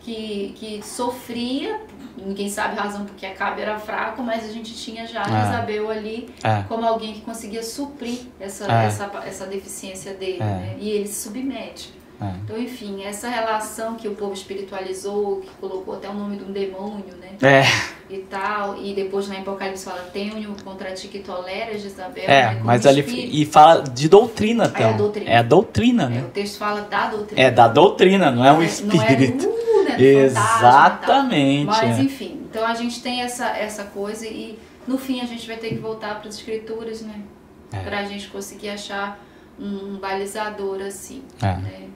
Speaker 2: que, que sofria, ninguém sabe a razão porque Acabe era fraco, mas a gente tinha já é. Jezabel ali é. como alguém que conseguia suprir essa, é. essa, essa deficiência dele, é. né? E ele se submete. É. Então, enfim, essa relação que o povo espiritualizou, que colocou até o nome de um demônio, né?
Speaker 1: É.
Speaker 2: E tal, e depois na Apocalipse fala, tenho contra ti que toleras Isabel.
Speaker 1: É, né, mas ali, e fala de doutrina até. É a doutrina. É a doutrina, né? É,
Speaker 2: o texto fala da doutrina.
Speaker 1: É, da doutrina, não é um espírito. Não é, uh, né,
Speaker 2: Exatamente. Mas, enfim, então a gente tem essa, essa coisa e no fim a gente vai ter que voltar para as escrituras, né? É. Para a gente conseguir achar um balizador assim. É. Né?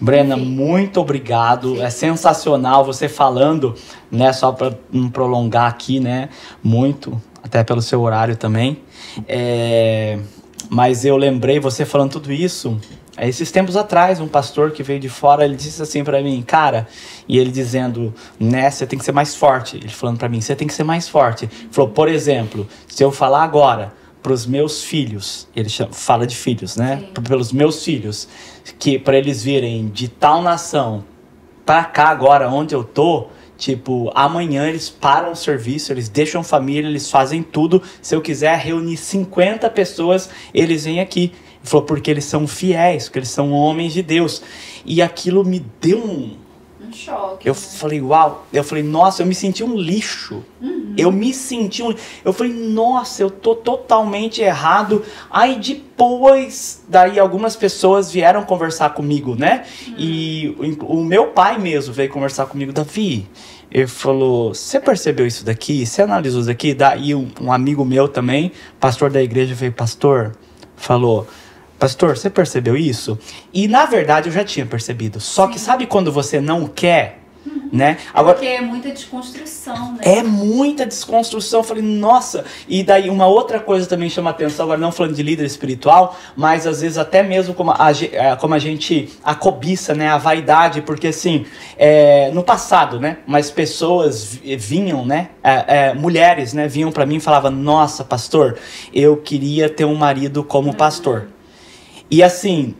Speaker 1: Brena, muito obrigado. Sim. É sensacional você falando, né? Só para não prolongar aqui, né? Muito, até pelo seu horário também. É, mas eu lembrei você falando tudo isso. Esses tempos atrás, um pastor que veio de fora, ele disse assim para mim, cara, e ele dizendo, né, você tem que ser mais forte. Ele falando para mim, você tem que ser mais forte. Ele falou, por exemplo, se eu falar agora para os meus filhos, ele chama, fala de filhos, né? Sim. Pelos meus filhos, que para eles virem de tal nação para cá agora onde eu tô, Tipo, amanhã eles param o serviço, eles deixam família, eles fazem tudo. Se eu quiser reunir 50 pessoas, eles vêm aqui. Ele falou, porque eles são fiéis, porque eles são homens de Deus. E aquilo me deu um.
Speaker 2: Um choque.
Speaker 1: Eu né? falei, uau. Eu falei, nossa, eu me senti um lixo. Uhum. Eu me senti um. Eu falei, nossa, eu tô totalmente errado. Aí depois, daí algumas pessoas vieram conversar comigo, né? Uhum. E o, o meu pai mesmo veio conversar comigo, Davi. Ele falou: Você percebeu isso daqui? Você analisou isso daqui? Daí um, um amigo meu também, pastor da igreja, veio, pastor, falou: Pastor, você percebeu isso? E na verdade eu já tinha percebido. Só Sim. que sabe quando você não quer? né?
Speaker 2: Agora, Porque é muita desconstrução, né?
Speaker 1: É muita desconstrução. Eu falei, nossa. E daí uma outra coisa também chama atenção, agora não falando de líder espiritual, mas às vezes até mesmo como a, é, como a gente, a cobiça, né? A vaidade, porque assim, é, no passado, né? Mas pessoas vinham, né? É, é, mulheres, né? Vinham para mim e falavam, nossa, pastor, eu queria ter um marido como uhum. pastor. E assim,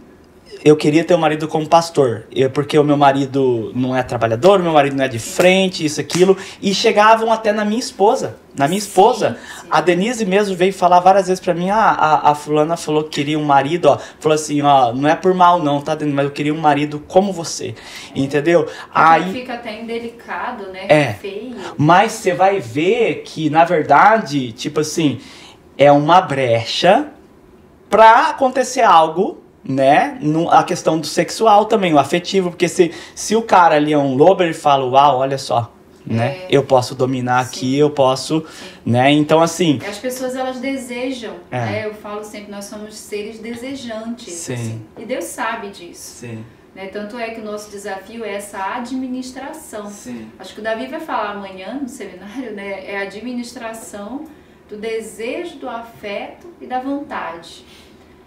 Speaker 1: eu queria ter um marido como pastor, eu, porque o meu marido não é trabalhador, meu marido não é de frente, isso, aquilo, e chegavam até na minha esposa, na minha esposa. Sim, sim. A Denise mesmo veio falar várias vezes para mim, ah, a, a fulana falou que queria um marido, ó, falou assim, ó, não é por mal não, tá, Denise, mas eu queria um marido como você, entendeu?
Speaker 2: Aí fica até indelicado, né,
Speaker 1: é, feio. Mas você vai ver que, na verdade, tipo assim, é uma brecha pra acontecer algo né? No, a questão do sexual também, o afetivo, porque se, se o cara ali é um lobo, ele fala, uau, olha só, né? É. Eu posso dominar Sim. aqui, eu posso, Sim. né? Então assim,
Speaker 2: as pessoas elas desejam, é. né? Eu falo sempre, nós somos seres desejantes, Sim. Assim, e Deus sabe disso. Sim. Né? Tanto é que o nosso desafio é essa administração. Sim. Acho que o Davi vai falar amanhã no seminário, né? É a administração do desejo, do afeto e da vontade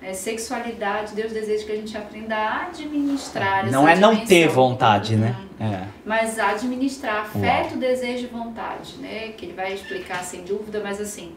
Speaker 2: é, sexualidade, Deus deseja que a gente aprenda a administrar.
Speaker 1: Não é não ter vontade, né?
Speaker 2: É. Mas administrar afeto, Uau. desejo e vontade, né? Que ele vai explicar sem dúvida, mas assim.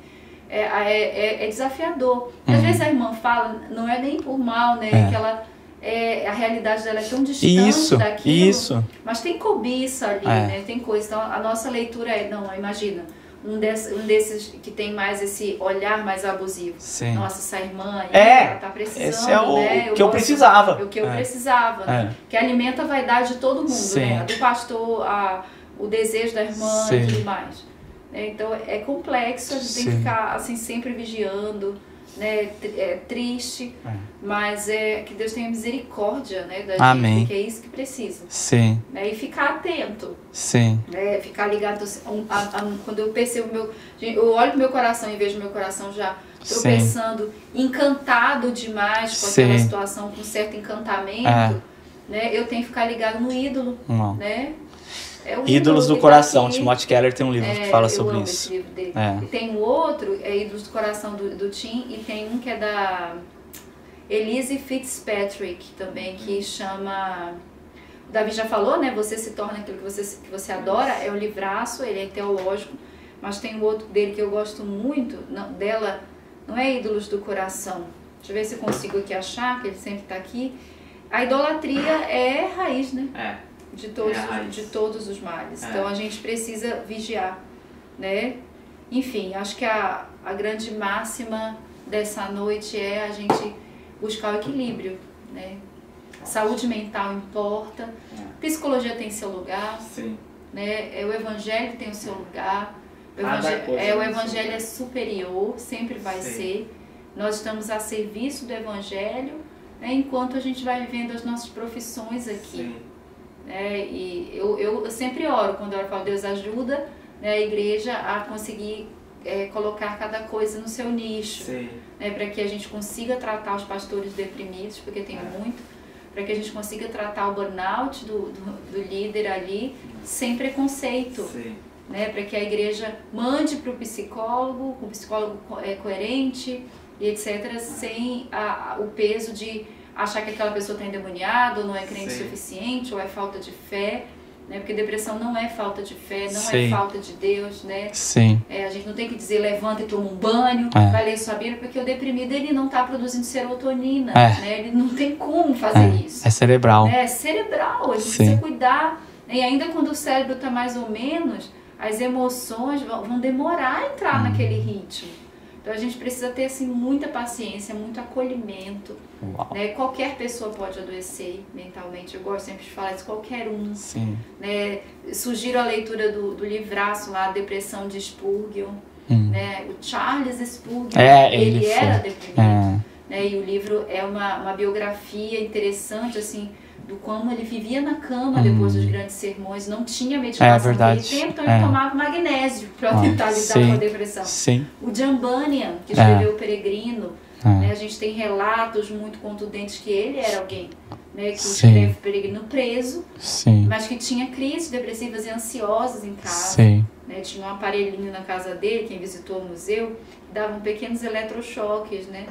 Speaker 2: É, é, é, é desafiador. Uhum. Às vezes a irmã fala, não é nem por mal, né? É. Que ela, é, a realidade dela é tão distante
Speaker 1: isso,
Speaker 2: daquilo.
Speaker 1: Isso.
Speaker 2: Mas tem cobiça ali, é. né? Tem coisa. Então a nossa leitura é, não, imagina um, desse, um desses que tem mais esse olhar mais abusivo. Sim. Nossa, essa irmã
Speaker 1: é,
Speaker 2: ela tá precisando,
Speaker 1: esse é o
Speaker 2: né?
Speaker 1: que eu, eu precisava.
Speaker 2: O que eu é. precisava, né? É. Que alimenta a vaidade de todo mundo, Sim. né? do pastor, a, o desejo da irmã Sim. e tudo mais. É, então é complexo, a gente tem que ficar assim sempre vigiando né, é, triste, é. mas é que Deus tenha misericórdia, né, da
Speaker 1: Amém.
Speaker 2: gente, porque é isso que precisa.
Speaker 1: Sim.
Speaker 2: Né, e ficar atento.
Speaker 1: Sim.
Speaker 2: Né, ficar ligado a, a, a, quando eu percebo meu, eu olho pro meu coração e vejo meu coração já tropeçando, Sim. encantado demais com Sim. aquela situação, com certo encantamento, é. né, eu tenho que ficar ligado no ídolo, Não. né?
Speaker 1: É Ídolos do Coração, aqui. Timothy Keller tem um livro é, que fala sobre isso.
Speaker 2: É. E tem o outro, é Ídolos do Coração do, do Tim, e tem um que é da Elise Fitzpatrick também, que chama. O Davi já falou, né? Você se torna aquilo que você, que você adora, é o livraço, ele é teológico, mas tem o outro dele que eu gosto muito, não, dela, não é Ídolos do Coração. Deixa eu ver se eu consigo aqui achar, que ele sempre está aqui. A idolatria é raiz, né? É de todos, é os, de todos os males. É. Então a gente precisa vigiar, né? Enfim, acho que a, a grande máxima dessa noite é a gente buscar o equilíbrio, né? Saúde mental importa, é. psicologia tem seu lugar, Sim. né? É o evangelho tem o seu lugar. O evangelho, é, o evangelho é superior, sempre vai Sim. ser. Nós estamos a serviço do evangelho, né, enquanto a gente vai vivendo as nossas profissões aqui. Sim. Né? E eu, eu sempre oro, quando eu falo Deus ajuda né, a igreja a conseguir é, colocar cada coisa no seu nicho, né, para que a gente consiga tratar os pastores deprimidos, porque tem é. muito, para que a gente consiga tratar o burnout do, do, do líder ali sem preconceito. Né, para que a igreja mande para o psicólogo, o psicólogo é coerente e etc., sem a, o peso de achar que aquela pessoa está endemoniada, ou não é crente o suficiente, ou é falta de fé né? Porque depressão não é falta de fé, não é Sim. é falta de Deus, né?
Speaker 1: Sim.
Speaker 2: É, a gente não tem que dizer levanta e toma um banho, é. vai ler sua Bíblia, porque o deprimido ele não está produzindo serotonina, é. né? Ele não tem como fazer
Speaker 1: é.
Speaker 2: isso.
Speaker 1: É cerebral.
Speaker 2: É, cerebral, ele Sim. precisa cuidar. E ainda quando o cérebro está mais ou menos, as emoções vão, vão demorar a entrar hum. naquele ritmo. Então a gente precisa ter assim muita paciência, muito acolhimento. Né? Qualquer pessoa pode adoecer mentalmente. Eu gosto sempre de falar isso, qualquer um.
Speaker 1: Sim.
Speaker 2: Né? Sugiro a leitura do, do livraço lá, Depressão de Spurgeon. Hum. Né? O Charles Spurgeon,
Speaker 1: é,
Speaker 2: ele, ele era deprimido. É. Né? E o livro é uma, uma biografia interessante, assim, do como ele vivia na cama hum. depois dos grandes sermões, não tinha medicação
Speaker 1: é, verdade.
Speaker 2: tempo, então é. ele tomava magnésio para ah, tentar lidar sim, com a depressão.
Speaker 1: Sim.
Speaker 2: O John Bunyan, que escreveu é. O Peregrino, é. né, a gente tem relatos muito contundentes que ele era alguém né, que sim. escreve Peregrino preso,
Speaker 1: sim.
Speaker 2: mas que tinha crises depressivas e ansiosas em casa.
Speaker 1: Sim.
Speaker 2: Né, tinha um aparelhinho na casa dele, quem visitou o museu, davam pequenos eletrochoques, né?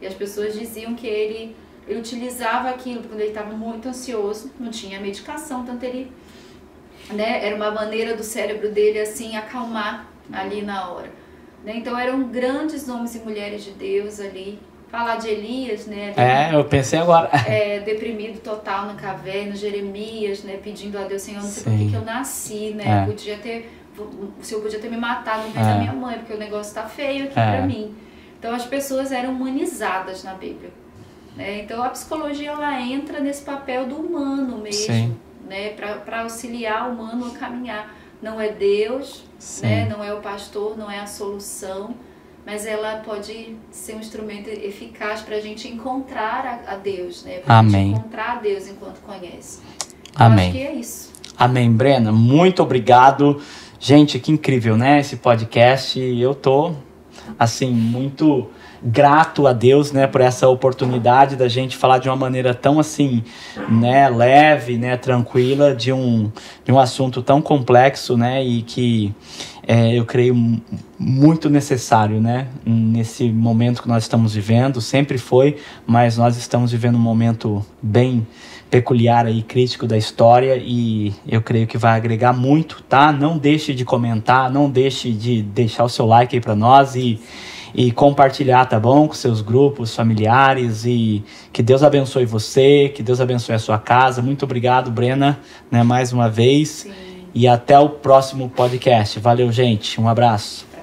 Speaker 2: E as pessoas diziam que ele ele utilizava aquilo quando ele estava muito ansioso, não tinha medicação, tanto ele, né, era uma maneira do cérebro dele assim acalmar ali na hora. Né? Então eram grandes homens e mulheres de Deus ali. Falar de Elias, né?
Speaker 1: É, eu pensei agora. <laughs>
Speaker 2: É, deprimido total na caverna, Jeremias, né? Pedindo a Deus, Senhor, não sei por que, que eu nasci, né? É. Podia ter, o Senhor podia ter me matado no vez é. da minha mãe, porque o negócio tá feio aqui é. para mim. Então as pessoas eram humanizadas na Bíblia. Né? Então a psicologia ela entra nesse papel do humano mesmo, né? para auxiliar o humano a caminhar. Não é Deus, né? não é o pastor, não é a solução, mas ela pode ser um instrumento eficaz para a gente encontrar a, Deus, né? para a gente encontrar a Deus enquanto conhece.
Speaker 1: Eu Amém.
Speaker 2: acho que é isso.
Speaker 1: Amém, Brena. Muito obrigado. Gente, que incrível, né? Esse podcast. Eu tô, assim, muito grato a Deus, né, por essa oportunidade da gente falar de uma maneira tão assim, né, leve, né, tranquila de um, de um assunto tão complexo, né, e que é, eu creio muito necessário, né, nesse momento que nós estamos vivendo, sempre foi, mas nós estamos vivendo um momento bem peculiar e crítico da história e eu creio que vai agregar muito, tá? Não deixe de comentar, não deixe de deixar o seu like aí para nós e e compartilhar, tá bom? Com seus grupos familiares e que Deus abençoe você, que Deus abençoe a sua casa. Muito obrigado, Brena, né, mais uma vez. Sim. E até o próximo podcast. Valeu, gente. Um abraço.